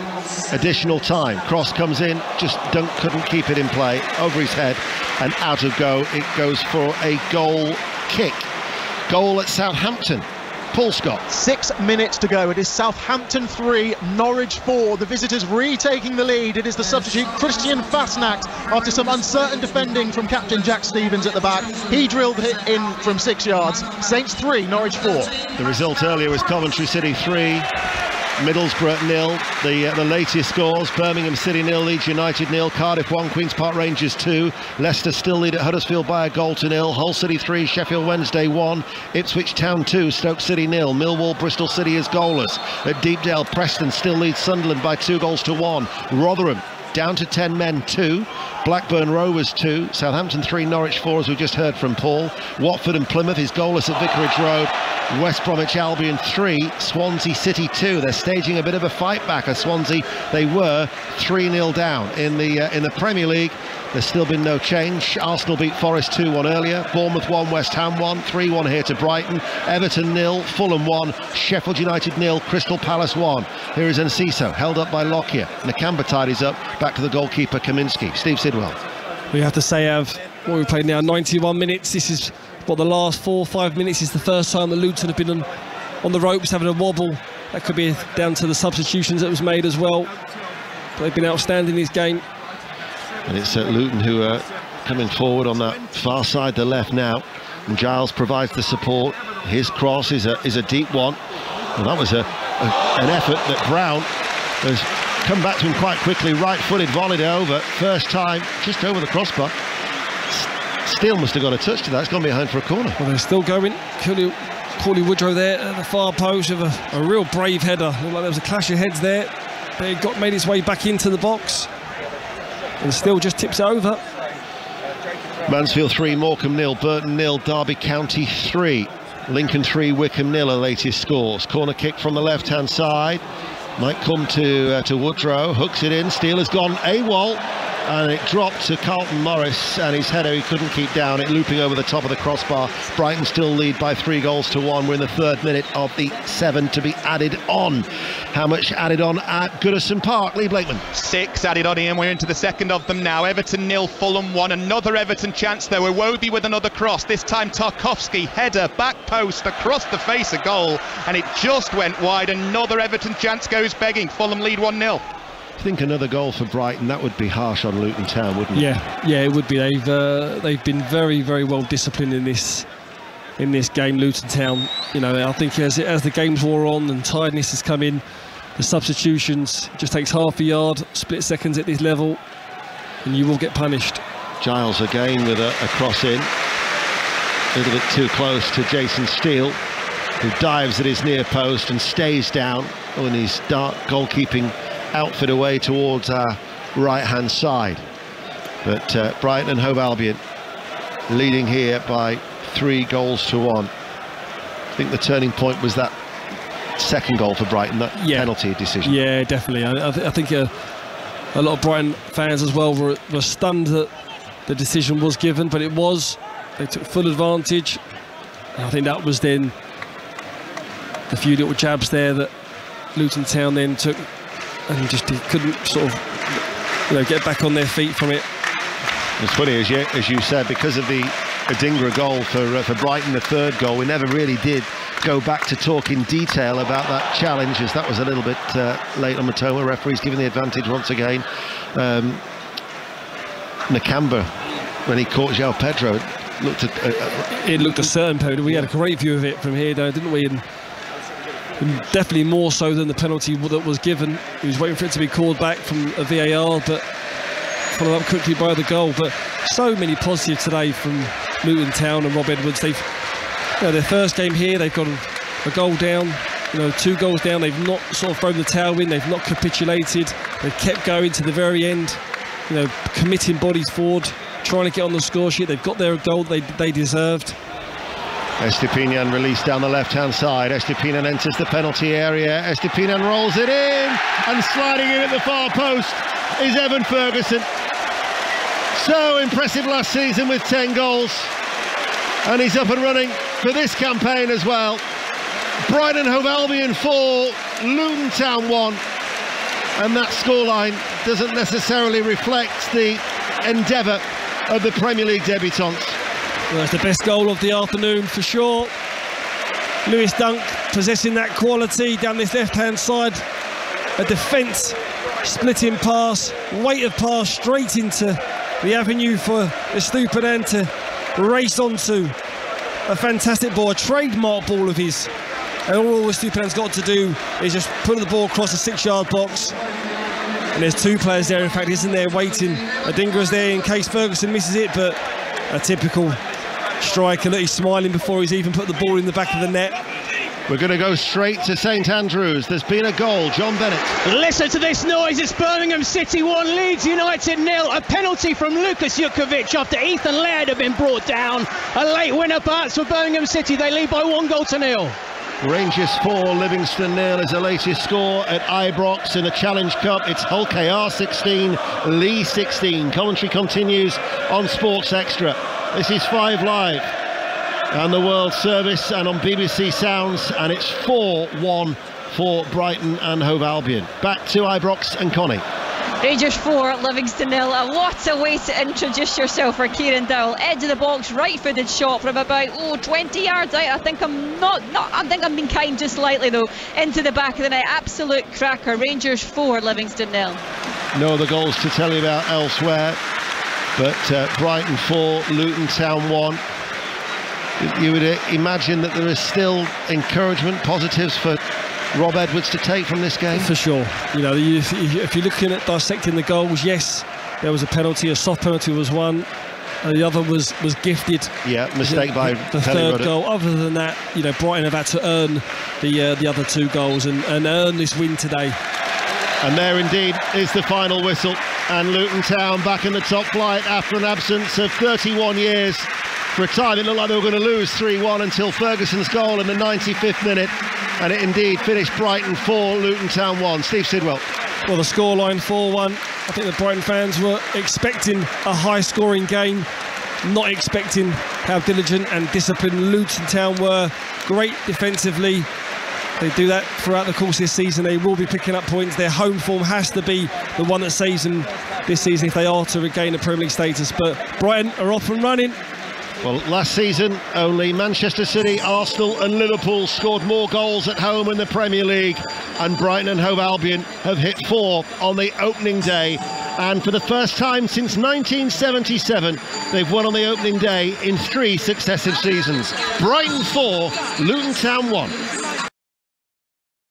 additional time. Cross comes in, just Dunk couldn't keep it in play, over his head, and out of go. It goes for a goal kick. Goal at Southampton. Paul Scott. Six minutes to go. It is Southampton 3, Norwich 4. The visitors retaking the lead. It is the substitute Christian Fassnacht after some uncertain defending from captain Jack Stephens at the back. He drilled it in from six yards. Saints 3, Norwich 4. The result earlier was Coventry City 3, Middlesbrough nil. The uh, the latest scores: Birmingham City nil, Leeds United nil, Cardiff one, Queens Park Rangers two, Leicester still lead at Huddersfield by a goal to nil, Hull City three, Sheffield Wednesday one, Ipswich Town two, Stoke City nil, Millwall Bristol City is goalless. At Deepdale, Preston still leads Sunderland by two goals to one. Rotherham down to 10 men 2 Blackburn Rovers 2 Southampton 3 Norwich 4 as we just heard from Paul. Watford and Plymouth is goalless at Vicarage Road. West Bromwich Albion 3 Swansea City 2 they're staging a bit of a fight back as Swansea they were 3-0 down in the uh, in the Premier League there's still been no change. Arsenal beat Forest 2-1 earlier. Bournemouth 1, West Ham 1, 3-1 here to Brighton. Everton 0, Fulham 1, Sheffield United 0, Crystal Palace 1. Here is Enciso, held up by Lockyer. Nakamba tidies up, back to the goalkeeper Kaminski. Steve Sidwell. We have to say, Av, what we've played now, 91 minutes. This is what the last four or five minutes is the first time that Luton have been on, on the ropes having a wobble. That could be down to the substitutions that was made as well. But they've been outstanding this game. And it's uh, Luton who are coming forward on that far side, the left now. And Giles provides the support. His cross is a is a deep one. Well, that was a, a an effort that Brown has come back to him quite quickly. Right-footed, volleyed over. First time, just over the crossbar. Steele must have got a touch to that. It's gone behind for a corner. Well, they're still going. Cauley, Cauley Woodrow there at the far post with a, a real brave header. Looked like there was a clash of heads there. They got made its way back into the box and still just tips over. Mansfield 3, Morecambe nil, Burton nil, Derby County 3, Lincoln 3, Wycombe nil, are latest scores. Corner kick from the left-hand side, might come to uh, to Woodrow, hooks it in, Steele has gone. AWOL, and it dropped to Carlton Morris and his header he couldn't keep down. It looping over the top of the crossbar. Brighton still lead by three goals to one. We're in the third minute of the seven to be added on. How much added on at Goodison Park? Lee Blakeman. Six added on Ian. We're into the second of them now. Everton nil Fulham one. Another Everton chance there Iwobi with another cross. This time Tarkowski header back post across the face a goal. And it just went wide. Another Everton chance goes begging. Fulham lead 1-0 I think another goal for Brighton that would be harsh on Luton Town, wouldn't it? Yeah, yeah, it would be. They've uh, they've been very very well disciplined in this in this game. Luton Town, you know, I think as as the games wore on and tiredness has come in, the substitutions just takes half a yard, split seconds at this level, and you will get punished. Giles again with a, a cross in, a little bit too close to Jason Steele, who dives at his near post and stays down on his dark goalkeeping outfit away towards our right hand side. But uh, Brighton and Hove Albion leading here by three goals to one. I think the turning point was that second goal for Brighton that yeah. penalty decision. Yeah definitely. I, I, th I think uh, a lot of Brighton fans as well were, were stunned that the decision was given but it was. They took full advantage. I think that was then the few little jabs there that Luton Town then took and just he couldn't sort of you know get back on their feet from it. It's funny as you as you said because of the Adingra goal for uh, for Brighton, the third goal. We never really did go back to talk in detail about that challenge, as that was a little bit uh, late on Mitoma. Referees giving the advantage once again. Um, Nakamba, when he caught João Pedro, looked at. Uh, it looked a certain Pedro. We had a great view of it from here, though, didn't we? And, definitely more so than the penalty that was given. He was waiting for it to be called back from a VAR, but followed up quickly by the goal. But so many positives today from Luton Town and Rob Edwards. They've you know, their first game here, they've got a goal down, you know, two goals down. They've not sort of thrown the towel in. They've not capitulated. They've kept going to the very end. You know, committing bodies forward, trying to get on the score sheet. They've got their goal they they deserved. Estupiñán released down the left-hand side. Estupiñán enters the penalty area. Estupiñán rolls it in, and sliding in at the far post is Evan Ferguson. So impressive last season with 10 goals, and he's up and running for this campaign as well. Brighton Hove Albion 4, Luton Town 1. And that scoreline doesn't necessarily reflect the endeavour of the Premier League debutants. Well, it's the best goal of the afternoon for sure. Lewis Dunk possessing that quality down this left-hand side. A defence splitting pass, weight of pass straight into the avenue for Estupiñán to race onto a fantastic ball, a trademark ball of his. And all Estupiñán's got to do is just put the ball across the six-yard box. And there's two players there, in fact, isn't there, waiting. Adingra's there in case Ferguson misses it, but a typical striker that he's smiling before he's even put the ball in the back of the net. We're going to go straight to St Andrews. There's been a goal. John Bennett. Listen to this noise. It's Birmingham City 1, Leeds United nil. A penalty from Lukas Jutkiewicz after Ethan Laird had been brought down. A late winner perhaps for Birmingham City. They lead by one goal to nil. Rangers 4, Livingston nil is the latest score at Ibrox in the Challenge Cup. It's Hull KR 16, Leigh 16. Commentary continues on Sports Extra. This is 5 Live and the World Service and on BBC Sounds, and it's 4-1 for Brighton and Hove Albion. Back to Ibrox and Connie. Rangers 4, Livingston nil. What a way to introduce yourself for Kieran Dowell. Edge of the box, right-footed shot from about oh 20 yards out. I think I'm not, not I think I'm being kind just slightly though. Into the back of the net, absolute cracker. Rangers 4, Livingston nil. No other goals to tell you about elsewhere, but uh, Brighton 4, Luton Town 1. You would uh, imagine that there is still encouragement, positives for Rob Edwards to take from this game? For sure. You know, if you're looking at dissecting the goals, yes, there was a penalty, a soft penalty was one. Uh, the other was was gifted. Yeah, mistake by the third goal. Other than that, you know, Brighton have had to earn the uh, the other two goals and, and earn this win today. And there indeed is the final whistle. And Luton Town back in the top flight after an absence of 31 years. For a time, it looked like they were going to lose 3-1 until Ferguson's goal in the 95th minute. And it indeed finished Brighton 4, Luton Town 1. Steve Sidwell. Well, the scoreline 4-1. I think the Brighton fans were expecting a high-scoring game, not expecting how diligent and disciplined Luton Town were. Great defensively. They do that throughout the course of this season. They will be picking up points. Their home form has to be the one that saves them this season if they are to regain the Premier League status. But Brighton are off and running. Well, last season, only Manchester City, Arsenal, and Liverpool scored more goals at home in the Premier League, and Brighton and Hove Albion have hit four on the opening day. And for the first time since 1977, they've won on the opening day in three successive seasons. Brighton 4, Luton Town 1.